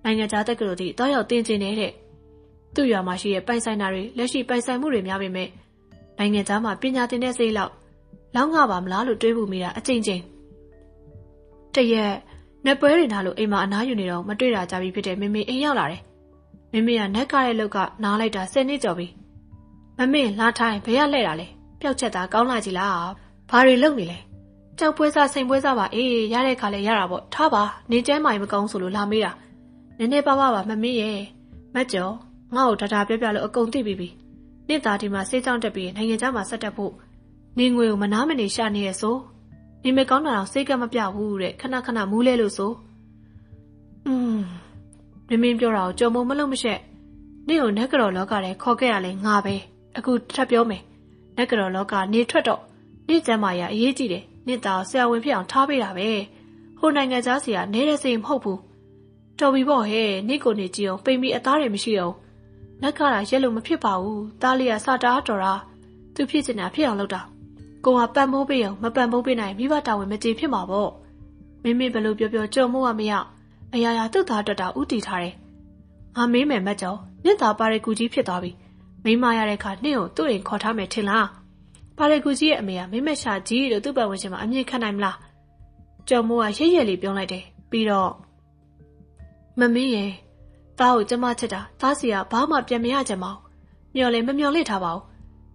နိုင်ငံသားတက္ကသိုလ်ထိတောက်ရောက်တင်ကျင်နေတဲ့သူ့ရွာမှာရှိတဲ့ပိုင်ဆိုင်တာတွေလက်ရှိပိုင်ဆိုင်မှုတွေများပေမဲ့နိုင်ငံသားမှာပညာသင်တဲ့စိတ်လောက် လောက်ငါပါမလားလို့တွေးဖို့မိတာအကျဉ်းချင်းတရက်နှစ်ပွဲတွေနားလို့အိမ်မှာအနားယူနေတော့မတွေ့တာကြပြီဖြစ်တဲ့မမေအိမ်ရောက်လာတယ်။မမေကနက်ကတဲ့လောက်ကနားလိုက်တာ၁၀နှစ်ကျော်ပြီ။မမေလာထိုင်ဘယ်ရလှဲ့တာလဲ။ပျောက်ချက်သားကောင်းလာကြည်လား။ဘာတွေလုပ်နေလဲ။ကြောက်ပွဲစားစိန်ပွဲစားပါအေးရတဲ့ခါလဲရတာပေါ့ထားပါနေကျဲမိုင်မကောင်းဆိုလို့လာမေးတာ။နည်းနည်းပါးပါပါမမေရဲ့။မက်ကျော်ငါ့ကိုဒါဒါပြပြလို့အကုန်သိပြီပြီ။နေ့သားဒီမှာစေးကြောင်းတက်ပြီးနိုင်ငံခြားမှာဆက်တက်ဖို့ နေငွေကိုမနာမနေရှာနေရဆို။နေမကောင်းတာတော့စိတ်ကမပြဘူးတဲ့ခဏခဏမူးလဲလို့ဆိုอืมမင်းမင်းပြောတာကိုကြုံမမလို့မရှက်နေ့ကိုနက်ကတော်လောကထဲခေါ်ခဲ့ရလဲငါပဲအခုထပ်ပြောမယ်နက်ကတော်လောကနေထွက်တော့နေ့ကျမ်းမာရအရေးကြီးတယ်နေ့သားဆရာဝန်ဖြစ်အောင်ထားပေးတာပဲဟိုနိုင်ငံသားစီကနေတဲ့စိတ်မဟုတ်ဘူးတော်ပြီပေါ့ဟဲ့နေ့ကိုနေကြည့်အောင်ပိန်ပြီးအသားတွေမရှိအောင်နက်ကလာရက်လို့မဖြစ်ပါဘူးသားလေးကစတားတော်တာသူဖြစ်ချင်တာဖြစ်အောင်လုပ်တာ ကိုကပံမိုးပေးအောင်မပံမိုးပေးနိုင်မိဘတာဝန်မကျေဖြစ်မှာပေါ့မိမိဘလို့ပြောပြောကြုံမိုးကမရအရာရာသူ့သားတက်တာဥတီထားတယ်ငါမေးမယ်မက်ကြောနင့်သားပါရကူကြီးဖြစ်သွားပြီမိမရတဲ့ခါနှင့်ကိုသူ့အိမ်ခေါ်ထားမယ်ထင်လားပါရကူကြီးရဲ့အမေကမိမက်ရှာကြီးလို့သူ့ပတ်ဝန်းကျင်မှာအမြင်ခံနိုင်မလားကြုံမိုးကရရလေးပြောလိုက်တယ်ပြီးတော့မမင်းရဲ့သားကိုကျမချစ်တာသားစီကဘာမှပြန်မရကြမအောင်မျော်လည်းမမျော်လင့်ထားပါဘူး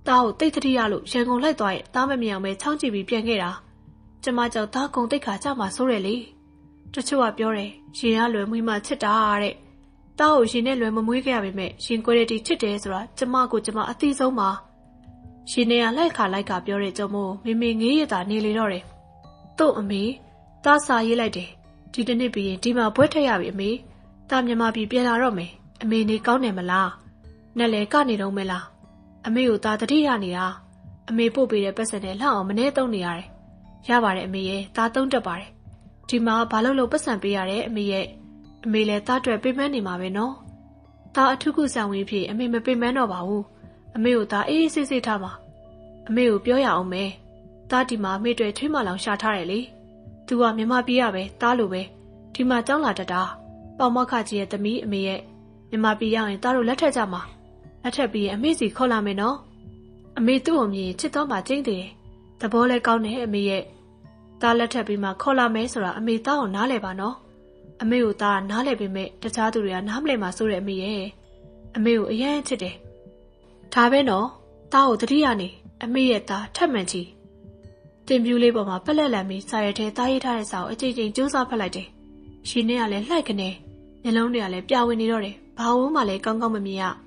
သားကိုတိတ်တတိရလို့ရန်ကုန်လိုက်သွားရင်သားမမြင်အောင်ပဲချောင်းကြည့်ပြီးပြန်ခဲ့တာကျမကြောင့်သားကုံတိတ်ခါကြမှာဆိုးတယ်လေတချို့ကပြောတယ်ရေရလွယ်မွေးမှချစ်တာတဲ့သားကိုရှင်နဲ့လွယ်မမွေးခဲ့ရပေမဲ့ရှင်ကွဲတဲ့တီချစ်တယ်ဆိုတာကျမကိုကျမအသိဆုံးပါရှင်နေရလိုက်ခါလိုက်ကပြောတဲ့ကြောင့်မို့မေမေငေးရတာနေလေတော့တယ်တို့အမေသားစာရေးလိုက်တယ်ဒီတနေ့ပြီးရင်ဒီမှာဘွဲထက်ရပြီအမေသားမြန်မာပြည်ပြန်လာတော့မယ်အမေနေကောင်းတယ်မလားနဲ့လေကနေတော့မလား အမေကိုသားတတိရနေတာအမေပို့ပေးတဲ့ပတ်စံနဲ့လှအောင်မနေသုံးနေရတယ်ရပါတယ်အမေရဲ့သားသုံးတက်ပါတယ်ဒီမှာဘာလို့လို့ပတ်စံပေးရတဲ့အမေရဲ့အမေလည်းသားတွေ့ပေးမနေမှာပဲနော်သားအထုခုဆောင်ဝေးဖြစ်အမေမပေးမတော့ပါဘူးအမေကိုသားအေးအေးဆေးဆေးထားပါအမေကိုပြောရအောင်မယ်သားဒီမှာအမေတွေ့ထွေးမလောင်ရှာထားတယ်လေသူကမြမပြေးရပဲသားလိုပဲဒီမှာကြောင်းလာတတ်တာပေါမခကြီးရဲ့သမီးအမေရဲ့မြမပြေးရရင်သားတို့လက်ထက်ကြမှာ လက်ထက်ပြီးရင်အမေစီခေါ်လာမယ်နော်အမေသူ့ကိုမြင်ချစ်တော့မှကျင်းသေးတယ်သဘောလဲကောင်းတယ်အမေရဲ့သားလက်ထက်ပြီးမှခေါ်လာမယ်ဆိုတာအမေသားကိုနားလဲပါနော်အမေကိုသားနားလဲပေမဲ့တခြားသူတွေကနားမလဲမှဆိုတဲ့အမေရဲ့အမေကိုအရင်ချစ်တယ်ဒါပဲနော်သားကိုတတိယနေအမေရဲ့သားထက်မှန်ကြီးတင်ပြူးလေးပေါ်မှာပက်လက်လန်ပြီးစာရထဲသားရေးထားတဲ့စာကိုအကြိမ်ကြိမ်စူးစမ်းဖတ်လိုက်တယ်။ရှင်နဲ့ကလည်းလှိုက်ကနေမျက်လုံးတွေကလည်းပြဝင်နေတော့တယ်။ဘာဝန်းမှလည်းကောင်းကောင်းမမြင်ရ။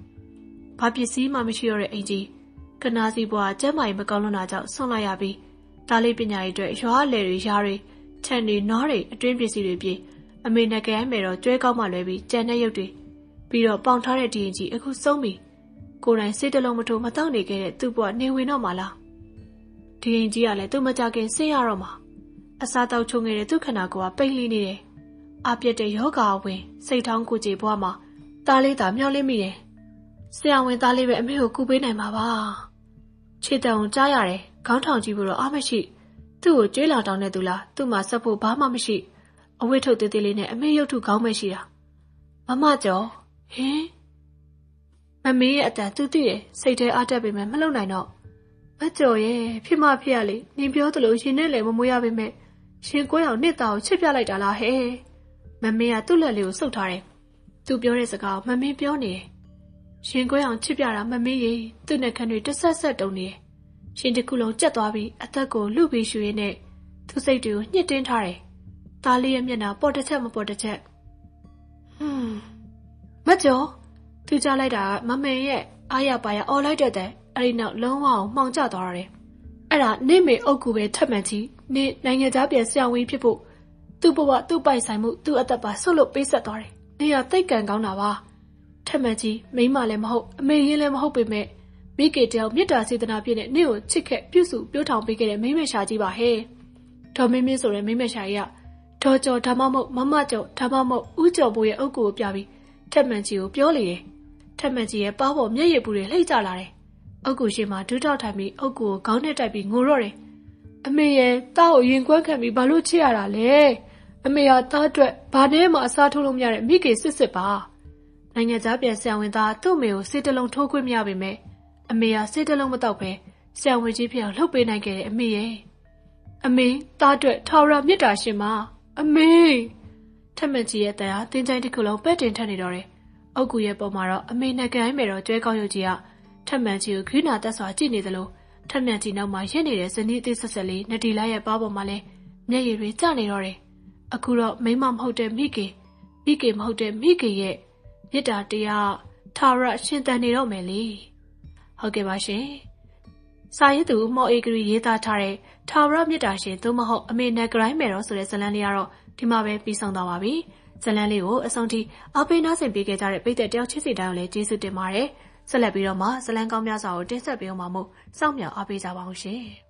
ဘာပစ္စည်းမှမရှိတော့တဲ့အင်ကြီးကနာစီဘွားကျမ်းမာရေးမကောင်းလွန်းတာကြောင့်ဆွန့်လိုက်ရပြီးဒါလေးပညာရေးအတွက်ရွာလေတွေရားတွေခြံတွေနောတွေအတွင်းပစ္စည်းတွေပြေအမေနဲ့ကဲမယ်တော့ကျွဲကောက်မှလွဲပြီးကြံတဲ့ရုပ်တွေပြီးတော့ပေါင်ထားတဲ့ဒီရင်ကြီးအခုဆုံးပြီကိုယ်တိုင်စိတ်တလုံးမထိုးမတောင့်နေခဲ့တဲ့သူ့ဘဝနေဝင်တော့မှလားဒီရင်ကြီးကလည်းသူ့မကြခင်ဆင်းရတော့မှာအစားတောက်ချုံခဲ့တဲ့သူ့ခန္ဓာကိုယ်ကပိတ်လိနေတယ်အပြက်တဲ့ယောဂါဝင်စိတ်ထောင်းကိုကြေဘွားမှာသားလေးသာမျောလင်းမိတယ် ဆရာဝန်သားလေးပဲအမေကိုကူပေးနိုင်မှာပါခြေတံကိုကြားရတယ်ခေါင်းထောင်ကြည့်ဖို့တော့အားမရှိသူ့ကိုကြွေးလာတောင်းနေသူလားသူ့မှာဆက်ဖို့ဘာမှမရှိအဝိထုတ်သေးသေးလေးနဲ့အမေရုပ်ထုခေါင်းပဲရှိတာမမကျော်ဟင်မမေးရဲ့အတန်သူသိတယ်စိတ်ထဲအားတက်ပေမဲ့မလုံနိုင်တော့မကျော်ရဲ့ဖြစ်မဖြစ်ရလေနင်ပြောသလိုရှင်နဲ့လည်းမမွေးရပေမဲ့ရှင်ကိုရောင်နှစ်သားကိုချစ်ပြလိုက်တာလားဟဲ့မမေးကသူ့လက်လေးကိုစုပ်ထားတယ်သူပြောတဲ့စကားကိုမမေးပြောနေတယ် ရှင်ကိုရောင်ချစ်ပြတာမမေးရင်သူ့နဲ့ခန်းတွေတဆက်ဆက်တုံနေတယ်ရှင်တစ်ခုလုံးကြက်သွားပြီးအသက်ကိုလူပြီးရှူရင်းနဲ့သူ့စိတ်တွေကိုညှစ်တင်းထားတယ်သားလေးရဲ့မျက်နှာပေါ်တစ်ချက်မပေါ်တစ်ချက်ဟွန်းမကျော်သူကြားလိုက်တာမမေရဲ့အားရပါရအော်လိုက်တဲ့တဲ့အဲ့ဒီနောက်လုံးဝအောင်မှောင်ကျသွားရတယ်။အဲ့ဒါနေမေအုတ်ကူပဲထက်မှန်ကြီးနေနိုင်ငံသားပြန်ဆရာဝန်ဖြစ်ဖို့သူ့ဘဝသူ့ပိုက်ဆိုင်မှုသူ့အသက်ပါဆွတ်လို့ပေးဆက်သွားတယ်။နေရသိတ်ကန်ကောင်းတာပါ။ ထက်မှန်ကြီးမိမလည်းမဟုတ်အမေရင်းလည်းမဟုတ်ပေမဲ့မိကေတယောက်မေတ္တာစေတနာပြည့်နဲ့နေကိုချစ်ခဲ့ပြုစုပြောထောင်ပေးခဲ့တဲ့မိမရှာကြီးပါဟဲ့။ဒေါ်မင်းမင်းဆိုတဲ့မိမရှာကြီးကဒေါ်ကျော်ဒါမှမဟုတ်မမကျော်ဒါမှမဟုတ်ဦးကျော်ဘိုးရဲ့အုတ်ကူကိုပြပြီးထက်မှန်ကြီးကိုပြောလေတယ်။ထက်မှန်ကြီးရဲ့ပါးပေါ်မျက်ရည်ပူတွေလှိမ့်ကျလာတယ်အုတ်ကူရှိမှဒူးထောက်ထိုင်ပြီးအုတ်ကူကိုခေါင်းနဲ့တိုက်ပြီးငိုတော့တယ်။အမေရဲ့တားကိုရင်ကွက်ခံပြီးဘာလို့ချစ်ရတာလဲ။အမေကတားအတွက်ဘာနဲ့မှအစားထိုးလို့မရတဲ့မိကေစစ်စစ်ပါ။ နိုင်ငံသားပြန်ဆရာဝန်သားသူ့မေကိုစေတလုံးထိုးခွင့်မရပေမဲ့အမေကစေတလုံးမတော့ပဲဆရာဝန်ကြီးဖြစ်အောင်လှုပ်ပေးနိုင်ခဲ့တဲ့အမေရဲ့အမေတားအတွက်ထာဝရမေတ္တာရှင်မအမေထက်မကြီးရဲ့တရားတင်းချိုင်းတစ်ခုလုံးပဲ့တင်ထက်နေတော့တယ်။အုတ်ကူရဲ့ပုံမှာတော့အမေနဲ့ကိုင်းမယ်တော့ကျွဲကောင်းရုပ်ကြီးကထက်မှန်ကြီးကိုခိနာတက်စွာကြည့်နေသလိုထက်မှန်ကြီးနောက်မှာရင့်နေတဲ့ဇနီးအသေးဆက်ဆက်လေးနဒီလာရဲ့ပါးပေါ်မှာလည်းမျက်ရည်တွေကျနေတော့တယ်။အခုတော့မိမမဟုတ်တဲ့မိကေမိကေမဟုတ်တဲ့မိကေရဲ့ မေတ္တာတရားထာဝရရှင်တန်နေတော့မယ်လေ။ဟုတ်ကဲ့ပါရှင်။စာရေးသူမော်အေဂရီရေးသားထားတဲ့ထာဝရမေတ္တာရှင်သို့မဟုတ်အမေနက်ဂရိုင်းမယ်တော့ဆိုတဲ့ဇာတ်လမ်းလေးကတော့ဒီမှာပဲပြီးဆုံးသွားပါပြီ။ဇာတ်လမ်းလေးကိုအဆုံးထိအားပေးနားဆင်ပေးခဲ့ကြတဲ့ပိတ်သက်တယောက်ချစ်စီတိုင်းကိုလည်းကျေးဇူးတင်ပါတယ်။ဆက်လက်ပြီးတော့မှဇလန်းကောင်းများစွာကိုတင်ဆက်ပေးအောင်ပါမို့စောင့်မျှော်အားပေးကြပါဦးရှင်။